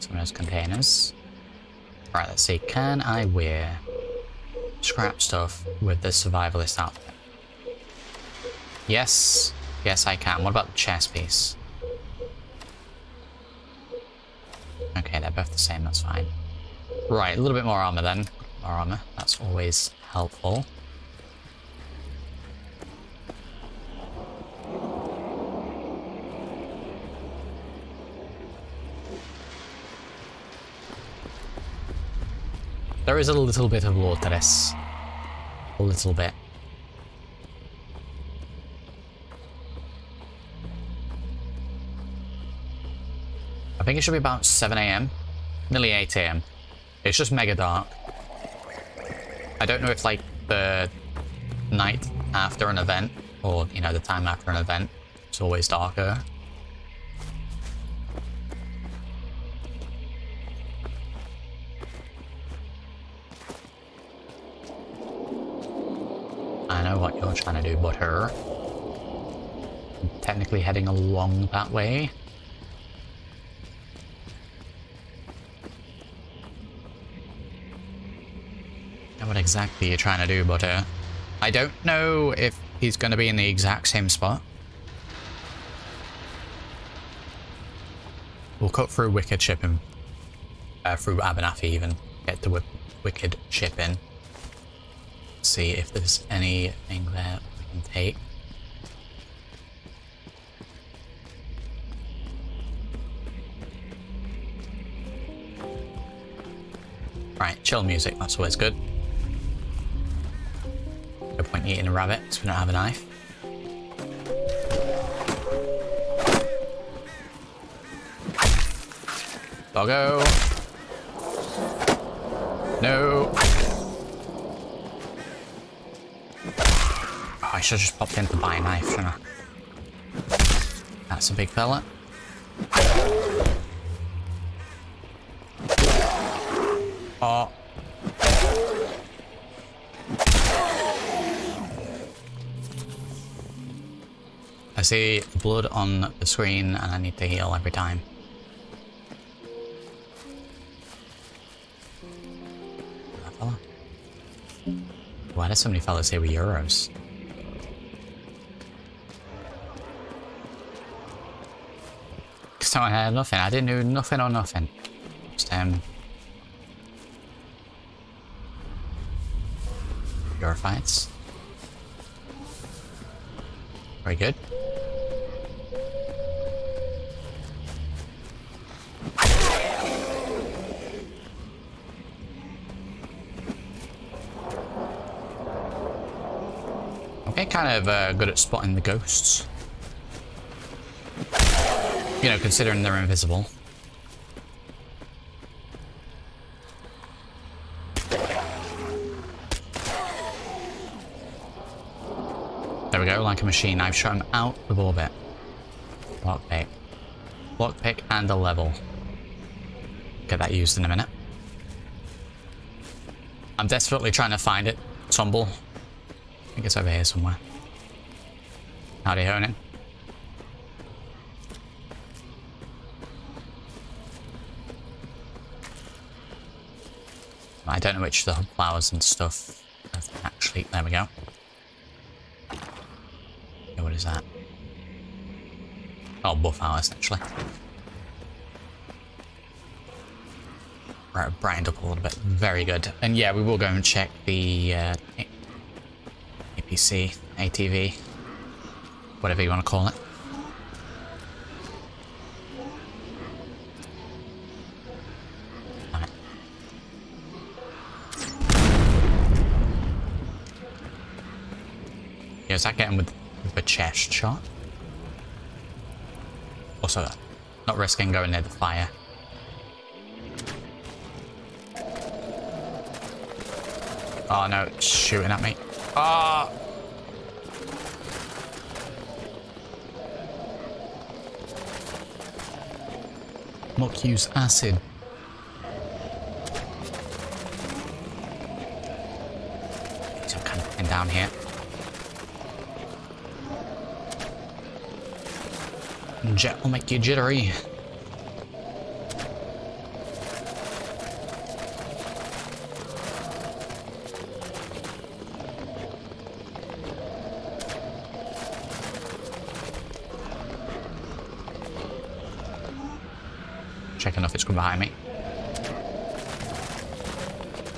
Some of those containers. Right, let's see. Can I wear scrap stuff with the survivalist outfit? Yes. Yes, I can. What about the chest piece? Okay, they're both the same. That's fine. Right, a little bit more armor then. More armor. That's always helpful. Is a little bit of lore to this. A little bit. I think it should be about 7 a.m. Nearly 8 a.m. It's just mega dark. I don't know if like the night after an event or, you know, the time after an event, it's always darker. Trying to do, butter. I'm technically heading along that way. What exactly you're trying to do, but butter. I don't know if he's going to be in the exact same spot. We'll cut through Wicked Shipping. Uh, through Abernathy even. Get the Wi Wicked Shipping. See if there's anything there we can take. Right, chill music, that's always good. No point eating a rabbit because we don't have a knife. Doggo. No. Should have just popped in to buy a knife, shouldn't I? That's a big fella. Oh. I see blood on the screen and I need to heal every time. Why do so many fellas here with euros? I had nothing. I didn't do nothing or nothing. Just um your fights. Very good. Okay, kind of uh, good at spotting the ghosts. You know, considering they're invisible. There we go, like a machine. I've shot him out of orbit. Lockpick. Lockpick and a level. Get that used in a minute. I'm desperately trying to find it. Tumble. I think it's over here somewhere. Howdy, Honin. I don't know which the flowers and stuff actually. There we go. What is that? Oh, buff hour essentially. Right, brightened up a little bit. Very good. And yeah, we will go and check the uh, APC, ATV, whatever you want to call it. Alright. Yeah, is that getting with, with a chest shot? Also, not risking going near the fire. Oh no, it's shooting at me. Ah! Mock use acid. So kind of down here. Jet will make you jittery. Checking if it's come behind me.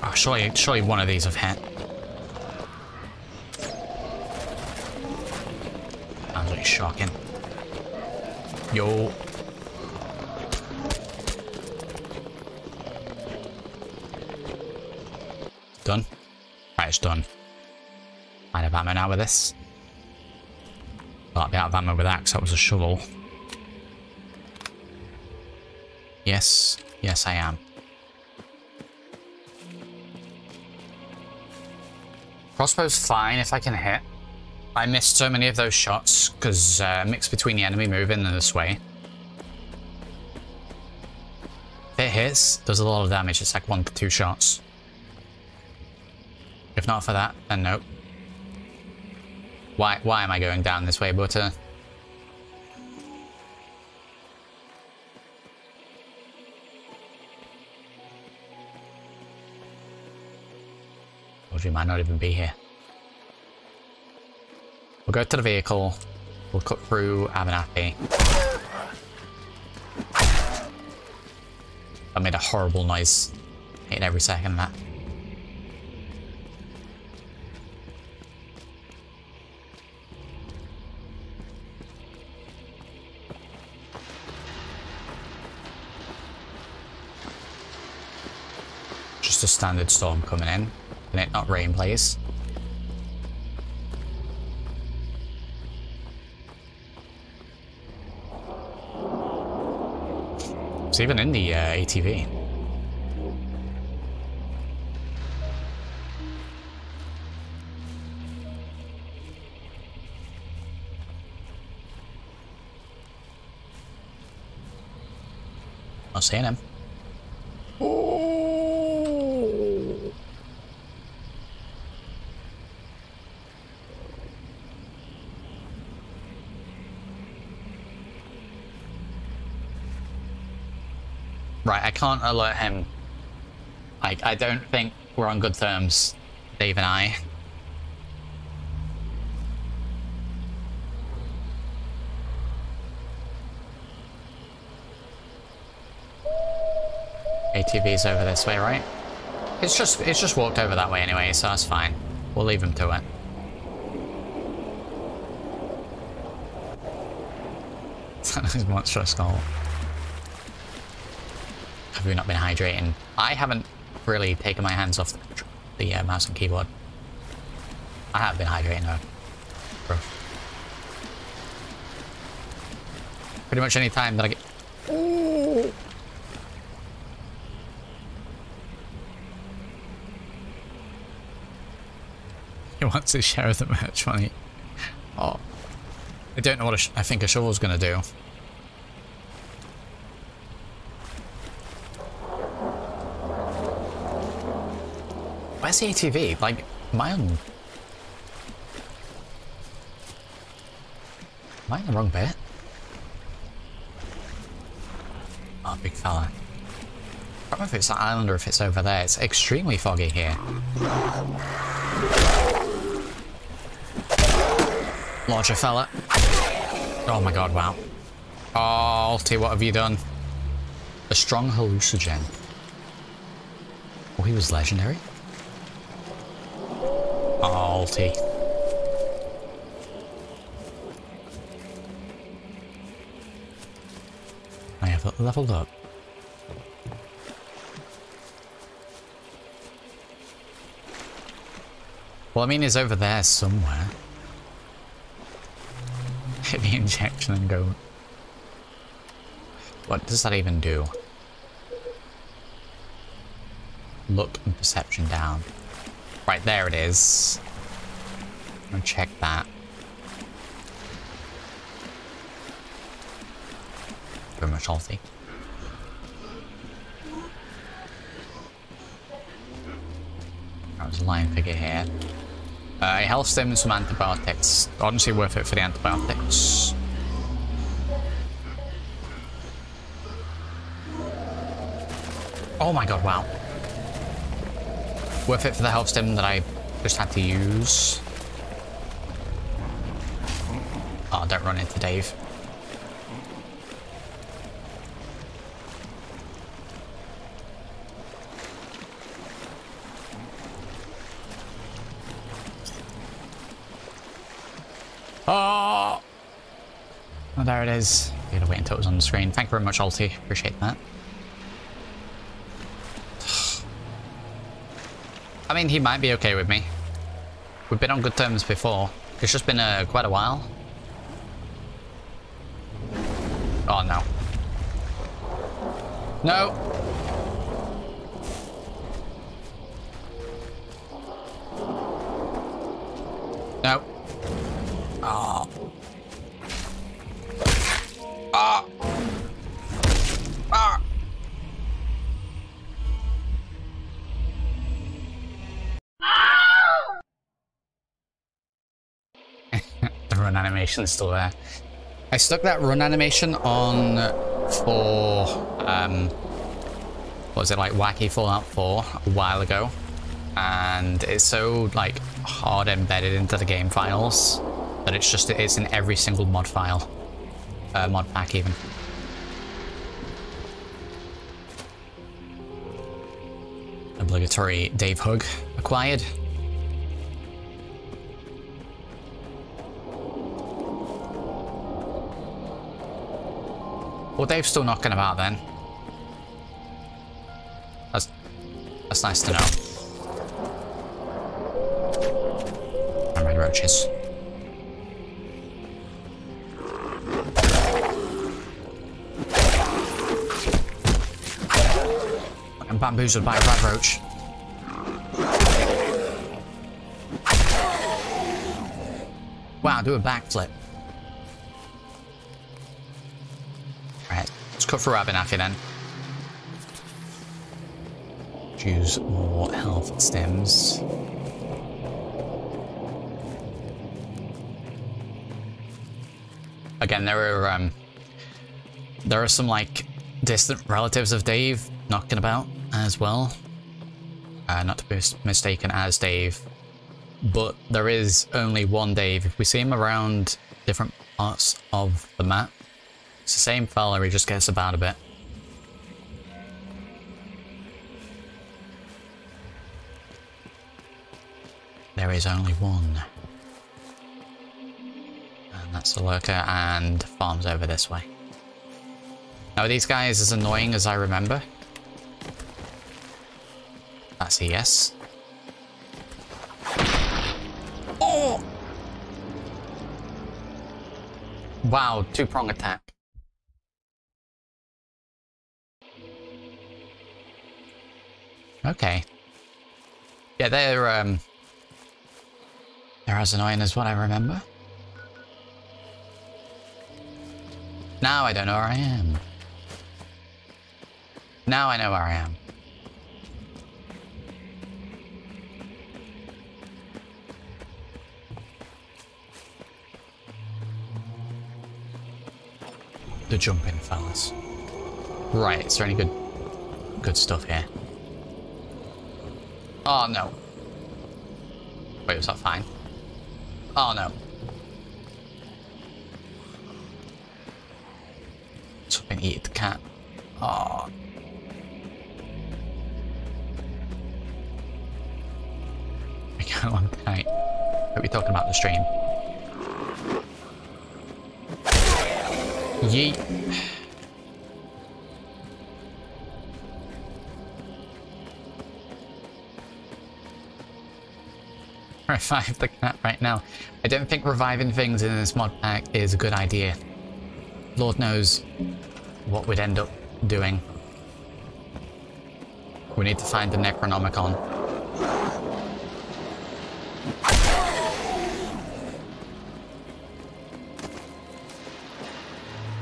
Oh, surely, surely one of these have hit. Yo. Done? Right, it's done. Might have ammo now with this. I'll be out of ammo with that because that was a shovel. Yes, yes I am. Crossbow's fine if I can hit. I missed so many of those shots because uh, mixed between the enemy moving and the sway. If it hits, does a lot of damage. It's like one to two shots. If not for that, then nope. Why, why am I going down this way, Butter? You might not even be here. We'll go to the vehicle. Through Abernathy. I made a horrible noise. Hate every second that. Just a standard storm coming in. Can it not rain, please? It's even in the uh, ATV. Not seeing him. Right, I can't alert him. I, I don't think we're on good terms, Dave and I. ATV's over this way, right? It's just it's just walked over that way anyway, so that's fine. We'll leave him to it. That monstrous skull. Have not been hydrating? I haven't really taken my hands off the, the uh, mouse and keyboard. I have been hydrating though. Pretty much any time that I get... He wants his share the merch money. Oh. I don't know what I think a shovel's gonna do. ATV? Like, I on... Am I in the wrong bit? Oh, big fella. I don't know if it's that island or if it's over there. It's extremely foggy here. Larger fella. Oh my god, wow. Oh, Alti, what have you done? A strong hallucinogen. Oh, he was legendary? Alti. I have leveled up. Well, I mean, it's over there somewhere. The injection and go. What does that even do? Look and perception down. Right, there it is. I'll check that. Very much healthy. There's a lying figure here. Uh, a health stim and some antibiotics. Honestly worth it for the antibiotics. Oh my god, wow. Worth it for the health stim that I just had to use. Oh, don't run into Dave. Oh! Oh, there it is. You gotta wait until it was on the screen. Thank you very much, Alti. Appreciate that. I mean, he might be okay with me. We've been on good terms before. It's just been uh, quite a while. Oh, no. No! No. Is still there. I stuck that run animation on for, um, what was it, like Wacky Fallout 4 a while ago. And it's so, like, hard embedded into the game files that it's just, it's in every single mod file. Uh, mod pack even. Obligatory Dave Hug acquired. Well, Dave's still knocking about then. That's that's nice to know. And red roaches. I'm bamboozled by a red roach. Wow, do a backflip. Cut through Abernathy then. Choose more health stims. Again, there are um, there are some like distant relatives of Dave knocking about as well. Uh, not to be mistaken as Dave, but there is only one Dave. If we see him around different parts of the map, it's the same fella, he just gets about a bit. There is only one. And that's the lurker and farms over this way. Now these guys as annoying as I remember? That's a yes. Oh! Wow, two-prong attack. Okay. Yeah, they're, um... They're as annoying as what I remember. Now I don't know where I am. Now I know where I am. The jumping fellas. Right, is there any good good stuff here? Oh no. Wait, was that fine? Oh no. Something eat the cat. Oh. I can't long night. Are we talking about the stream? Yeet. Revive the cat right now. I don't think reviving things in this mod pack is a good idea. Lord knows what we'd end up doing. We need to find the Necronomicon.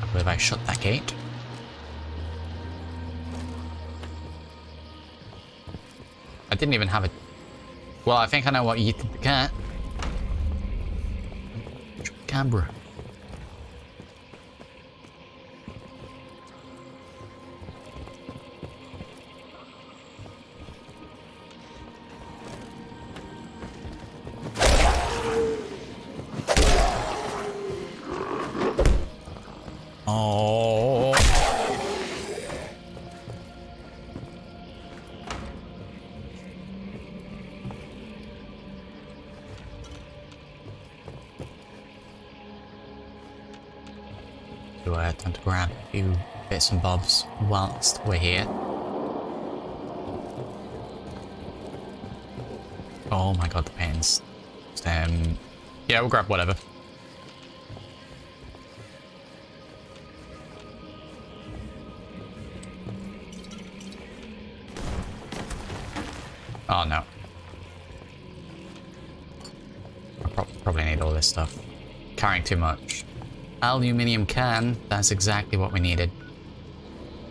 I believe I shut that gate. I didn't even have a... Well, I think I know what you eating the bits and bobs whilst we're here. Oh my god, the pains. Um, yeah, we'll grab whatever. Oh no. I pro probably need all this stuff. Carrying too much. Aluminium can, that's exactly what we needed.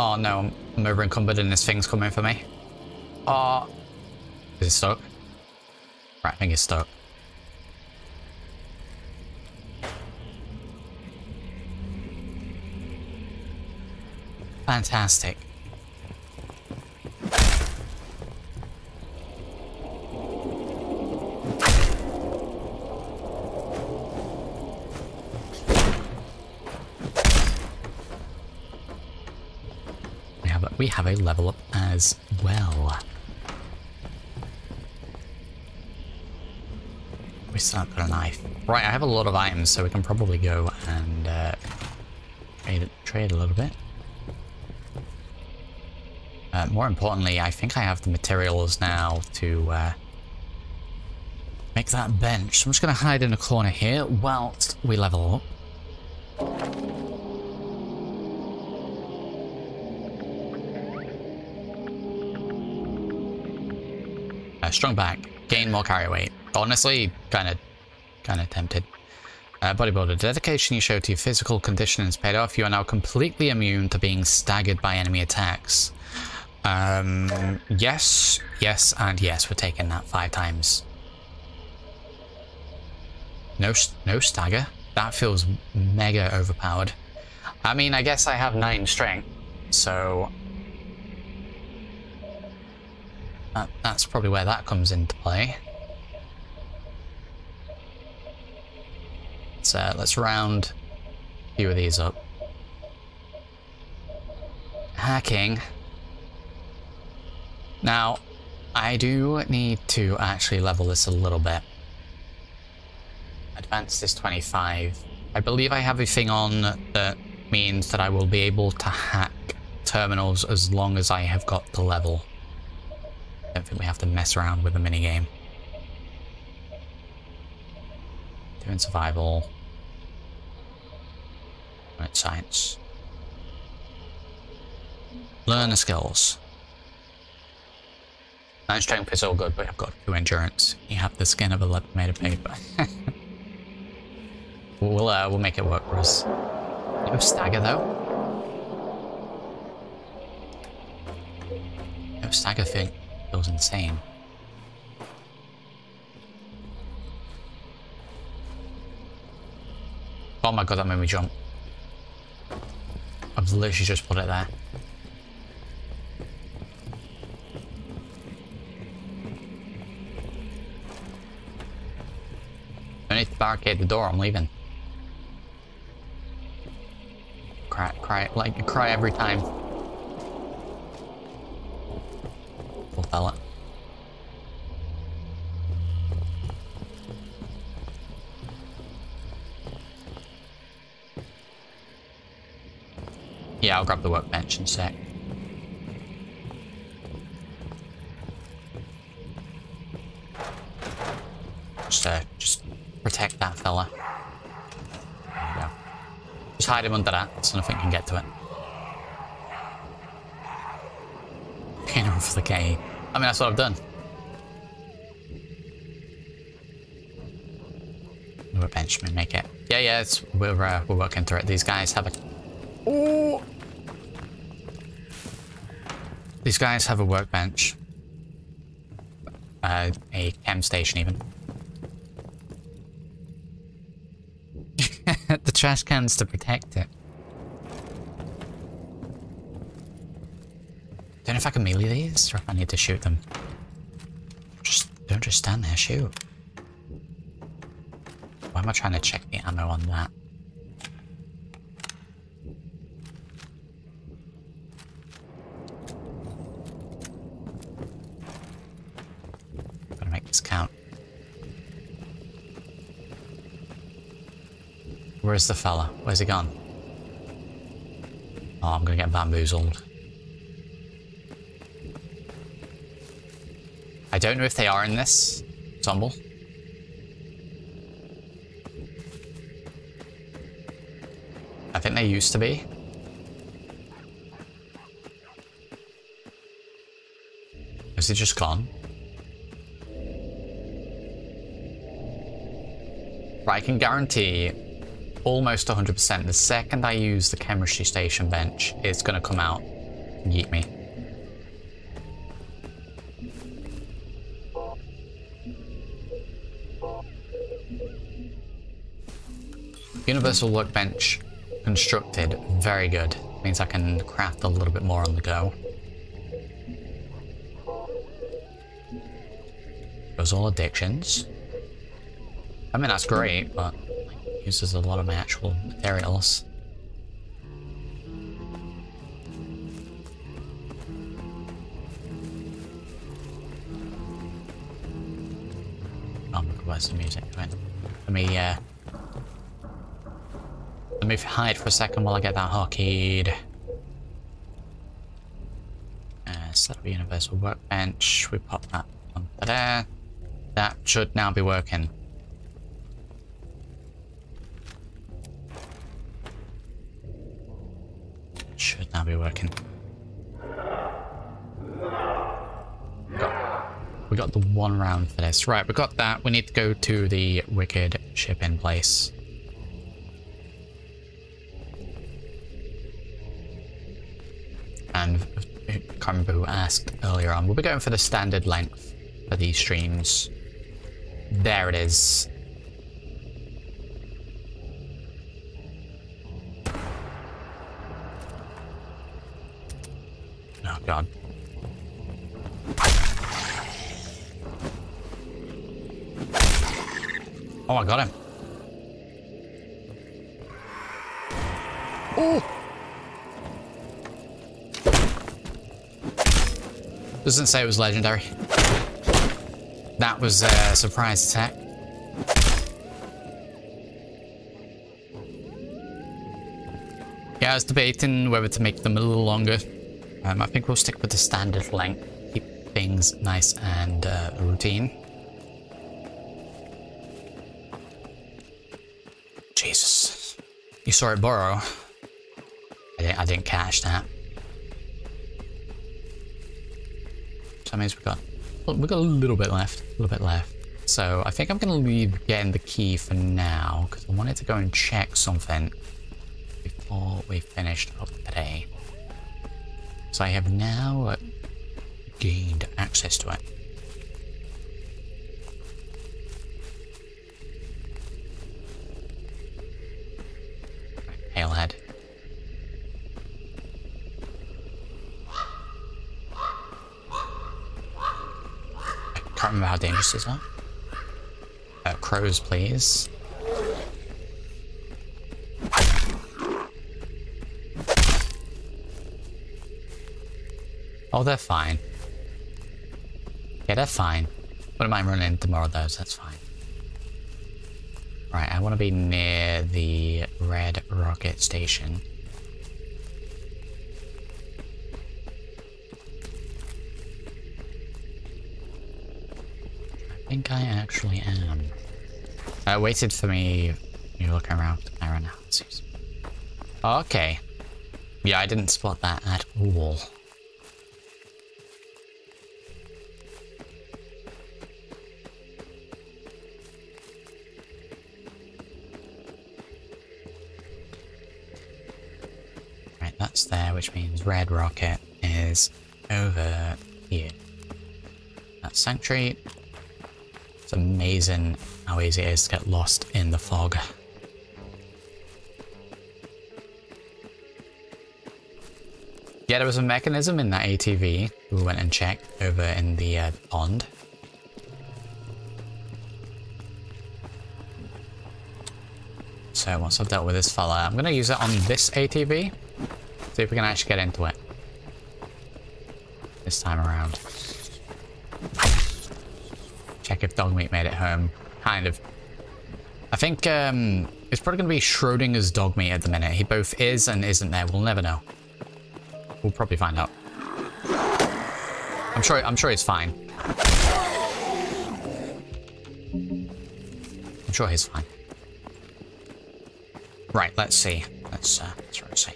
Oh no, I'm over encumbered and this thing's coming for me. Oh. Is it stuck? Right, I think it's stuck. Fantastic. We have a, level up as well. We haven't got a knife. Right, I have a lot of items, so we can probably go and uh, trade, trade a little bit. Uh, more importantly, I think I have the materials now to uh, make that bench. So I'm just going to hide in a corner here whilst we level up. Strong back, gain more carry weight. Honestly, kind of, kind of tempted. Uh, bodybuilder, dedication you show to your physical condition has paid off. You are now completely immune to being staggered by enemy attacks. Um, yes, yes, and yes. We're taking that five times. No, no stagger. That feels mega overpowered. I mean, I guess I have nine strength, so that, that's probably where that comes into play. So let's round a few of these up. Hacking. Now, I do need to actually level this a little bit. Advanced is 25. I believe I have a thing on that means that I will be able to hack terminals as long as I have got the level. I don't think we have to mess around with the minigame. Doing survival. Right, science. Learn the skills. Nine strength is all good, but I've got two endurance. You have the skin of a leopard made of paper. we'll uh, we'll make it work for us. No stagger though. No stagger thing feels insane. Oh my god, that made me jump. I've literally just put it there. I need to barricade the door, I'm leaving. Cry, cry, like, cry every time. Fella. Yeah, I'll grab the workbench in a sec. Just, uh, just protect that fella. There. Just hide him under that so nothing can get to it. Pin for the key. I mean, that's what I've done. Workbench, make it. Yeah, yeah, it's, we're, uh, we're working through it. These guys have a Oh! These guys have a workbench. Uh, a chem station even. the trash cans to protect it. Don't know if I can melee these or if I need to shoot them. Just don't just stand there, shoot. Why am I trying to check the ammo on that? Gotta make this count. Where's the fella? Where's he gone? Oh, I'm gonna get bamboozled. Don't know if they are in this tumble. I think they used to be. Is it just gone? Right, I can guarantee almost 100% the second I use the chemistry station bench, it's going to come out and yeet me. Universal workbench constructed, very good. Means I can craft a little bit more on the go. Those all addictions. I mean, that's great, but uses a lot of my actual materials. Oh, where's the music? Right. Let me, uh... Hide for a second while I get that hotkeyed. Uh, set up a universal workbench. We pop that onto there. That should now be working. Should now be working. Got, we got the one round for this. Right, we got that. We need to go to the Wicked Shipping place. Asked earlier on. We'll be going for the standard length for these streams. There it is. Oh god. Oh, I got him. Oh! Doesn't say it was legendary. That was a surprise attack. Yeah, I was debating whether to make them a little longer. Um, I think we'll stick with the standard length. Keep things nice and uh, routine. Jesus. You saw it burrow. I didn't, I didn't catch that. Means we got we got a little bit left, a little bit left. So I think I'm gonna leave getting the key for now because I wanted to go and check something before we finished up today. So I have now gained access to it. Dangerous is that. Uh, crows, please. Oh, they're fine. Yeah, they're fine. Wouldn't mind running into more of those, that's fine. Right, I want to be near the red rocket station. I actually am. I waited for me. You look around our analyses. Okay. Yeah, I didn't spot that at all. Right, that's there, which means red rocket is over here. That's sanctuary. It's amazing how easy it is to get lost in the fog. Yeah, there was a mechanism in that ATV. We went and checked over in the uh, pond. So once I've dealt with this fella, I'm going to use it on this ATV. See if we can actually get into it. This time around. Check if Dogmeat made it home. Kind of. I think um, it's probably going to be Schrodinger's Dogmeat at the minute. He both is and isn't there. We'll never know. We'll probably find out. I'm sure. I'm sure he's fine. I'm sure he's fine. Right. Let's see. Let's uh, let's see.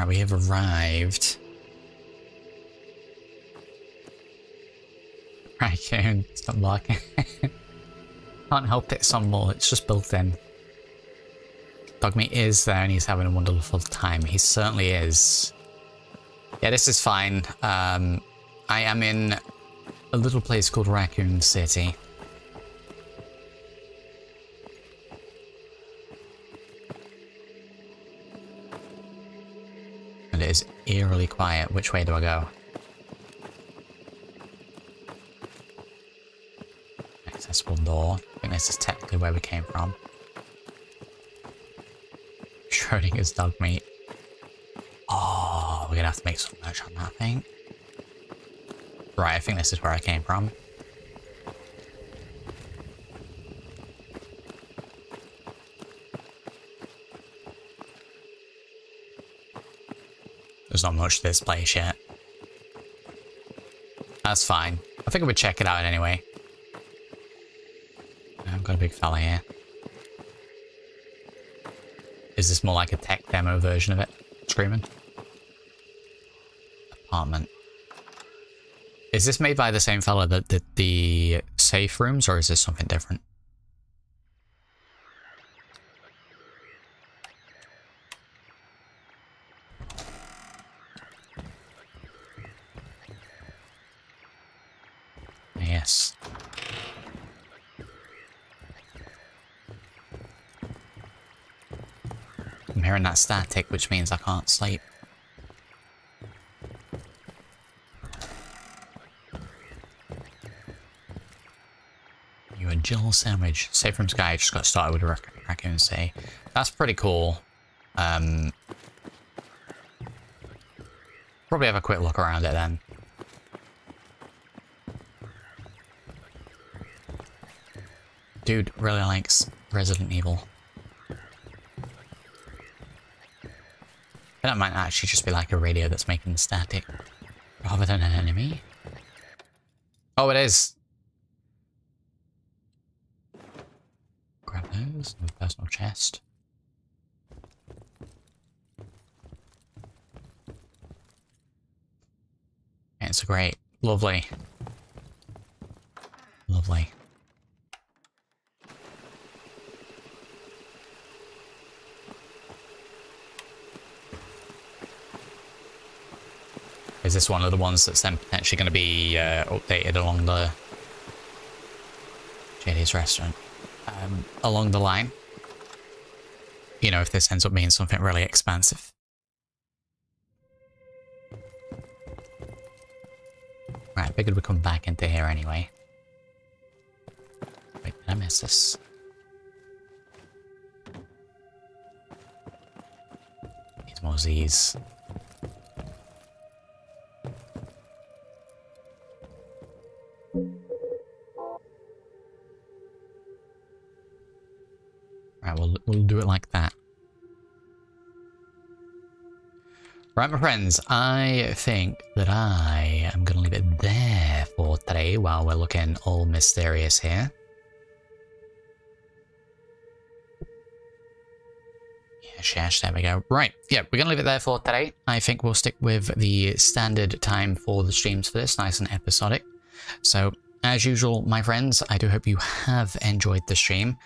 Right, we have arrived. Right, Karen, stop blocking. Can't help it some more, it's just built in. Dogmeat is there and he's having a wonderful time. He certainly is. Yeah, this is fine. Um, I am in a little place called Raccoon City. Is eerily quiet. Which way do I go? Accessible door. I think this is technically where we came from. Schrodinger's Dogmeat. Oh, we're gonna have to make some merch on that thing. Right, I think this is where I came from. There's not much to this place yet. That's fine. I think I would check it out anyway. I've got a big fella here. Is this more like a tech demo version of it? Screaming? Apartment. Is this made by the same fella that did the safe rooms, or is this something different? Yes. Static, which means I can't sleep. You a Jill sandwich. Safe from Sky just got started with a rac raccoon say. That's pretty cool. Um, probably have a quick look around it then. Dude really likes Resident Evil. That might actually just be like a radio that's making static rather than an enemy. Oh, it is. Grab those. Personal chest. It's great. Lovely. Is this one of the ones that's then potentially going to be uh, updated along the JD's restaurant? Um, along the line? You know, if this ends up being something really expansive. Right, I figured we'd come back into here anyway. Wait, did I miss this? More Z's. Right, my friends, I think that I am going to leave it there for today while we're looking all mysterious here. Yes, there we go. Right, yeah, we're going to leave it there for today. I think we'll stick with the standard time for the streams for this, nice and episodic. So, as usual, my friends, I do hope you have enjoyed the stream.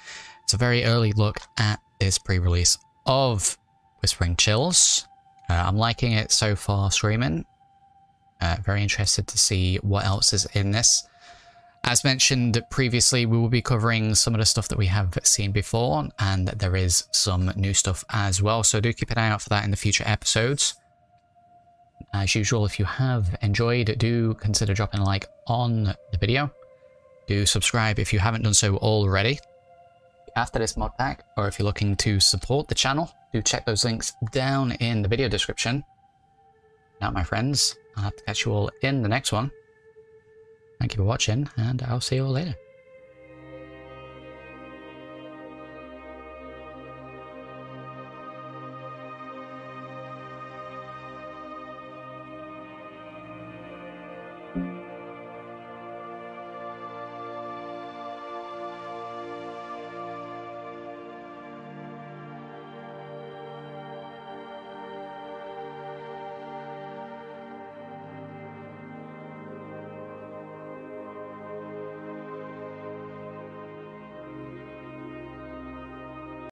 It's a very early look at this pre-release of Whispering Chills. Uh, I'm liking it so far, Screaming. Uh, very interested to see what else is in this. As mentioned previously, we will be covering some of the stuff that we have seen before, and there is some new stuff as well, so do keep an eye out for that in the future episodes. As usual, if you have enjoyed, do consider dropping a like on the video. Do subscribe if you haven't done so already. After this mod pack, or if you're looking to support the channel, do check those links down in the video description. Now, my friends, I'll have to catch you all in the next one. Thank you for watching, and I'll see you all later.